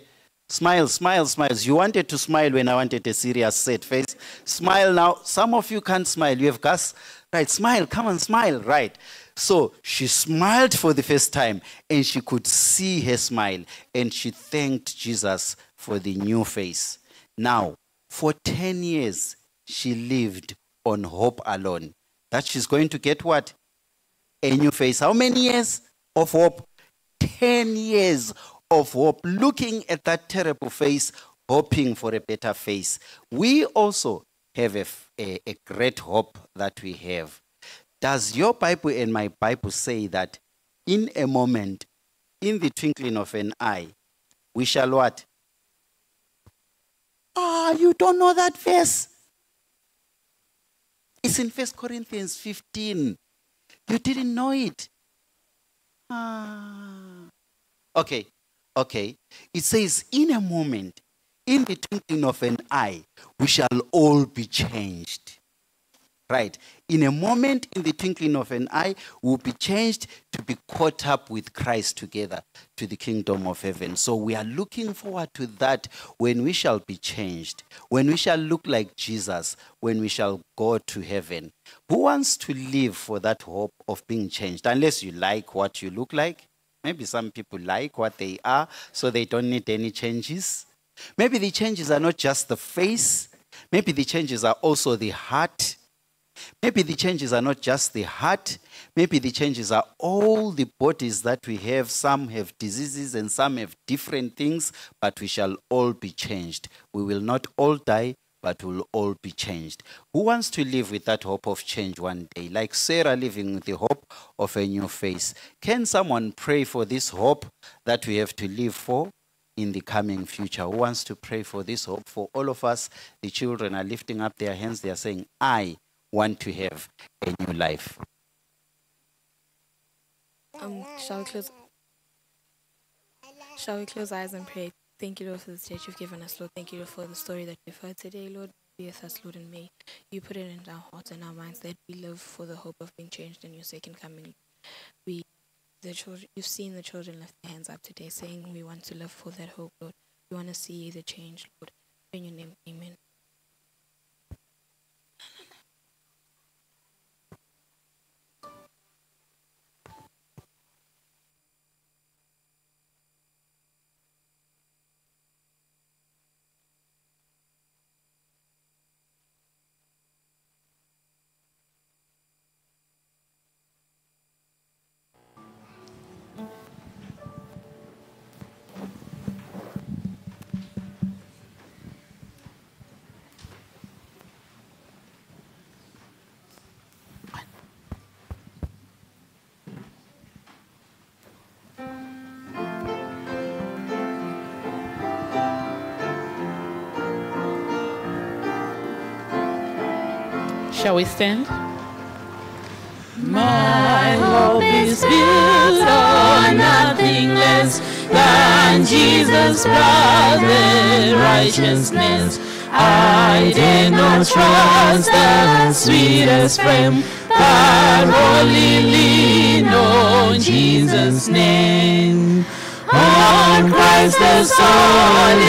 Smile, smile, smiles. You wanted to smile when I wanted a serious set face. Smile now. Some of you can't smile. You have gas. Right, smile. Come on, smile. Right. So she smiled for the first time and she could see her smile and she thanked Jesus for the new face. Now, for 10 years, she lived on hope alone. That she's going to get what? A new face. How many years of hope? 10 years of hope, looking at that terrible face, hoping for a better face. We also have a, a, a great hope that we have. Does your Bible and my Bible say that in a moment, in the twinkling of an eye, we shall what? Ah, you don't know that verse. It's in First Corinthians 15. You didn't know it. Ah. Okay, okay. It says, in a moment, in the twinkling of an eye, we shall all be changed. Right. In a moment, in the twinkling of an eye, we'll be changed to be caught up with Christ together to the kingdom of heaven. So we are looking forward to that when we shall be changed, when we shall look like Jesus, when we shall go to heaven. Who wants to live for that hope of being changed? Unless you like what you look like. Maybe some people like what they are, so they don't need any changes. Maybe the changes are not just the face, maybe the changes are also the heart. Maybe the changes are not just the heart, maybe the changes are all the bodies that we have. Some have diseases and some have different things, but we shall all be changed. We will not all die, but we'll all be changed. Who wants to live with that hope of change one day? Like Sarah living with the hope of a new face. Can someone pray for this hope that we have to live for? in the coming future. Who wants to pray for this hope for all of us? The children are lifting up their hands. They are saying, I want to have a new life. Um, shall we close? Shall we close eyes and pray? Thank you, Lord, for the church you've given us, Lord. Thank you, Lord, for the story that we've heard today, Lord. Be with us, Lord, and may you put it in our hearts and our minds that we live for the hope of being changed in your second coming. We, the children, you've seen the children lift their hands up today, saying we want to live for that hope, Lord. We want to see the change, Lord. In your name, Amen. Shall we stand? My hope is built on nothing less than Jesus' blood and righteousness. I dare not trust the sweetest frame, but wholly lean on Jesus' name. On Christ the solid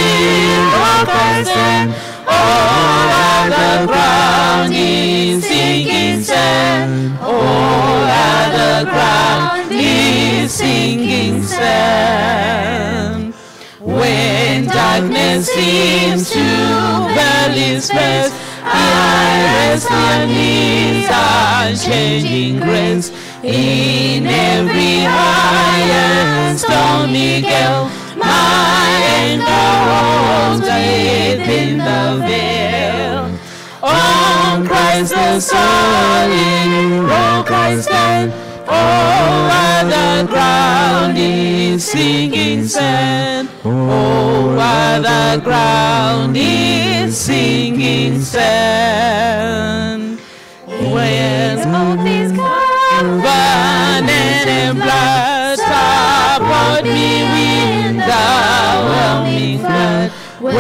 rock I stand, all other ground is sinking sand. All other ground is sinking sand. When darkness seems to veil its face, I rest on His unchanging grace. In every high and stormy gale, anchor holds within the veil. On Christ the solid rock I stand. All other ground is sinking sand. All other ground is sinking sand. When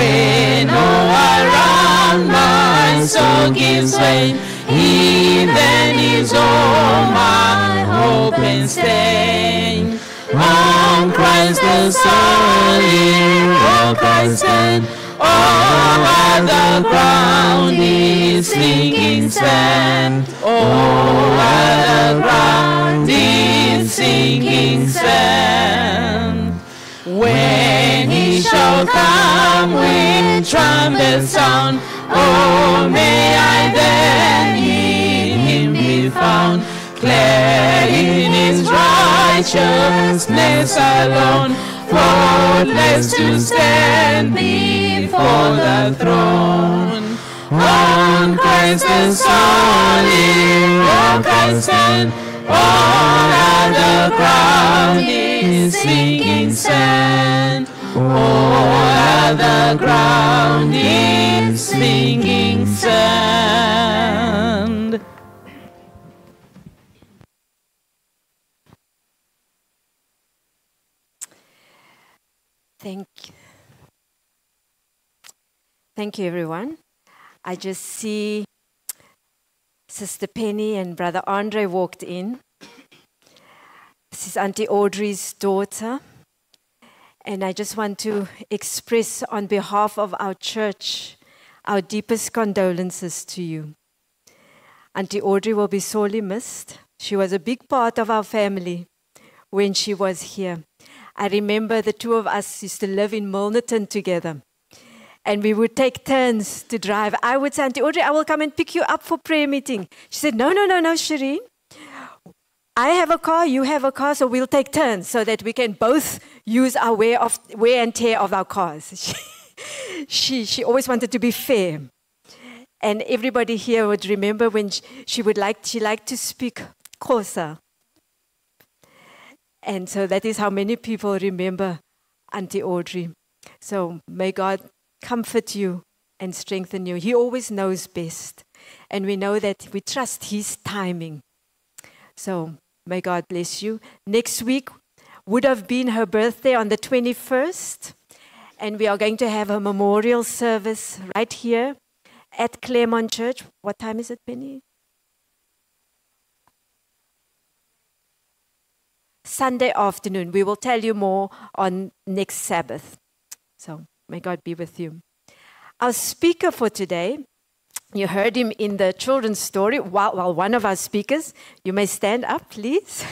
When all around my soul gives way, He then is all my hope and stay. On Christ the solid rock I stand. All other ground is sinking sand. All other ground is sinking sand. When he shall come with trumpet sound, oh, may I then in him be found, clear in his righteousness alone, faultless to stand before the throne. On Christ the solid rock I stand, all other ground is sinking sand. All the ground is sinking sand. Thank you. Thank you, everyone. I just see Sister Penny and Brother Andre walked in. This is Auntie Audrey's daughter. And I just want to express on behalf of our church our deepest condolences to you. Auntie Audrey will be sorely missed. She was a big part of our family when she was here. I remember the two of us used to live in Milnerton together. And we would take turns to drive. I would say, Auntie Audrey, I will come and pick you up for prayer meeting. She said, No, no, no, no, Shireen. I have a car, you have a car, so we'll take turns so that we can both use our wear, of, wear and tear of our cars. she, she always wanted to be fair. And everybody here would remember when she, she would like, she liked to speak Xhosa. And so that is how many people remember Auntie Audrey. So may God comfort you and strengthen you. He always knows best. And we know that we trust His timing. So may God bless you. Next week would have been her birthday on the 21st. And we are going to have a memorial service right here at Claremont Church. What time is it, Penny? Sunday afternoon. We will tell you more on next Sabbath. So may God be with you. Our speaker for today, you heard him in the children's story. While, while one of our speakers, you may stand up, please.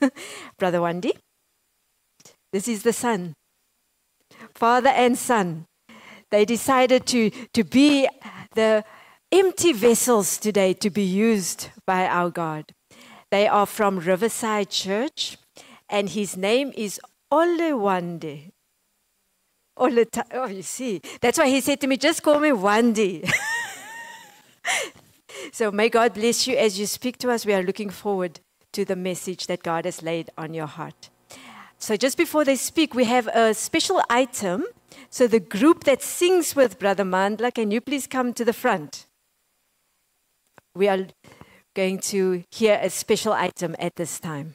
Brother Wandi. This is the son. Father and son. They decided to, to be the empty vessels today to be used by our God. They are from Riverside Church, and his name is Olewande. Oleta- oh, you see, that's why he said to me, just call me Wandi. so may God bless you as you speak to us. We are looking forward to the message that God has laid on your heart. So just before they speak, we have a special item. So the group that sings with Brother Mandla, can you please come to the front? We are going to hear a special item at this time.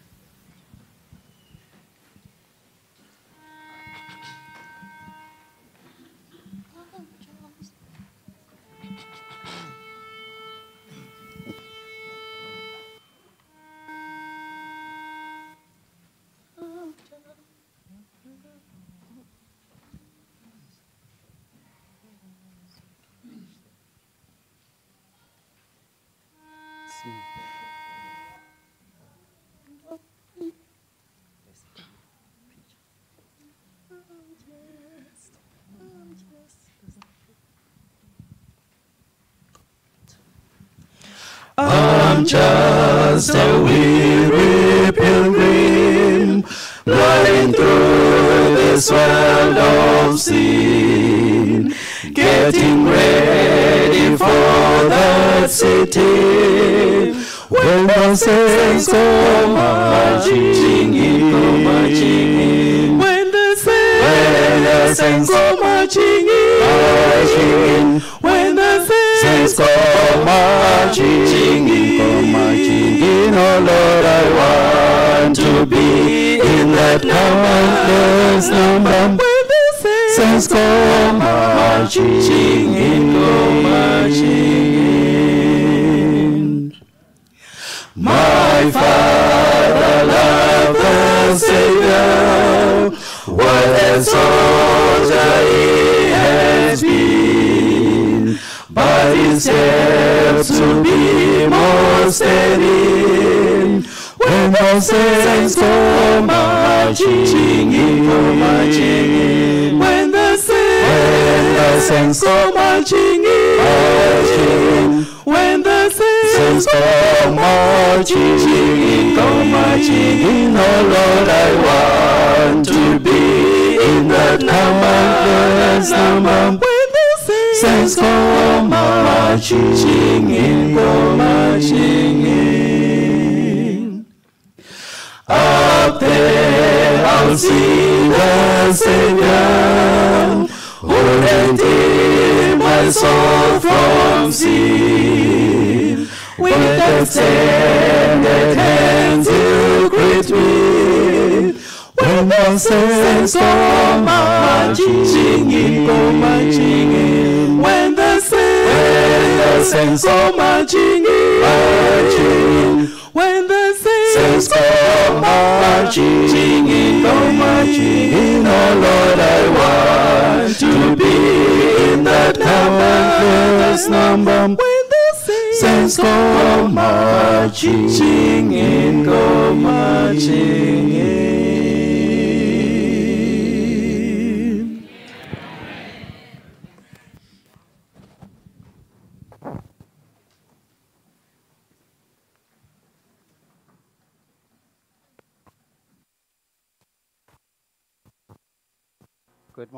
Just a weary pilgrim, plodding through this world of sin, getting ready for that city. When the saints come marching in, come marching in. When the saints, come marching in, marching in. When the saints come marching in, come marching in. Oh Lord, I want to be in that countless number. Saints come marching in, come marching in. My Father loved the Savior, what a soldier been. But his to be more steady. When the saints come marching in. When the saints, the come marching in. When the saints come marching in, come marching in, oh Lord, I want to be in numberless number. The saints come marching in, come marching in. Up there I'll see the Savior who redeemed my soul from sin. With extended hands you greet me. When the saints come marching in, come marching in. The saints come marching in, marching in. When the saints come marching in, come marching in. Oh Lord, I want to be in that numberless number. When the saints come marching in, come marching in.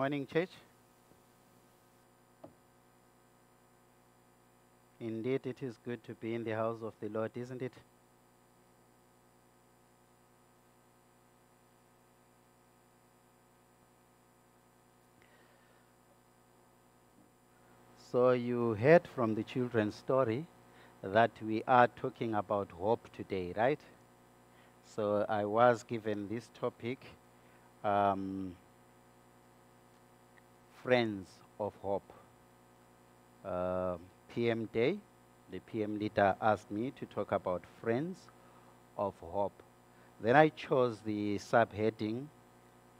Morning, church. Indeed, it is good to be in the house of the Lord, isn't it? So, you heard from the children's story that we are talking about hope today, right? So, I was given this topic um, Friends of Hope. Uh, PM Day, the PM leader asked me to talk about Friends of Hope. Then I chose the subheading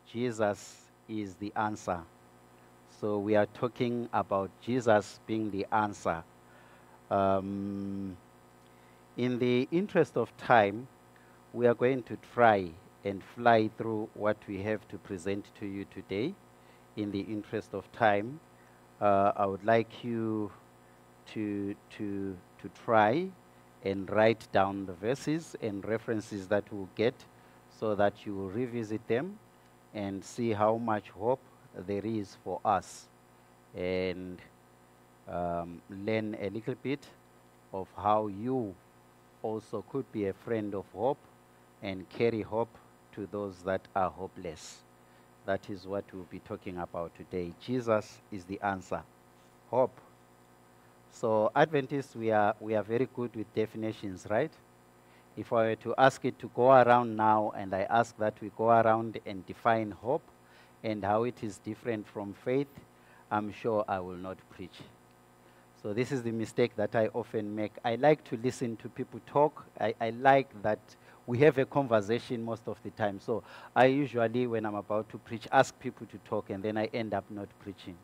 Jesus is the answer. So we are talking about Jesus being the answer. Um, in the interest of time, we are going to try and fly through what we have to present to you today. In the interest of time, uh, I would like you to, to, to try and write down the verses and references that we'll get so that you will revisit them and see how much hope there is for us and um, learn a little bit of how you also could be a friend of hope and carry hope to those that are hopeless. That is what we'll be talking about today. Jesus is the answer. Hope. So Adventists, we are, we are very good with definitions, right? If I were to ask it to go around now and I ask that we go around and define hope and how it is different from faith, I'm sure I will not preach. So this is the mistake that I often make. I like to listen to people talk. I, I like that we have a conversation most of the time. So I usually, when I'm about to preach, ask people to talk and then I end up not preaching.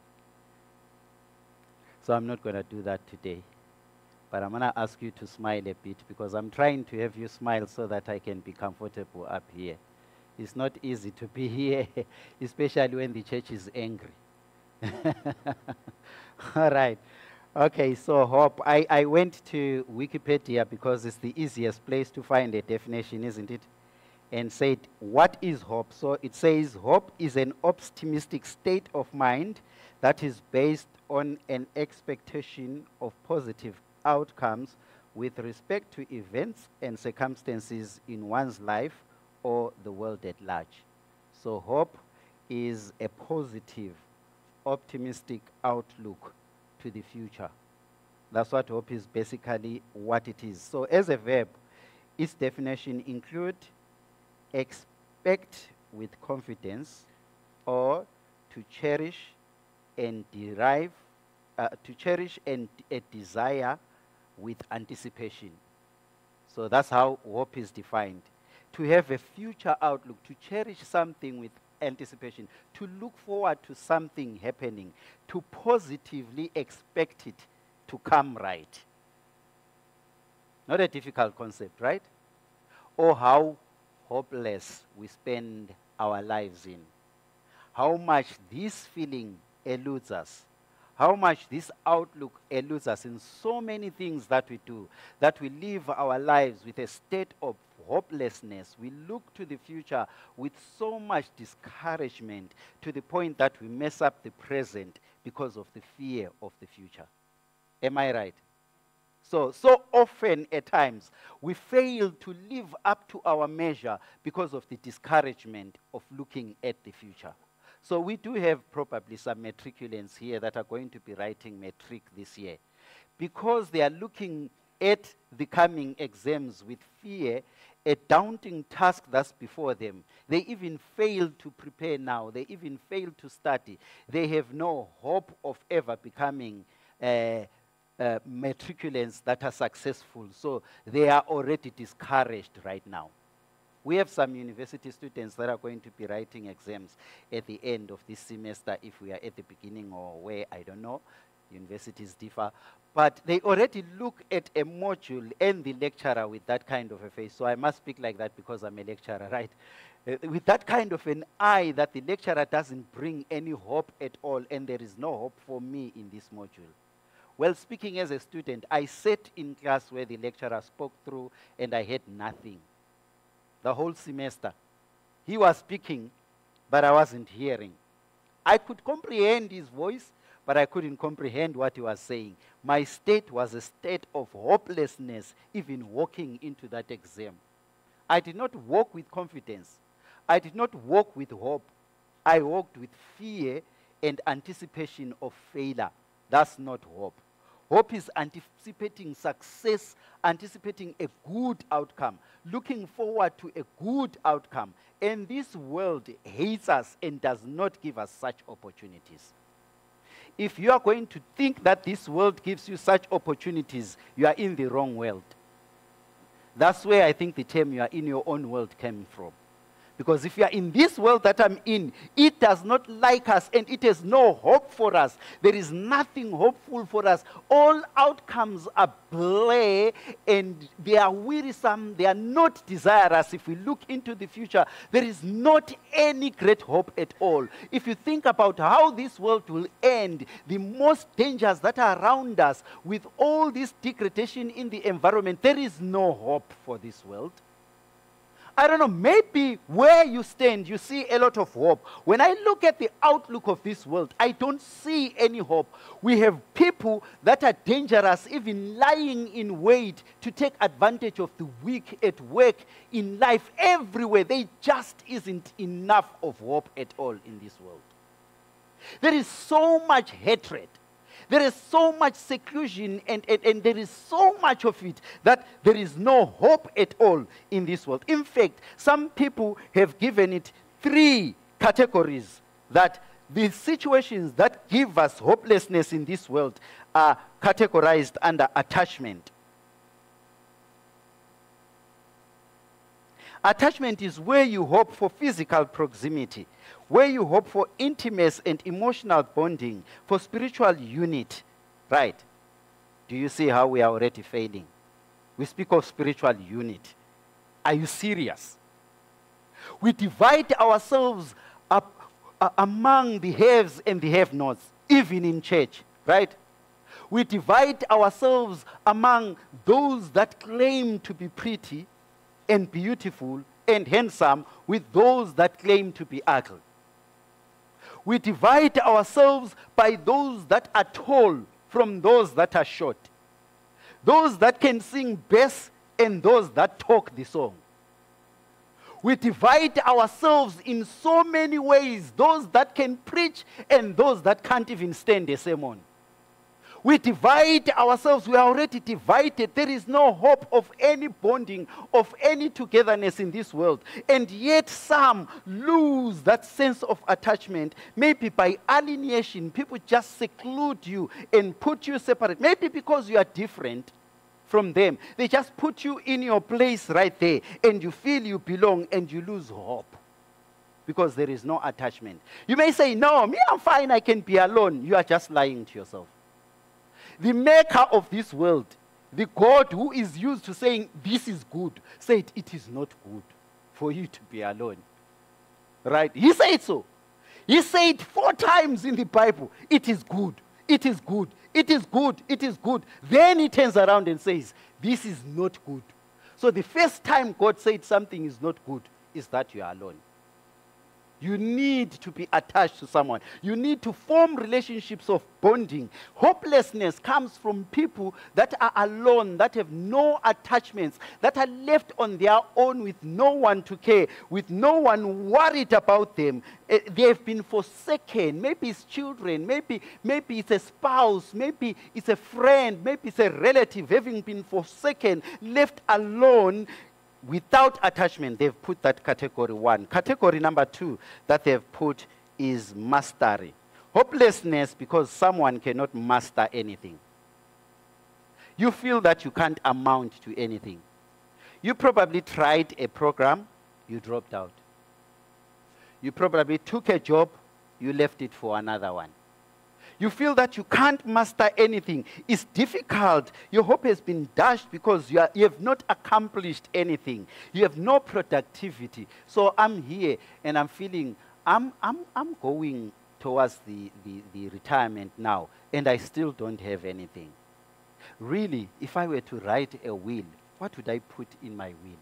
So I'm not going to do that today. But I'm going to ask you to smile a bit because I'm trying to have you smile so that I can be comfortable up here. It's not easy to be here, especially when the church is angry. All right. Okay, so hope. I, I went to Wikipedia because it's the easiest place to find a definition, isn't it? And said, what is hope? So it says, hope is an optimistic state of mind that is based on an expectation of positive outcomes with respect to events and circumstances in one's life or the world at large. So hope is a positive, optimistic outlook to the future. That's what hope is basically what it is. So as a verb, its definition include expect with confidence or to cherish and derive, uh, to cherish and a desire with anticipation. So that's how hope is defined. To have a future outlook, to cherish something with anticipation, to look forward to something happening, to positively expect it to come right. Not a difficult concept, right? Or how hopeless we spend our lives in. How much this feeling eludes us. How much this outlook eludes us in so many things that we do, that we live our lives with a state of hopelessness. We look to the future with so much discouragement to the point that we mess up the present because of the fear of the future. Am I right? So, so often at times, we fail to live up to our measure because of the discouragement of looking at the future. So we do have probably some matriculants here that are going to be writing matric this year. Because they are looking at the coming exams with fear, a daunting task that's before them. They even fail to prepare now. They even fail to study. They have no hope of ever becoming uh, uh, matriculants that are successful. So they are already discouraged right now. We have some university students that are going to be writing exams at the end of this semester if we are at the beginning or where, I don't know. Universities differ. But they already look at a module and the lecturer with that kind of a face. So I must speak like that because I'm a lecturer, right? Uh, with that kind of an eye that the lecturer doesn't bring any hope at all, and there is no hope for me in this module. Well, speaking as a student, I sat in class where the lecturer spoke through and I had nothing. The whole semester. He was speaking, but I wasn't hearing. I could comprehend his voice, but I couldn't comprehend what he was saying. My state was a state of hopelessness, even walking into that exam. I did not walk with confidence. I did not walk with hope. I walked with fear and anticipation of failure. That's not hope. Hope is anticipating success, anticipating a good outcome, looking forward to a good outcome. And this world hates us and does not give us such opportunities. If you are going to think that this world gives you such opportunities, you are in the wrong world. That's where I think the term you are in your own world came from. Because if we are in this world that I'm in, it does not like us and it has no hope for us. There is nothing hopeful for us. All outcomes are play and they are wearisome. They are not desirous. If we look into the future, there is not any great hope at all. If you think about how this world will end, the most dangers that are around us, with all this degradation in the environment, there is no hope for this world. I don't know, maybe where you stand, you see a lot of hope. When I look at the outlook of this world, I don't see any hope. We have people that are dangerous, even lying in wait to take advantage of the weak at work, in life, everywhere. There just isn't enough of hope at all in this world. There is so much hatred. There is so much seclusion and, and, and there is so much of it that there is no hope at all in this world. In fact, some people have given it three categories that the situations that give us hopelessness in this world are categorized under attachment. Attachment is where you hope for physical proximity, where you hope for intimacy and emotional bonding, for spiritual unity. Right? Do you see how we are already failing? We speak of spiritual unity. Are you serious? We divide ourselves up uh, among the haves and the have nots, even in church, right? We divide ourselves among those that claim to be pretty and beautiful and handsome with those that claim to be ugly. We divide ourselves by those that are tall from those that are short, those that can sing best and those that talk the song. We divide ourselves in so many ways those that can preach and those that can't even stand a sermon. We divide ourselves, we are already divided. There is no hope of any bonding, of any togetherness in this world. And yet, some lose that sense of attachment. Maybe by alienation, people just seclude you and put you separate. Maybe because you are different from them. They just put you in your place right there, and you feel you belong and you lose hope because there is no attachment. You may say, No, me, I'm fine, I can be alone. You are just lying to yourself. The maker of this world, the God who is used to saying, This is good, said, It is not good for you to be alone. Right? He said so. He said four times in the Bible, It is good, it is good, it is good, it is good. Then he turns around and says, This is not good. So the first time God said something is not good is that you are alone. You need to be attached to someone. You need to form relationships of bonding. Hopelessness comes from people that are alone, that have no attachments, that are left on their own with no one to care, with no one worried about them. Eh, They have been forsaken. Maybe it's children, maybe, maybe it's a spouse, maybe it's a friend, maybe it's a relative having been forsaken, left alone without attachment, they've put that category one. Category number two that they've put is mastery. Hopelessness because someone cannot master anything. You feel that you can't amount to anything. You probably tried a program, you dropped out. You probably took a job, you left it for another one. You feel that you can't master anything. It's difficult. Your hope has been dashed because you, are, you have not accomplished anything. You have no productivity. So I'm here and I'm feeling I'm, I'm, I'm going towards the, the, the retirement now and I still don't have anything. Really, if I were to write a will, what would I put in my will?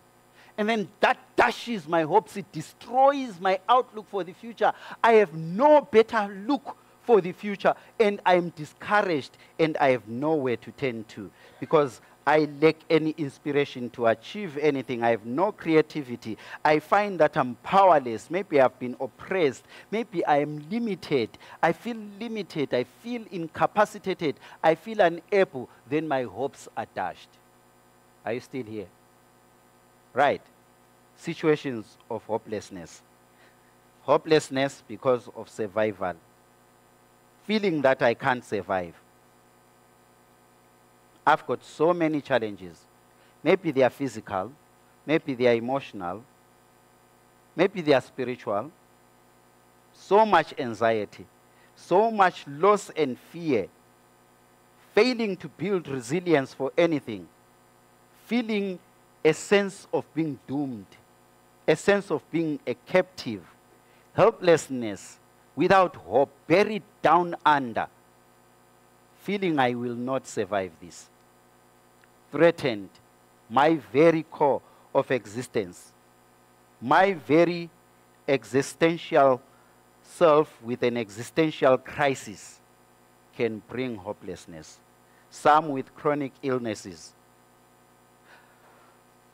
And then that dashes my hopes, it destroys my outlook for the future. I have no better look for the future, and I am discouraged and I have nowhere to turn to because I lack any inspiration to achieve anything. I have no creativity. I find that I'm powerless. Maybe I've been oppressed. Maybe I am limited. I feel limited. I feel incapacitated. I feel unable. Then my hopes are dashed. Are you still here? Right. Situations of hopelessness. Hopelessness because of survival. Feeling that I can't survive. I've got so many challenges. Maybe they are physical, maybe they are emotional, maybe they are spiritual. So much anxiety, so much loss and fear, failing to build resilience for anything, feeling a sense of being doomed, a sense of being a captive, helplessness, without hope, buried down under, feeling I will not survive this, threatened, my very core of existence, my very existential self with an existential crisis can bring hopelessness. Some with chronic illnesses,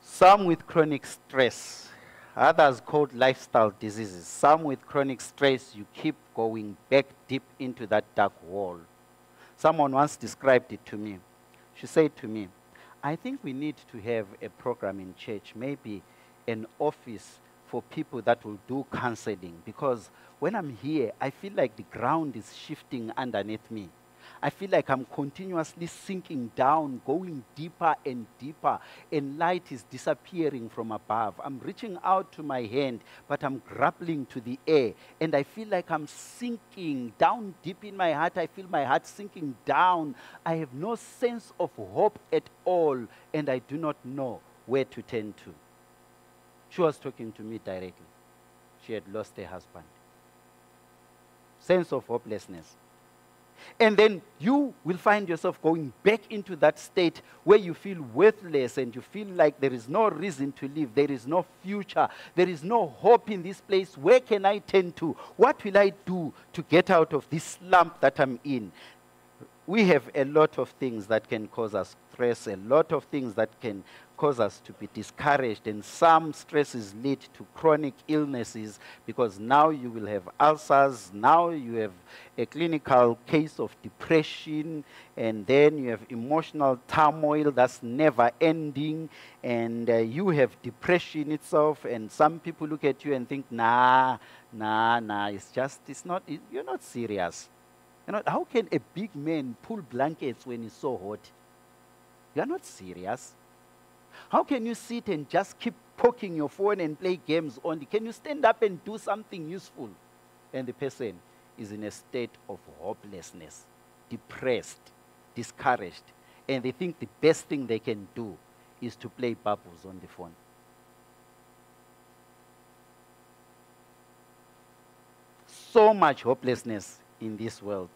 some with chronic stress, others called lifestyle diseases. Some with chronic stress, you keep going back deep into that dark wall. Someone once described it to me. She said to me, I think we need to have a program in church, maybe an office for people that will do counseling because when I'm here, I feel like the ground is shifting underneath me. I feel like I'm continuously sinking down, going deeper and deeper, and light is disappearing from above. I'm reaching out to my hand, but I'm grappling to the air, and I feel like I'm sinking down deep in my heart. I feel my heart sinking down. I have no sense of hope at all, and I do not know where to turn to. She was talking to me directly. She had lost her husband. Sense of hopelessness. And then you will find yourself going back into that state where you feel worthless and you feel like there is no reason to live, there is no future, there is no hope in this place. Where can I turn to? What will I do to get out of this slump that I'm in? We have a lot of things that can cause us stress, a lot of things that can cause us to be discouraged, and some stresses lead to chronic illnesses because now you will have ulcers, now you have a clinical case of depression, and then you have emotional turmoil that's never ending, and uh, you have depression itself, and some people look at you and think, nah, nah, nah, it's just, it's not, it, you're not serious. You know, how can a big man pull blankets when it's so hot? You're not serious. How can you sit and just keep poking your phone and play games only? Can you stand up and do something useful? And the person is in a state of hopelessness, depressed, discouraged, and they think the best thing they can do is to play bubbles on the phone. So much hopelessness in this world.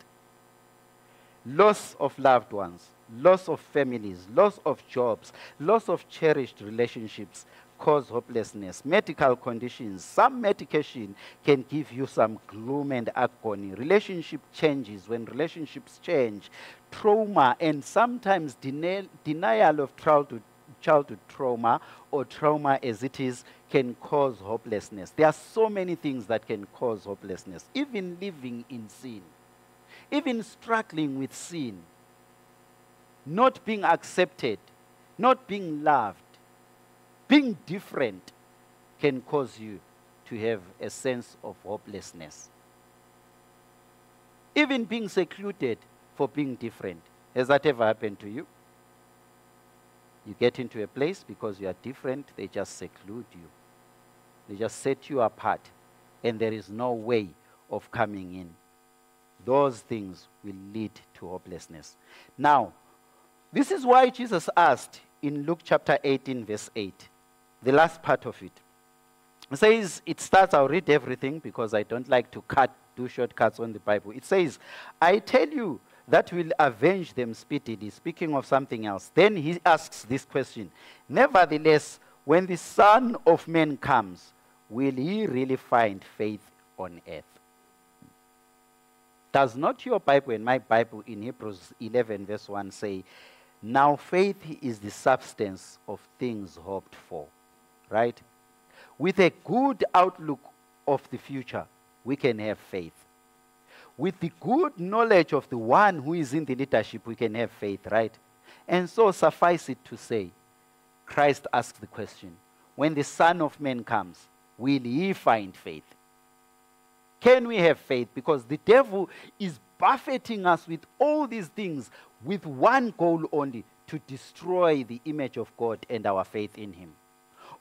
Loss of loved ones, loss of families, loss of jobs, loss of cherished relationships cause hopelessness. Medical conditions, some medication can give you some gloom and agony. Relationship changes when relationships change. Trauma and sometimes denial, denial of childhood, childhood trauma or trauma as it is can cause hopelessness. There are so many things that can cause hopelessness. Even living in sin, even struggling with sin not being accepted, not being loved, being different can cause you to have a sense of hopelessness. Even being secluded for being different. Has that ever happened to you? You get into a place because you are different, they just seclude you. They just set you apart, and there is no way of coming in. Those things will lead to hopelessness. Now, this is why Jesus asked in Luke chapter 18, verse 8, the last part of it. It says, it starts, I'll read everything because I don't like to cut, do shortcuts on the Bible. It says, I tell you that will avenge them speedily, speaking of something else. Then he asks this question Nevertheless, when the Son of Man comes, will he really find faith on earth? Does not your Bible and my Bible in Hebrews 11, verse 1 say, now, faith is the substance of things hoped for, right? With a good outlook of the future, we can have faith. With the good knowledge of the one who is in the leadership, we can have faith, right? And so, suffice it to say, Christ asks the question when the Son of Man comes, will he find faith? Can we have faith? Because the devil is buffeting us with all these things with one goal only to destroy the image of God and our faith in Him.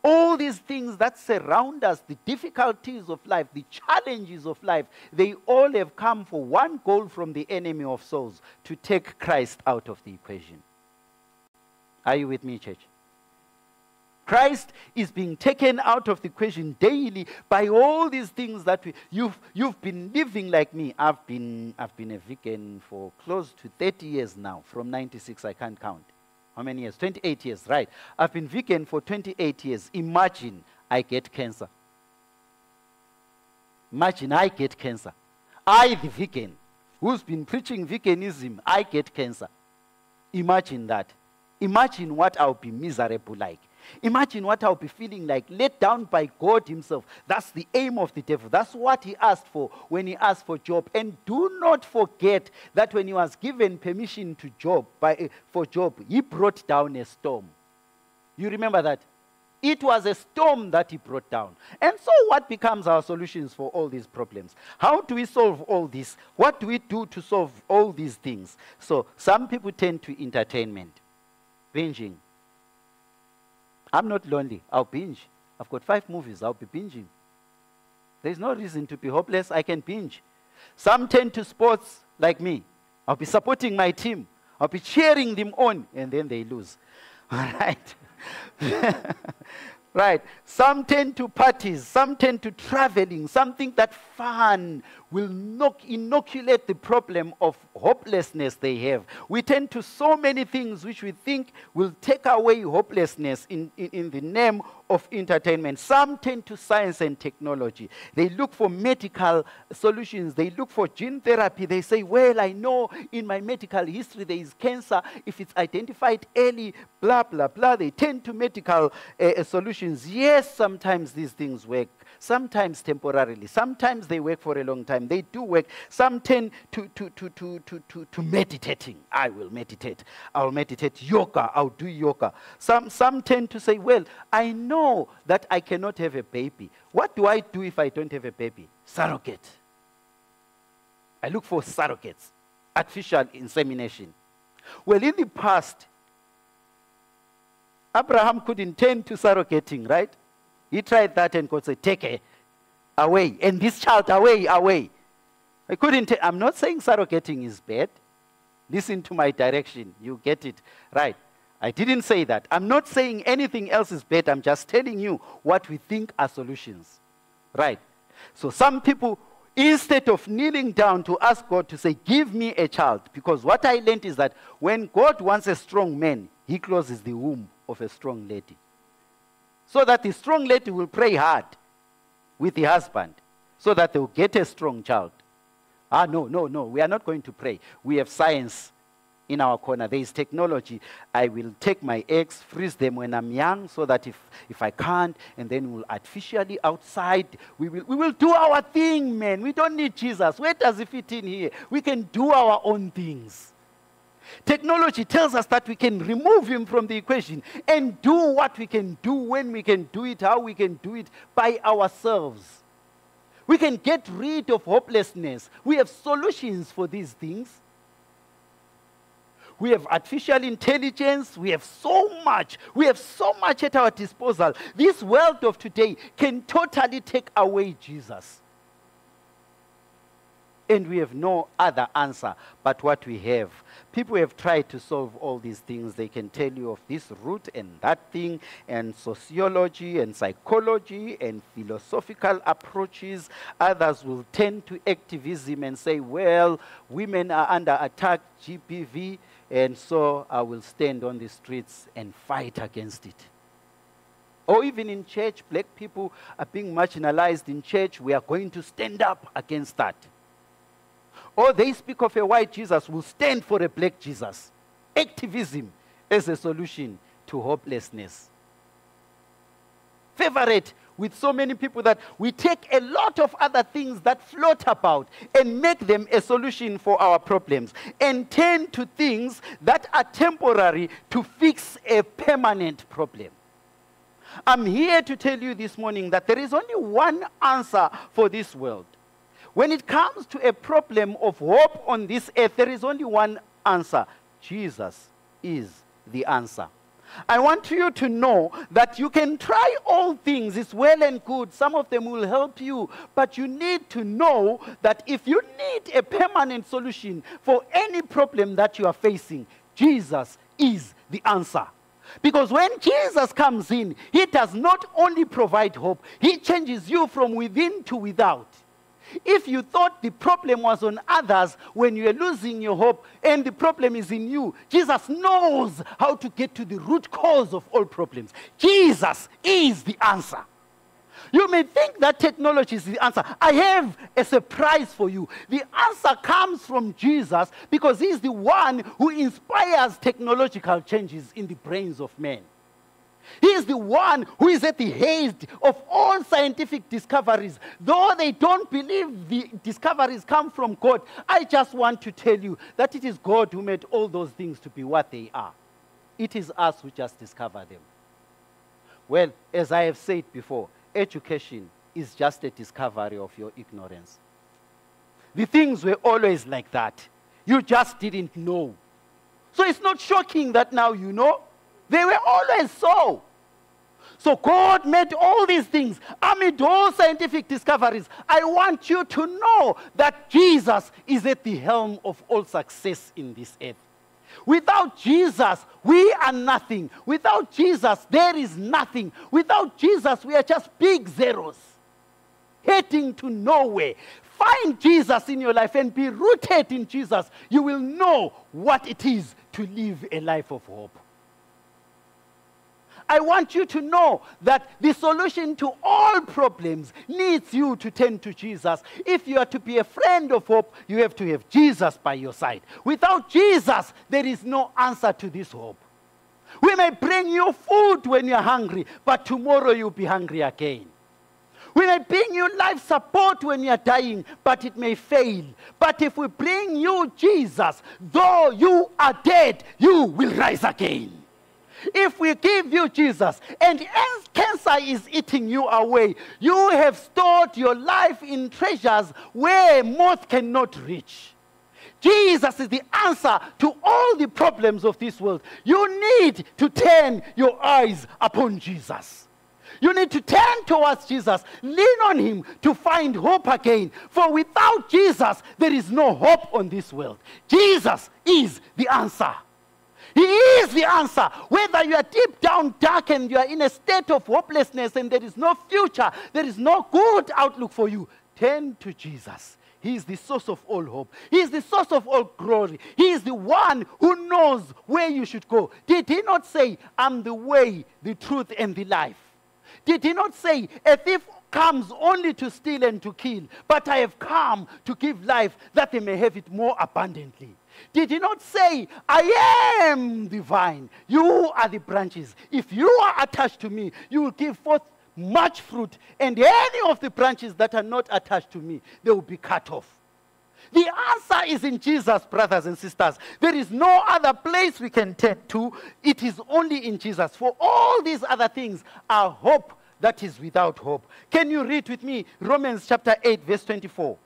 All these things that surround us, the difficulties of life, the challenges of life, they all have come for one goal from the enemy of souls to take Christ out of the equation. Are you with me, church? Christ is being taken out of the equation daily by all these things that we, you've, you've been living like me. I've been, I've been a vegan for close to 30 years now, from 96, I can't count. How many years? 28 years, right. I've been vegan for 28 years. Imagine I get cancer. Imagine I get cancer. I, the vegan, who's been preaching veganism, I get cancer. Imagine that. Imagine what I'll be miserable like. Imagine what I'll be feeling like, let down by God Himself. That's the aim of the devil. That's what he asked for when he asked for Job. And do not forget that when he was given permission to Job by, uh, for Job, he brought down a storm. You remember that? It was a storm that he brought down. And so, what becomes our solutions for all these problems? How do we solve all this? What do we do to solve all these things? So, some people tend to entertainment, binging, I'm not lonely. I'll binge. I've got five movies. I'll be binging. There's no reason to be hopeless. I can binge. Some tend to sports like me. I'll be supporting my team. I'll be cheering them on, and then they lose. All right. right. Some tend to parties. Some tend to traveling. Some think that fun will inoculate the problem of hopelessness they have. We tend to so many things which we think will take away hopelessness in, in, in the name of entertainment. Some tend to science and technology. They look for medical solutions. They look for gene therapy. They say, Well, I know in my medical history there is cancer. If it's identified early, blah, blah, blah. They tend to medical uh, solutions. Yes, sometimes these things work sometimes temporarily, sometimes they work for a long time. They do work. Some tend to, to, to, to, to, to, to meditating. I will meditate. I'll meditate yoga. I'll do yoga. Some, some tend to say, well, I know that I cannot have a baby. What do I do if I don't have a baby? Surrogate. I look for surrogates, artificial insemination. Well, in the past, Abraham could intend to surrogating, right? He tried that and God said, Take her away. And this child, away, away. I couldn't, I'm not saying surrogating is bad. Listen to my direction. You get it right. I didn't say that. I'm not saying anything else is bad. I'm just telling you what we think are solutions. Right. So some people, instead of kneeling down to ask God to say, Give me a child, because what I learned is that when God wants a strong man, he closes the womb of a strong lady so that the strong lady will pray hard with the husband so that they will get a strong child. Ah, no, no, no. We are not going to pray. We have science in our corner. There is technology. I will take my eggs, freeze them when I'm young, so that if, if I can't, and then we'll artificially outside, we will, we will do our thing, man. We don't need Jesus. Where does he fit in here? We can do our own things. Technology tells us that we can remove him from the equation and do what we can do when we can do it, how we can do it by ourselves. We can get rid of hopelessness. We have solutions for these things. We have artificial intelligence. We have so much. We have so much at our disposal. This world of today can totally take away Jesus. And we have no other answer but what we have People have tried to solve all these things. They can tell you of this root and that thing, and sociology and psychology and philosophical approaches. Others will tend to activism and say, well, women are under attack, GBV, and so I will stand on the streets and fight against it. Or even in church, black people are being marginalized in church. We are going to stand up against that or they speak of a white Jesus, will stand for a black Jesus. Activism as a solution to hopelessness. Favorite with so many people that we take a lot of other things that float about and make them a solution for our problems and turn to things that are temporary to fix a permanent problem. I'm here to tell you this morning that there is only one answer for this world. When it comes to a problem of hope on this earth, there is only one answer Jesus is the answer. I want you to know that you can try all things, it's well and good. Some of them will help you, but you need to know that if you need a permanent solution for any problem that you are facing, Jesus is the answer. Because when Jesus comes in, he does not only provide hope, he changes you from within to without. If you thought the problem was on others when you are losing your hope and the problem is in you, Jesus knows how to get to the root cause of all problems. Jesus is the answer. You may think that technology is the answer. I have a surprise for you. The answer comes from Jesus because he's the one who inspires technological changes in the brains of men. He is the one who is at the head of all scientific discoveries. Though they don't believe the discoveries come from God, I just want to tell you that it is God who made all those things to be what they are. It is us who just discover them. Well, as I have said before, education is just a discovery of your ignorance. The things were always like that. You just didn't know. So it's not shocking that now you know. They were always so. So God made all these things amid all scientific discoveries. I want you to know that Jesus is at the helm of all success in this earth. Without Jesus, we are nothing. Without Jesus, there is nothing. Without Jesus, we are just big zeros, heading to nowhere, find Jesus in your life and be rooted in Jesus, you will know what it is to live a life of hope. I want you to know that the solution to all problems needs you to turn to Jesus. If you are to be a friend of hope, you have to have Jesus by your side. Without Jesus, there is no answer to this hope. We may bring you food when you're hungry, but tomorrow you'll be hungry again. We may bring you life support when you're dying, but it may fail. But if we bring you Jesus, though you are dead, you will rise again. If we give you Jesus and as cancer is eating you away, you have stored your life in treasures where moth cannot reach. Jesus is the answer to all the problems of this world. You need to turn your eyes upon Jesus. You need to turn towards Jesus, lean on Him to find hope again. For without Jesus, there is no hope on this world. Jesus is the answer. He is the answer. Whether you are deep down dark and you are in a state of hopelessness and there is no future, there is no good outlook for you, turn to Jesus. He is the source of all hope. He is the source of all glory. He is the one who knows where you should go. Did he not say, I'm the way, the truth, and the life? Did he not say, a thief comes only to steal and to kill, but I have come to give life that they may have it more abundantly? Did he not say, I am the vine, you are the branches? If you are attached to me, you will give forth much fruit, and any of the branches that are not attached to me, they will be cut off. The answer is in Jesus, brothers and sisters. There is no other place we can turn to. It is only in Jesus. For all these other things are hope that is without hope. Can you read with me Romans chapter 8, verse 24?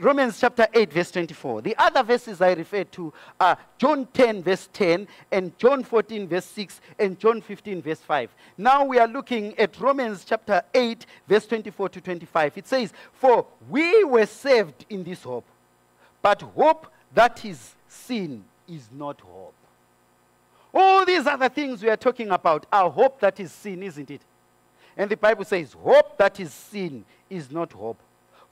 Romans chapter 8, verse 24. The other verses I refer to are John 10, verse 10, and John 14, verse 6, and John 15, verse 5. Now we are looking at Romans chapter 8, verse 24 to 25. It says, For we were saved in this hope, but hope that is seen is not hope. All these other things we are talking about are hope that is seen, isn't it? And the Bible says, Hope that is seen is not hope.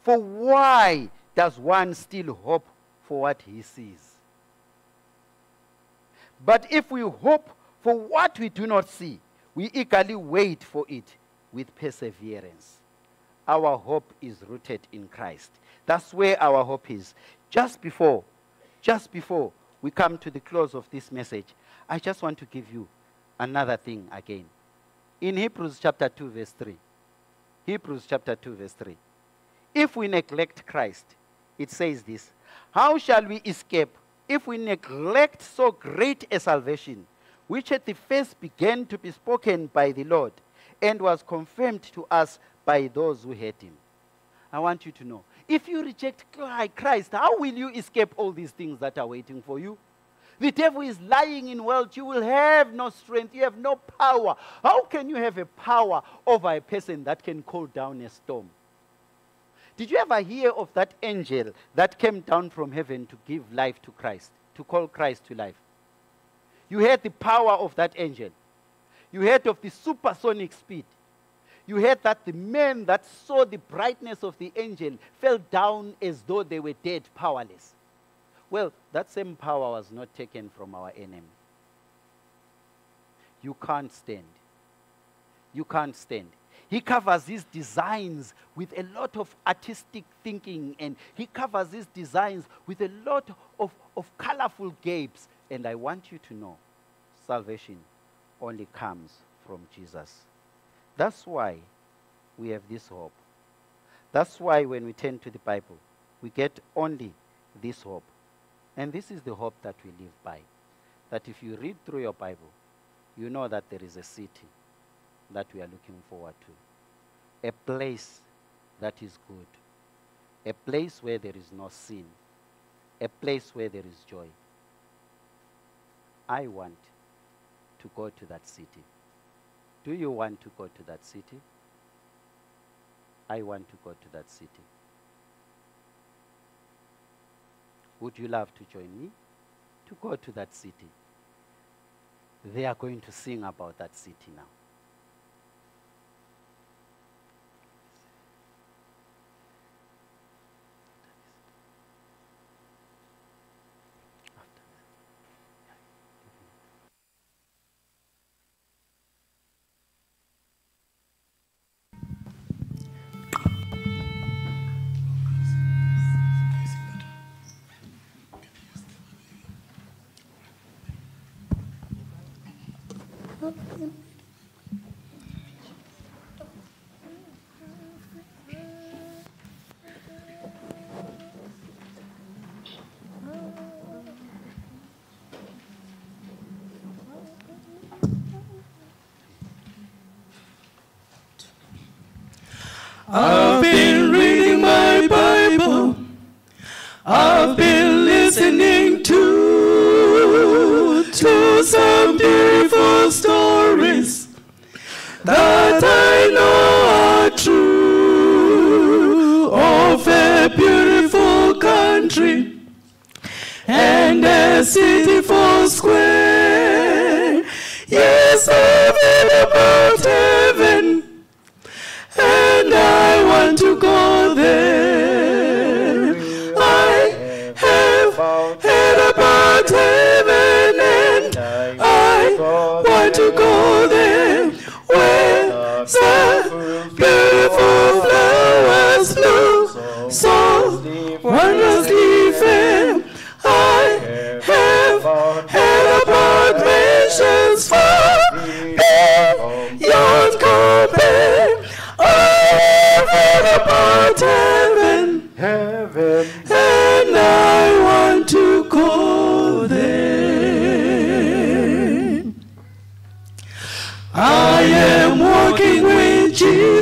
For why does one still hope for what he sees? But if we hope for what we do not see, we eagerly wait for it with perseverance. Our hope is rooted in Christ. That's where our hope is. Just before, just before we come to the close of this message, I just want to give you another thing again. In Hebrews chapter 2, verse 3. Hebrews chapter 2, verse 3. If we neglect Christ, it says this How shall we escape if we neglect so great a salvation, which at the first began to be spoken by the Lord and was confirmed to us by those who heard him? I want you to know if you reject Christ, how will you escape all these things that are waiting for you? The devil is lying in wealth. You will have no strength. You have no power. How can you have a power over a person that can call down a storm? Did you ever hear of that angel that came down from heaven to give life to Christ, to call Christ to life? You heard the power of that angel. You heard of the supersonic speed. You heard that the men that saw the brightness of the angel fell down as though they were dead, powerless. Well, that same power was not taken from our enemy. You can't stand. You can't stand. He covers his designs with a lot of artistic thinking, and he covers his designs with a lot of, of colorful gapes. And I want you to know salvation only comes from Jesus. That's why we have this hope. That's why when we turn to the Bible, we get only this hope. And this is the hope that we live by. That if you read through your Bible, you know that there is a city that we are looking forward to. A place that is good. A place where there is no sin. A place where there is joy. I want to go to that city. Do you want to go to that city? I want to go to that city. Would you love to join me to go to that city? They are going to sing about that city now. I've been reading my Bible. I've been listening to, to some beautiful stories that I know are true of a beautiful country and a city for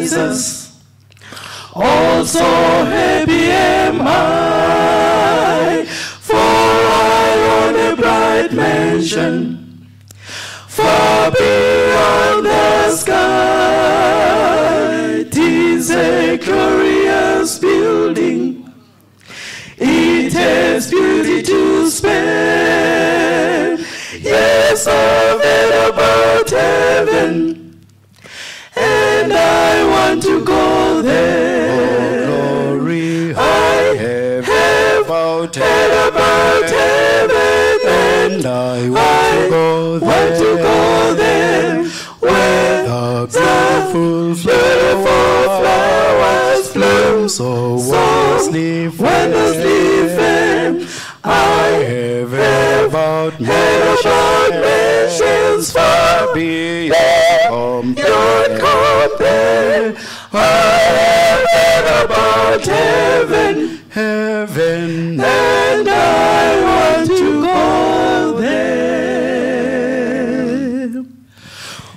Jesus. Also happy am I, for I own a bright mansion far beyond the sky. Tis a glorious building. It has beauty to spare. Yes, I've heard about heaven, want to go there. Oh, glory, I have heard about heaven, and I want to go there. Want to go there where the beautiful, flowers bloom so wondrously fair. I have heard about nations far beyond I have heard about heaven, heaven, and I want to go there.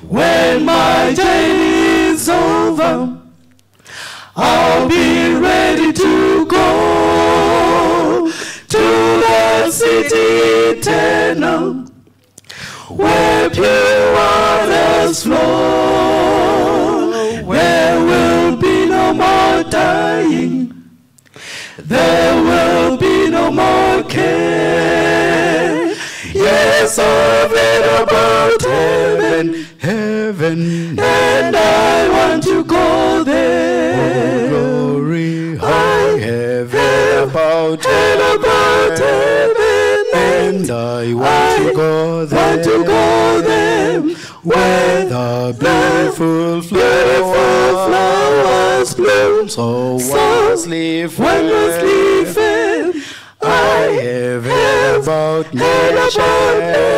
When my day is over, I'll be ready to go to the city eternal where pure waters flow, where will be no more dying, there will be no more care. Yes, I've read about heaven, heaven, and I want to go there. Oh, glory, oh, I have heard about heaven, and I want to go there. Want to go there where the beautiful, beautiful flowers bloom so wondrously fair. I have heard about nations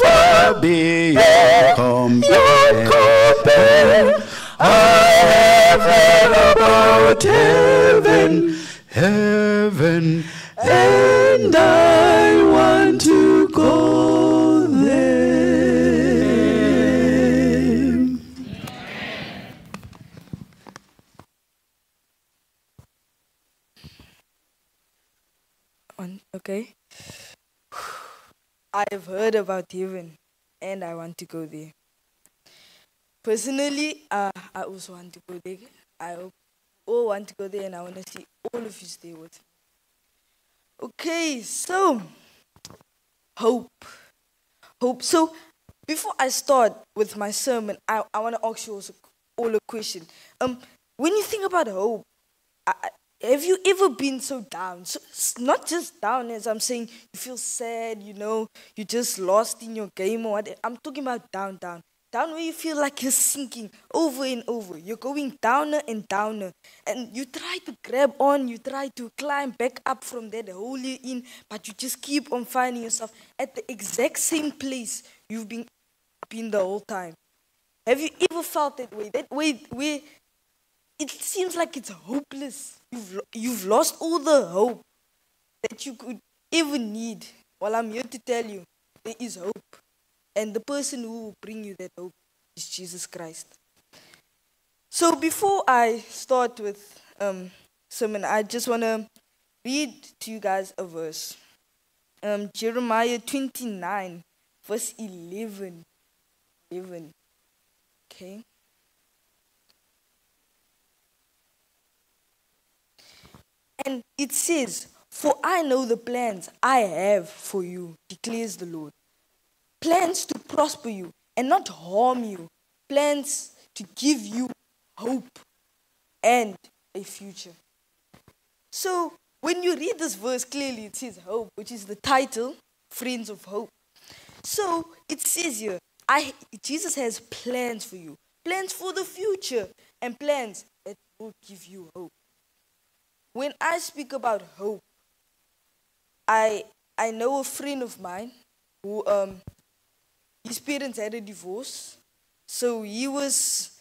far beyond compare. I have heard about heaven, heaven, and I want to go there. Okay. I've heard about heaven and I want to go there. Personally, uh, I also want to go there. I all want to go there and I want to see all of you stay with me. Okay, so hope. Hope. So before I start with my sermon, I, I want to ask you also all a question. Um, when you think about hope, I, have you ever been so down? So it's not just down as I'm saying you feel sad, you know, you just lost in your game or what. I'm talking about down, down. Down where you feel like you're sinking over and over. You're going downer and downer. And you try to grab on, you try to climb back up from there, the hole you're in, but you just keep on finding yourself at the exact same place you've been been the whole time. Have you ever felt that way? That way where it seems like it's hopeless. You've, you've lost all the hope that you could ever need. Well, I'm here to tell you there is hope. And the person who will bring you that hope is Jesus Christ. So before I start with um, sermon, I just want to read to you guys a verse. Um, Jeremiah 29, verse 11. 11. Okay. And it says, For I know the plans I have for you, declares the Lord. Plans to prosper you and not harm you, plans to give you hope and a future. So, when you read this verse clearly, it says hope, which is the title, Friends of Hope. So, it says here, I, Jesus has plans for you, plans for the future, and plans that will give you hope. When I speak about hope, I, I know a friend of mine who um, his parents had a divorce. So he was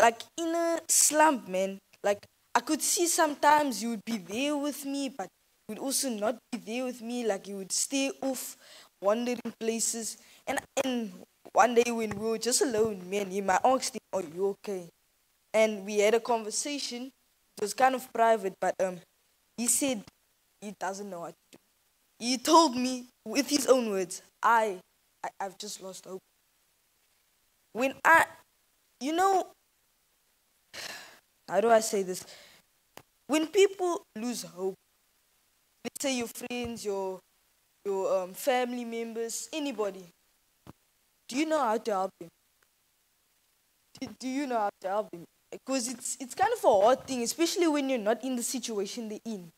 like in a slump, man. Like I could see sometimes he would be there with me, but he would also not be there with me. Like he would stay off, wandering places. And and one day when we were just alone, me and him, I asked him, "Are you okay?" And we had a conversation. It was kind of private, but um, he said he doesn't know what to do. He told me with his own words, I, I I've just lost hope. When I, you know, how do I say this? When people lose hope, let's say your friends, your your um, family members, anybody, do you know how to help them? Do, do you know how to help them? Because it's it's kind of a hard thing, especially when you're not in the situation they're in.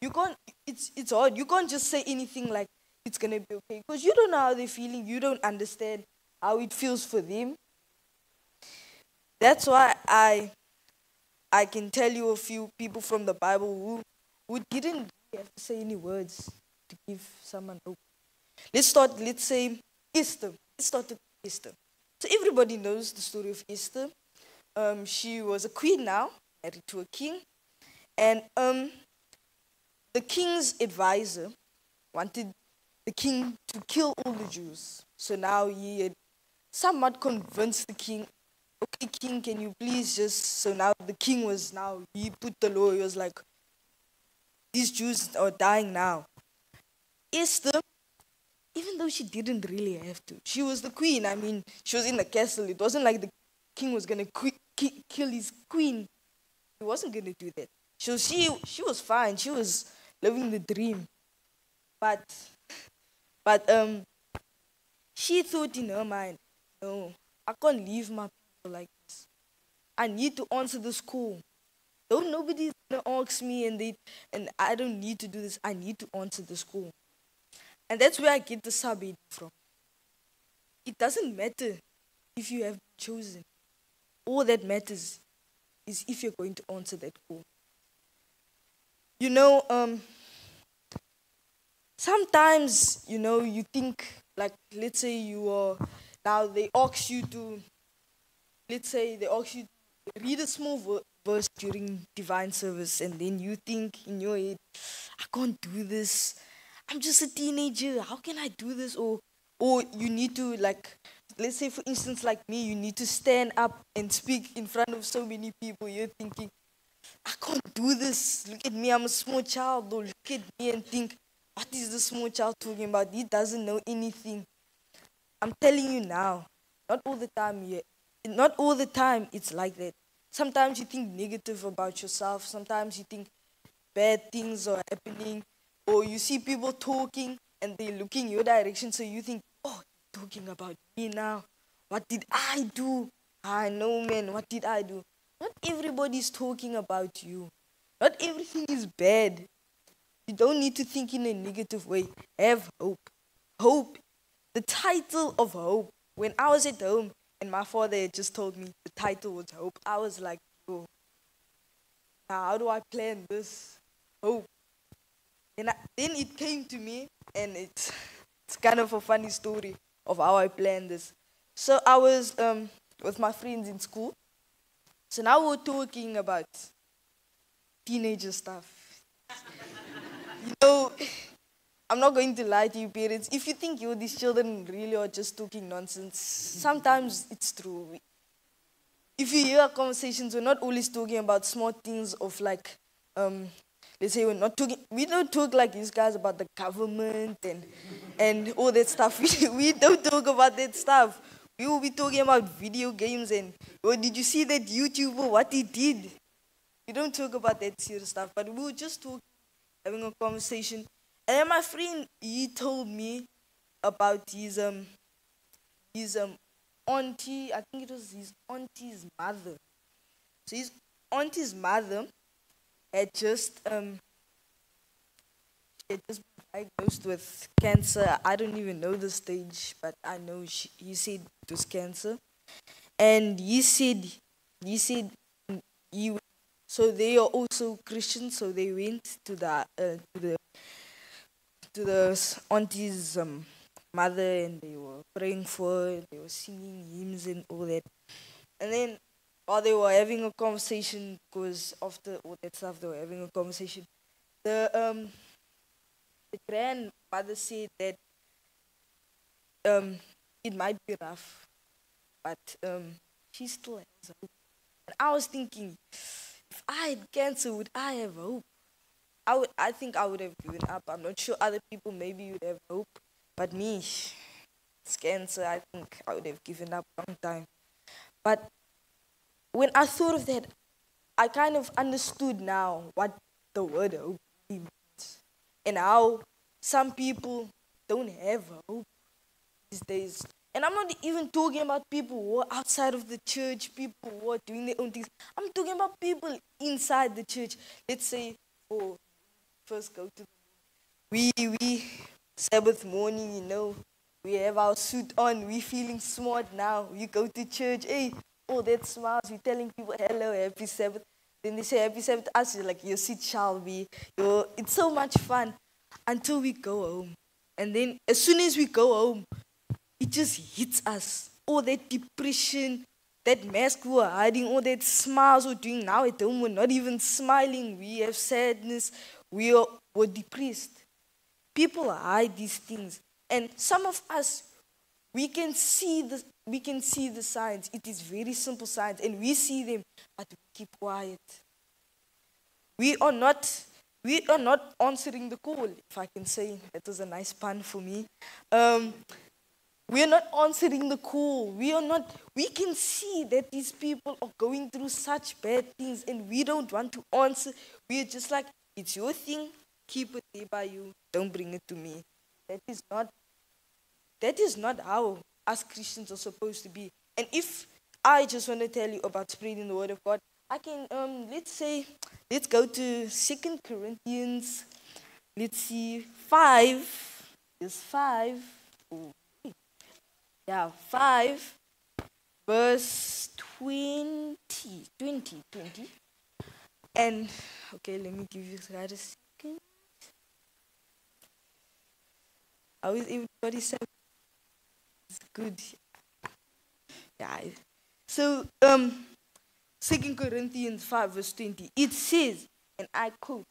You can't. It's it's hard. You can't just say anything like it's gonna be okay because you don't know how they're feeling. You don't understand how it feels for them. That's why I I can tell you a few people from the Bible who who didn't have to say any words to give someone hope. Let's start. Let's say Esther. Let's start with Esther. So everybody knows the story of Esther. Um, she was a queen now, married to a king, and um, the king's advisor wanted the king to kill all the Jews. So now he had somewhat convinced the king, okay, king, can you please just. So now the king was now, he put the law, he was like, these Jews are dying now. Esther, even though she didn't really have to, she was the queen. I mean, she was in the castle. It wasn't like the king was going to ki- kill his queen. He wasn't going to do that. So she, she was fine. She was living the dream. But, but um, she thought in her mind, no, I can't leave my people like this. I need to answer this call. Though nobody's gonna ask me and they and I don't need to do this, I need to answer this call. And that's where I get the subhead from. It doesn't matter if you have chosen. All that matters is if you're going to answer that call. You know, um, sometimes, you know, you think, like, let's say you are, now they ask you to, let's say they ask you to read a small ver- verse during divine service, and then you think in your head, I can't do this. I'm just a teenager. How can I do this? Or, or you need to, like, let's say, for instance, like me, you need to stand up and speak in front of so many people. You're thinking, I can't do this. Look at me, I'm a small child. Or look at me and think, what is the small child talking about? He doesn't know anything. I'm telling you now, not all the time yet. Not all the time it's like that. Sometimes you think negative about yourself. Sometimes you think bad things are happening. Or you see people talking and they're looking your direction. So you think, oh, talking about me now. What did I do? I know, man. What did I do? Not everybody's talking about you. Not everything is bad. You don't need to think in a negative way. Have hope. Hope. The title of hope. When I was at home and my father had just told me the title was hope, I was like, oh, now how do I plan this? Hope. And I, then it came to me, and it's, it's kind of a funny story of how I planned this. So I was um, with my friends in school. So now we're talking about teenager stuff. You know, I'm not going to lie to you, parents. If you think you these children really are just talking nonsense, sometimes it's true. If you hear conversations, we're not always talking about small things of like, um, let's say we're not talking, we don't talk like these guys about the government and, and all that stuff. We, we don't talk about that stuff. We will be talking about video games and, oh, did you see that YouTuber, what he did? We don't talk about that serious stuff, but we will just talk, having a conversation. And then my friend, he told me about his um his um auntie, I think it was his auntie's mother. So his auntie's mother had just um had just been diagnosed with cancer. I don't even know the stage, but I know she, he said it was cancer. And he said he said he so they are also Christians, so they went to the uh, to the to the auntie's um, mother and they were praying for her, they were singing hymns and all that. And then while they were having a conversation, because after all that stuff, they were having a conversation, the um the grandmother said that um it might be rough, but um she still has hope. And I was thinking, I had cancer, would I have hope? I would. I think I would have given up. I'm not sure other people maybe would have hope, but me, it's cancer. I think I would have given up long time. But when I thought of that, I kind of understood now what the word hope means, and how some people don't have hope these days. And I'm not even talking about people who are outside of the church, people who are doing their own things. I'm talking about people inside the church. Let's say, for first go to we we Sabbath morning, you know, we have our suit on, we feeling smart now. We go to church, hey, oh that smiles, we telling people hello, happy Sabbath. Then they say happy Sabbath to us, you're like your seat shall be. Your, it's so much fun until we go home. And then as soon as we go home, it just hits us. All that depression, that mask we were hiding, all that smiles we're doing now at home, we're not even smiling. We have sadness, we are we're depressed. People hide these things. And some of us, we can see the we can see the signs. It is very simple signs, and we see them, but we keep quiet. We are not we are not answering the call, if I can say. That was a nice pun for me. Um, we are not answering the call. We are not, we can see that these people are going through such bad things and we don't want to answer. We are just like, it's your thing, keep it there by you, don't bring it to me. That is not, that is not how us Christians are supposed to be. And if I just want to tell you about spreading the word of God, I can, um, let's say, let's go to Second Corinthians, let's see, 5, is 5, oh, yeah, 5, verse 20, 20, 20. And, okay, let me give you guys a second. How is everybody saying? It's good. Yeah. So, um, Second Corinthians 5, verse 20, it says, and I quote,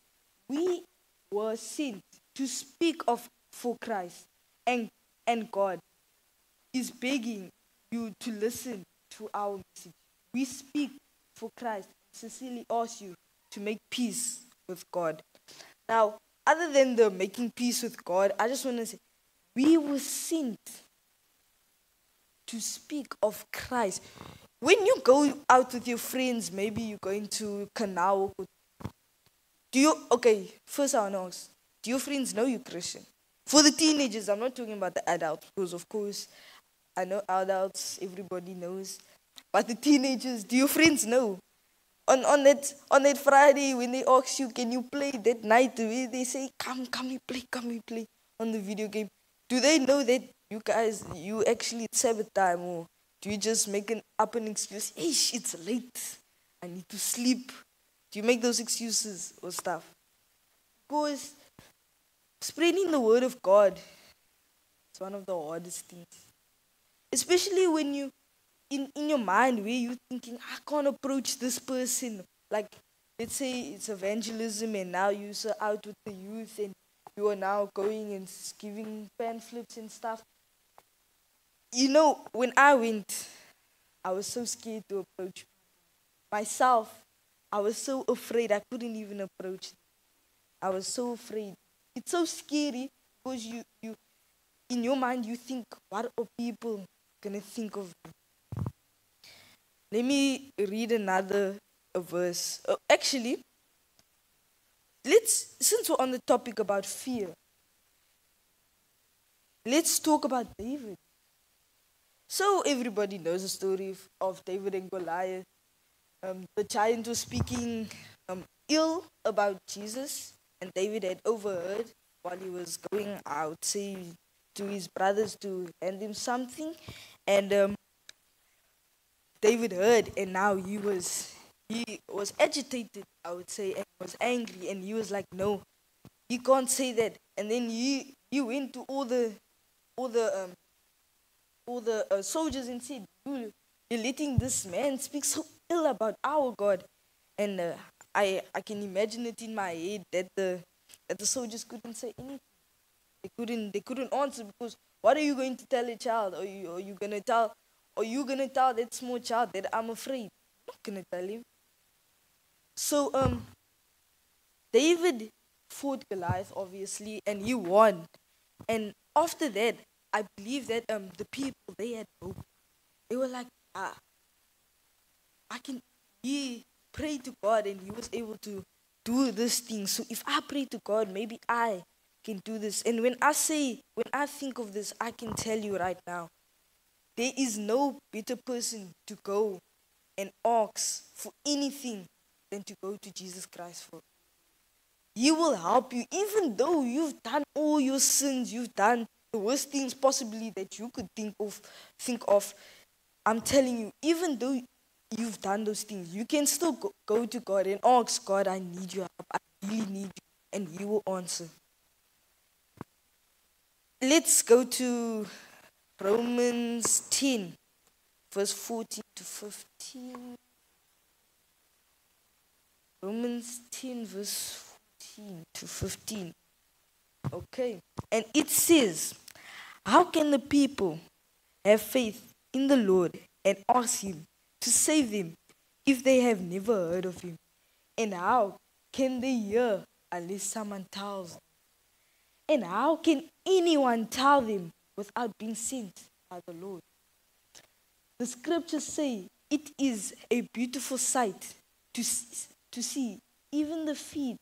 We were sent to speak of for Christ, and, and God is begging you to listen to our message. We speak for Christ. Sincerely ask you to make peace with God. Now, other than the making peace with God, I just want to say we were sent to speak of Christ. When you go out with your friends, maybe you're going to Canal. Do you, okay, first I want to ask, do your friends know you're Christian? For the teenagers, I'm not talking about the adults, because of course, I know adults, everybody knows. But the teenagers, do your friends know? On, on, that, on that Friday, when they ask you, can you play that night, they say, come, come, we play, come, we play on the video game. Do they know that you guys, you actually it's Sabbath time, or do you just make an, up an excuse? Hey, it's late. I need to sleep. Do you make those excuses or stuff? Because spreading the word of God is one of the hardest things. Especially when you in in your mind where you're thinking I can't approach this person like let's say it's evangelism and now you're out with the youth and you are now going and giving pamphlets and stuff. You know, when I went, I was so scared to approach myself. I was so afraid I couldn't even approach. I was so afraid. It's so scary because you you in your mind you think what are people gonna think of? Let me read another verse. Uh, actually, let's since we're on the topic about fear, let's talk about David. So everybody knows the story of, David and Goliath. Um, the giant was speaking um, ill about Jesus, and David had overheard while he was going out, say to his brothers to hand him something, and um, David heard, and now he was he was agitated, I would say, and was angry, and he was like, "No, you can't say that." And then he he went to all the all the um, all the uh, soldiers and said, "You you're letting this man speak so ill about our God." And uh, I I can imagine it in my head that the that the soldiers couldn't say anything. They couldn't they couldn't answer because what are you going to tell a child? Or you are you gonna tell are you gonna tell that small child that I'm afraid? I'm not gonna tell him. So um David fought Goliath obviously and he won. And after that, I believe that um the people they had hope. They were like, ah, I can he prayed to God and he was able to do this thing. So if I pray to God, maybe I can do this. And when I say, when I think of this, I can tell you right now, there is no better person to go and ask for anything than to go to Jesus Christ for. He will help you, even though you've done all your sins, you've done the worst things possibly that you could think of. Think of. I'm telling you, even though you've done those things, you can still go, go to God and ask God, "I need your help. I really need you," and He will answer. Let's go to Romans 10, verse 14 to 15. Romans 10, verse 14 to 15. Okay. And it says, How can the people have faith in the Lord and ask Him to save them if they have never heard of Him? And how can they hear unless someone tells? And how can anyone tell them without being sent by the Lord? The scriptures say it is a beautiful sight to, to see even the feet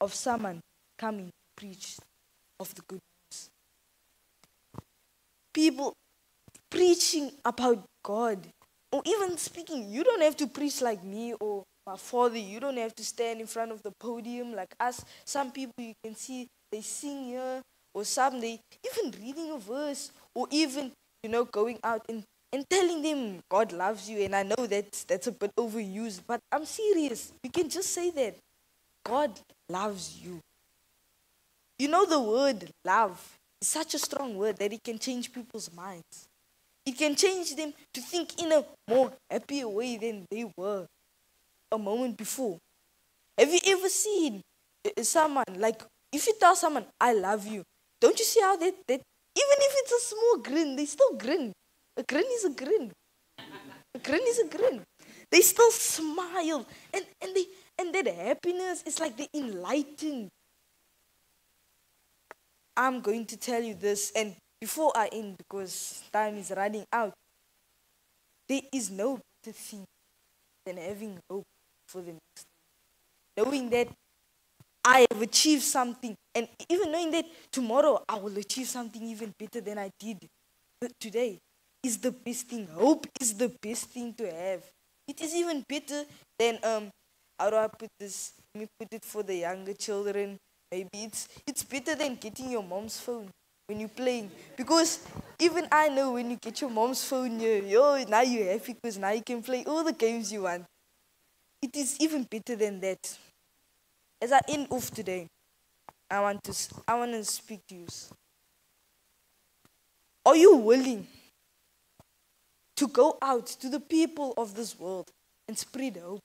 of someone coming to preach of the good news. People preaching about God, or even speaking. You don't have to preach like me or my father. You don't have to stand in front of the podium like us. Some people you can see they sing here, or some even reading a verse, or even you know going out and and telling them God loves you. And I know that that's a bit overused, but I'm serious. We can just say that God loves you. You know, the word love is such a strong word that it can change people's minds. It can change them to think in a more happier way than they were a moment before. Have you ever seen uh, someone, like, if you tell someone, I love you, don't you see how that, that even if it's a small grin, they still grin. A grin is a grin. A grin is a grin. They still smile. And, and, they, and that happiness is like they're enlightened. I'm going to tell you this, and before I end, because time is running out, there is no better thing than having hope for the next. Knowing that I have achieved something, and even knowing that tomorrow I will achieve something even better than I did today is the best thing. Hope is the best thing to have. It is even better than um. How do I put this? Let me put it for the younger children. Maybe it's it's better than getting your mom's phone when you're playing. Because even I know when you get your mom's phone, you yo now you're happy because now you can play all the games you want. It is even better than that. As I end off today, I want to I want to speak to you. Are you willing to go out to the people of this world and spread hope?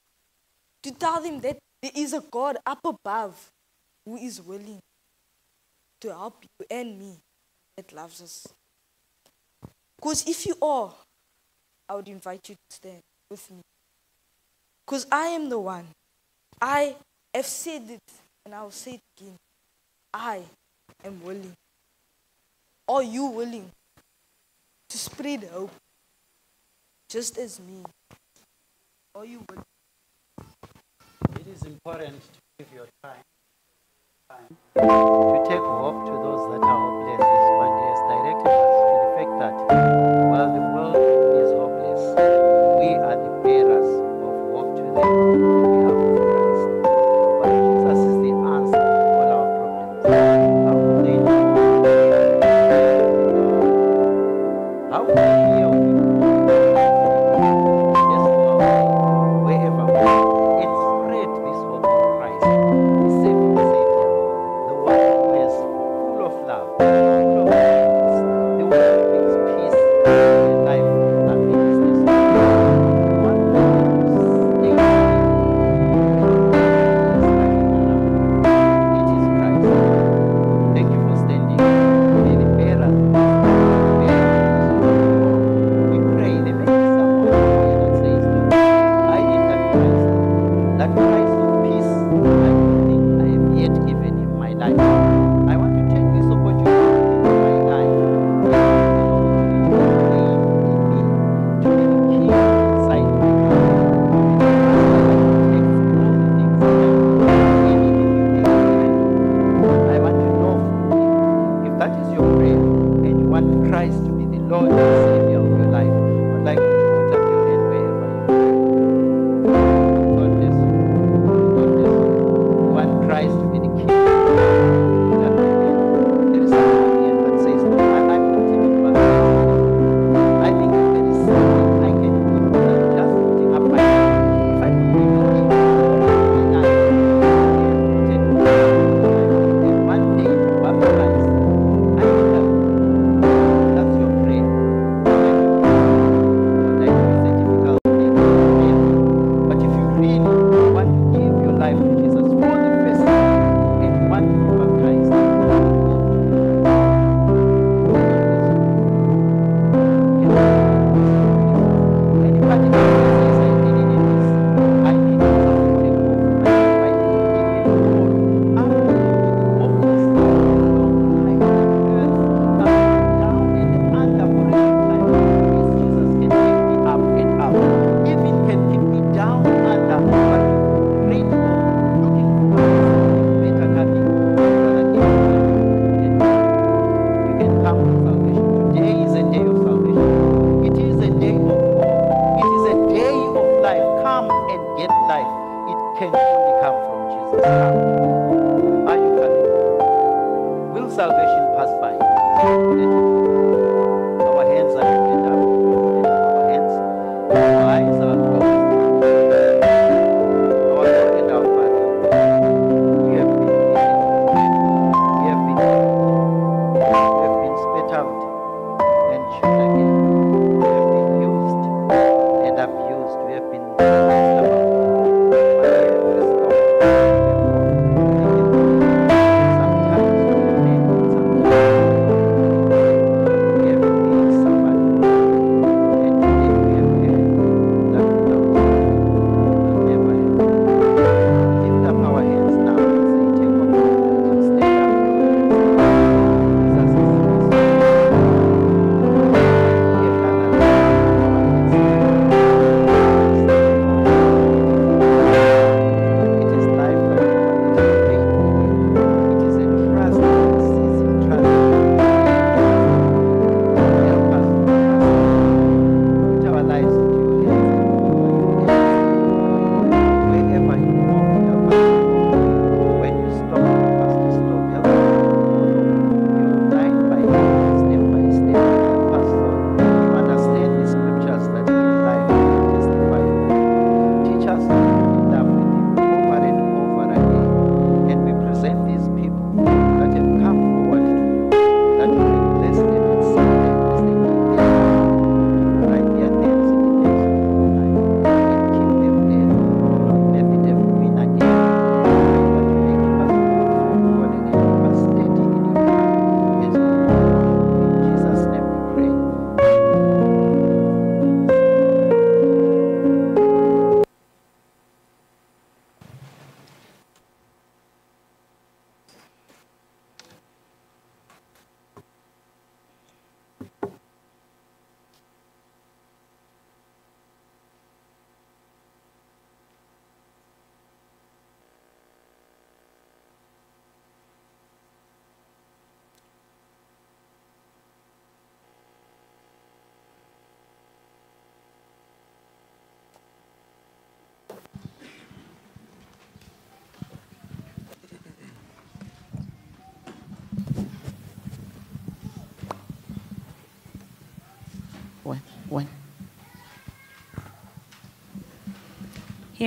To tell them that there is a God up above who is willing to help you and me that loves us. Because if you are, I would invite you to stand with me. Because I am the one. I have said it, and I will say it again. I am willing. Are you willing to spread hope just as me? Are you willing? It is important to give your time, time to take hope to those that are hopeless. This one has directed us to the fact that.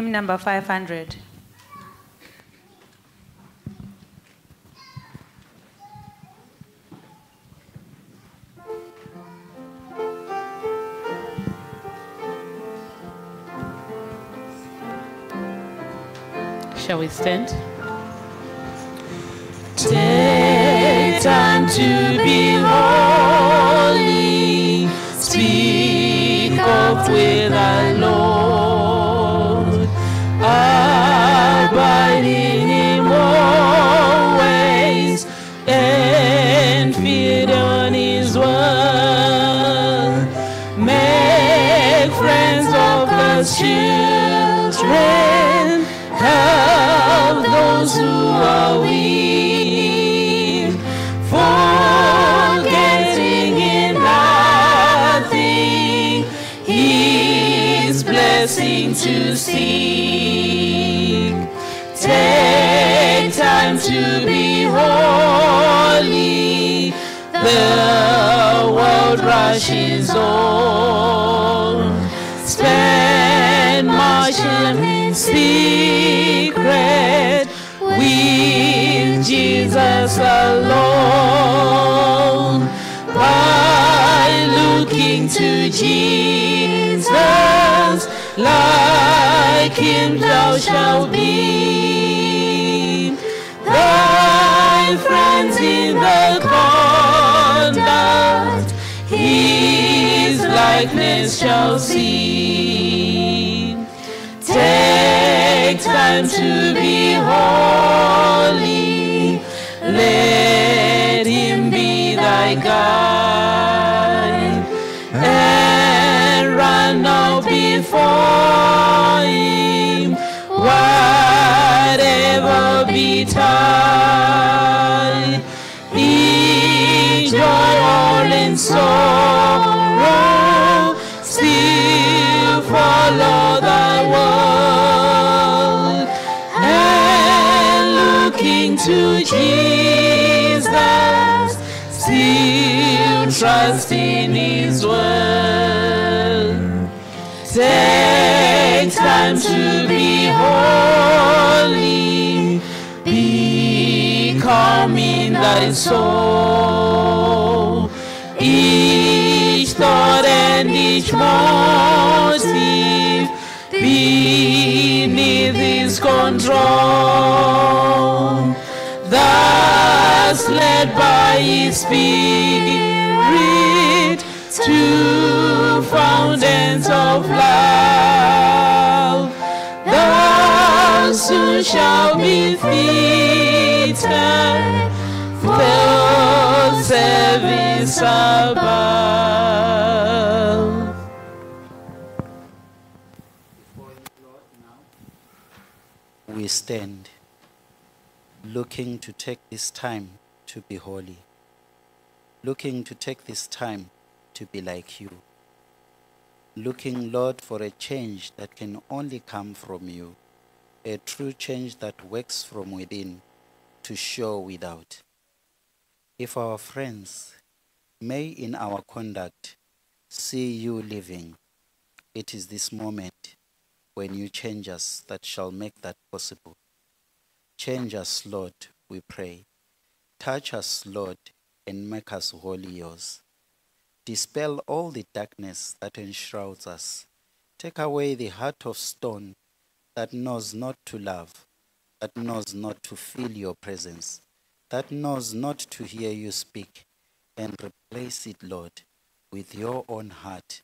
Hymn number 500. Shall we stand? Take time to to be holy. The world rushes on. Spend much in secret with Jesus alone. By looking to Jesus, like him thou shalt be. Likeness shall see. Take time to be his. Take time to be holy. Be calm in thy soul. Each thought and each motive beneath his control. Thus led by his spirit to fountains of love. Thou soon shall be fitted for service above. we stand looking to take this time to be holy, looking to take this time to be like you, looking, Lord, for a change that can only come from you, a true change that works from within to show without. If our friends may in our conduct see you living, it is this moment when you change us that shall make that possible. Change us, Lord, we pray. Touch us, Lord, and make us wholly yours. Dispel all the darkness that enshrouds us. Take away the heart of stone that knows not to love, that knows not to feel your presence, that knows not to hear you speak, and replace it, Lord, with your own heart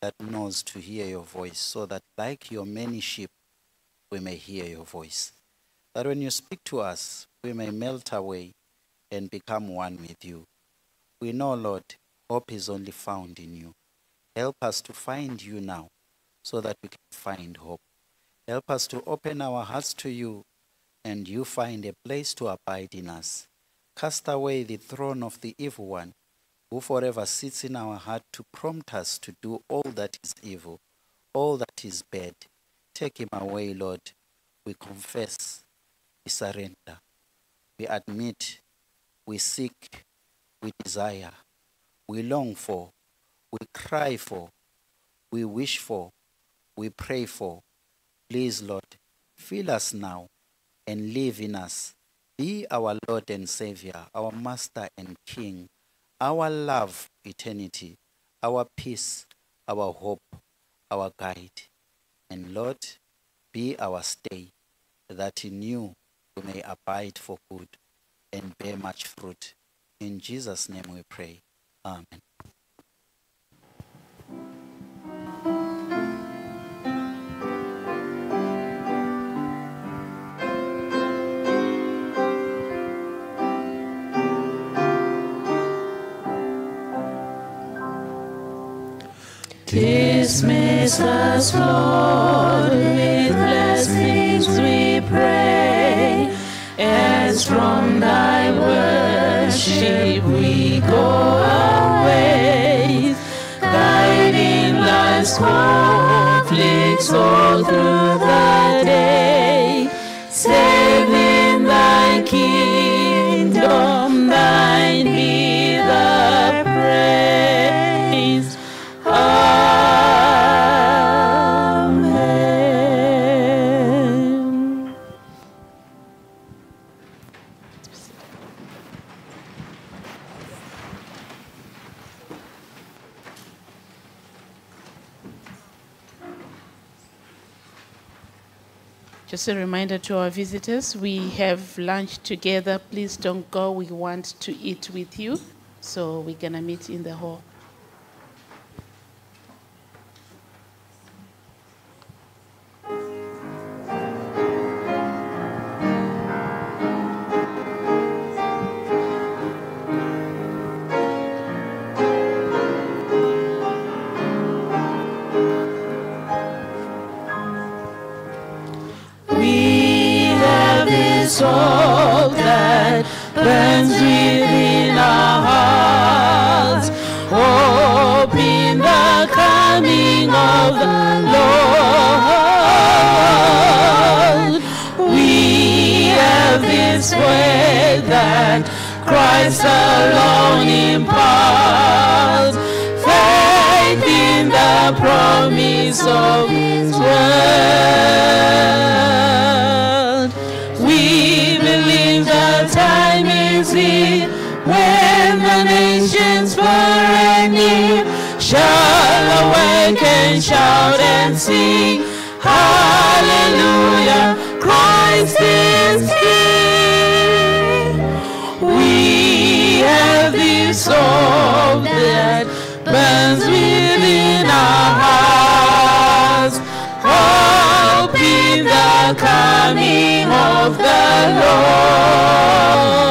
that knows to hear your voice, so that, like your many sheep, we may hear your voice. That when you speak to us, we may melt away and become one with you. We know, Lord, hope is only found in you. Help us to find you now so that we can find hope. Help us to open our hearts to you and you find a place to abide in us. Cast away the throne of the evil one who forever sits in our heart to prompt us to do all that is evil, all that is bad. Take him away, Lord. We confess, we surrender, we admit, we seek, we desire, we long for, we cry for, we wish for, we pray for. Please, Lord, fill us now and live in us. Be our Lord and Savior, our Master and King, our love, eternity, our peace, our hope, our guide. And Lord, be our stay, that in you we may abide for good and bear much fruit. In Jesus' name we pray. Amen. Dismiss us, Lord, with blessings we pray, as from thy worship we go away, conflicts all through the A reminder to our visitors, we have lunch together. Please don't go. We want to eat with you. So we're going to meet in the hall. Hope that burns within our hearts, hope in the coming of the Lord. We have this way that Christ alone imparts, faith in the promise of His word. Time when the nations far and near shall awake and shout and sing, Hallelujah, Christ is King. We have this hope that burns within our hearts, hope in the coming of the Lord.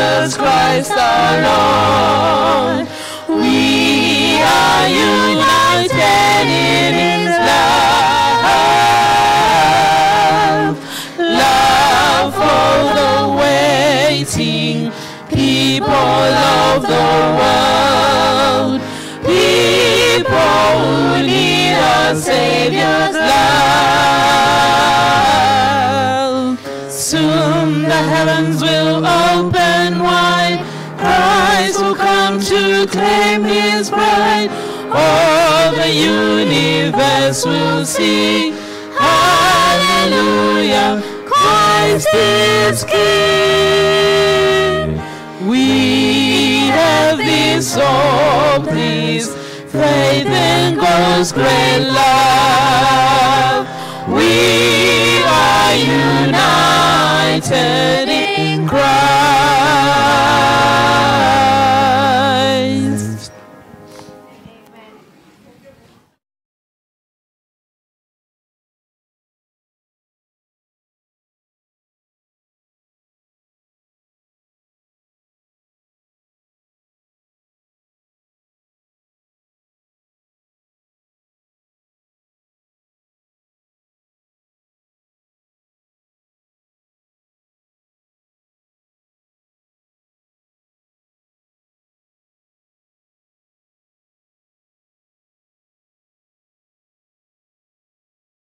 Jesus Christ our Lord. We are united in His love, love for the waiting people of the world, people who need a Savior's love. Soon the heavens will open to claim His bride. All the universe will sing, Hallelujah, Christ is King. We have this hope, this faith and God's great love. We are united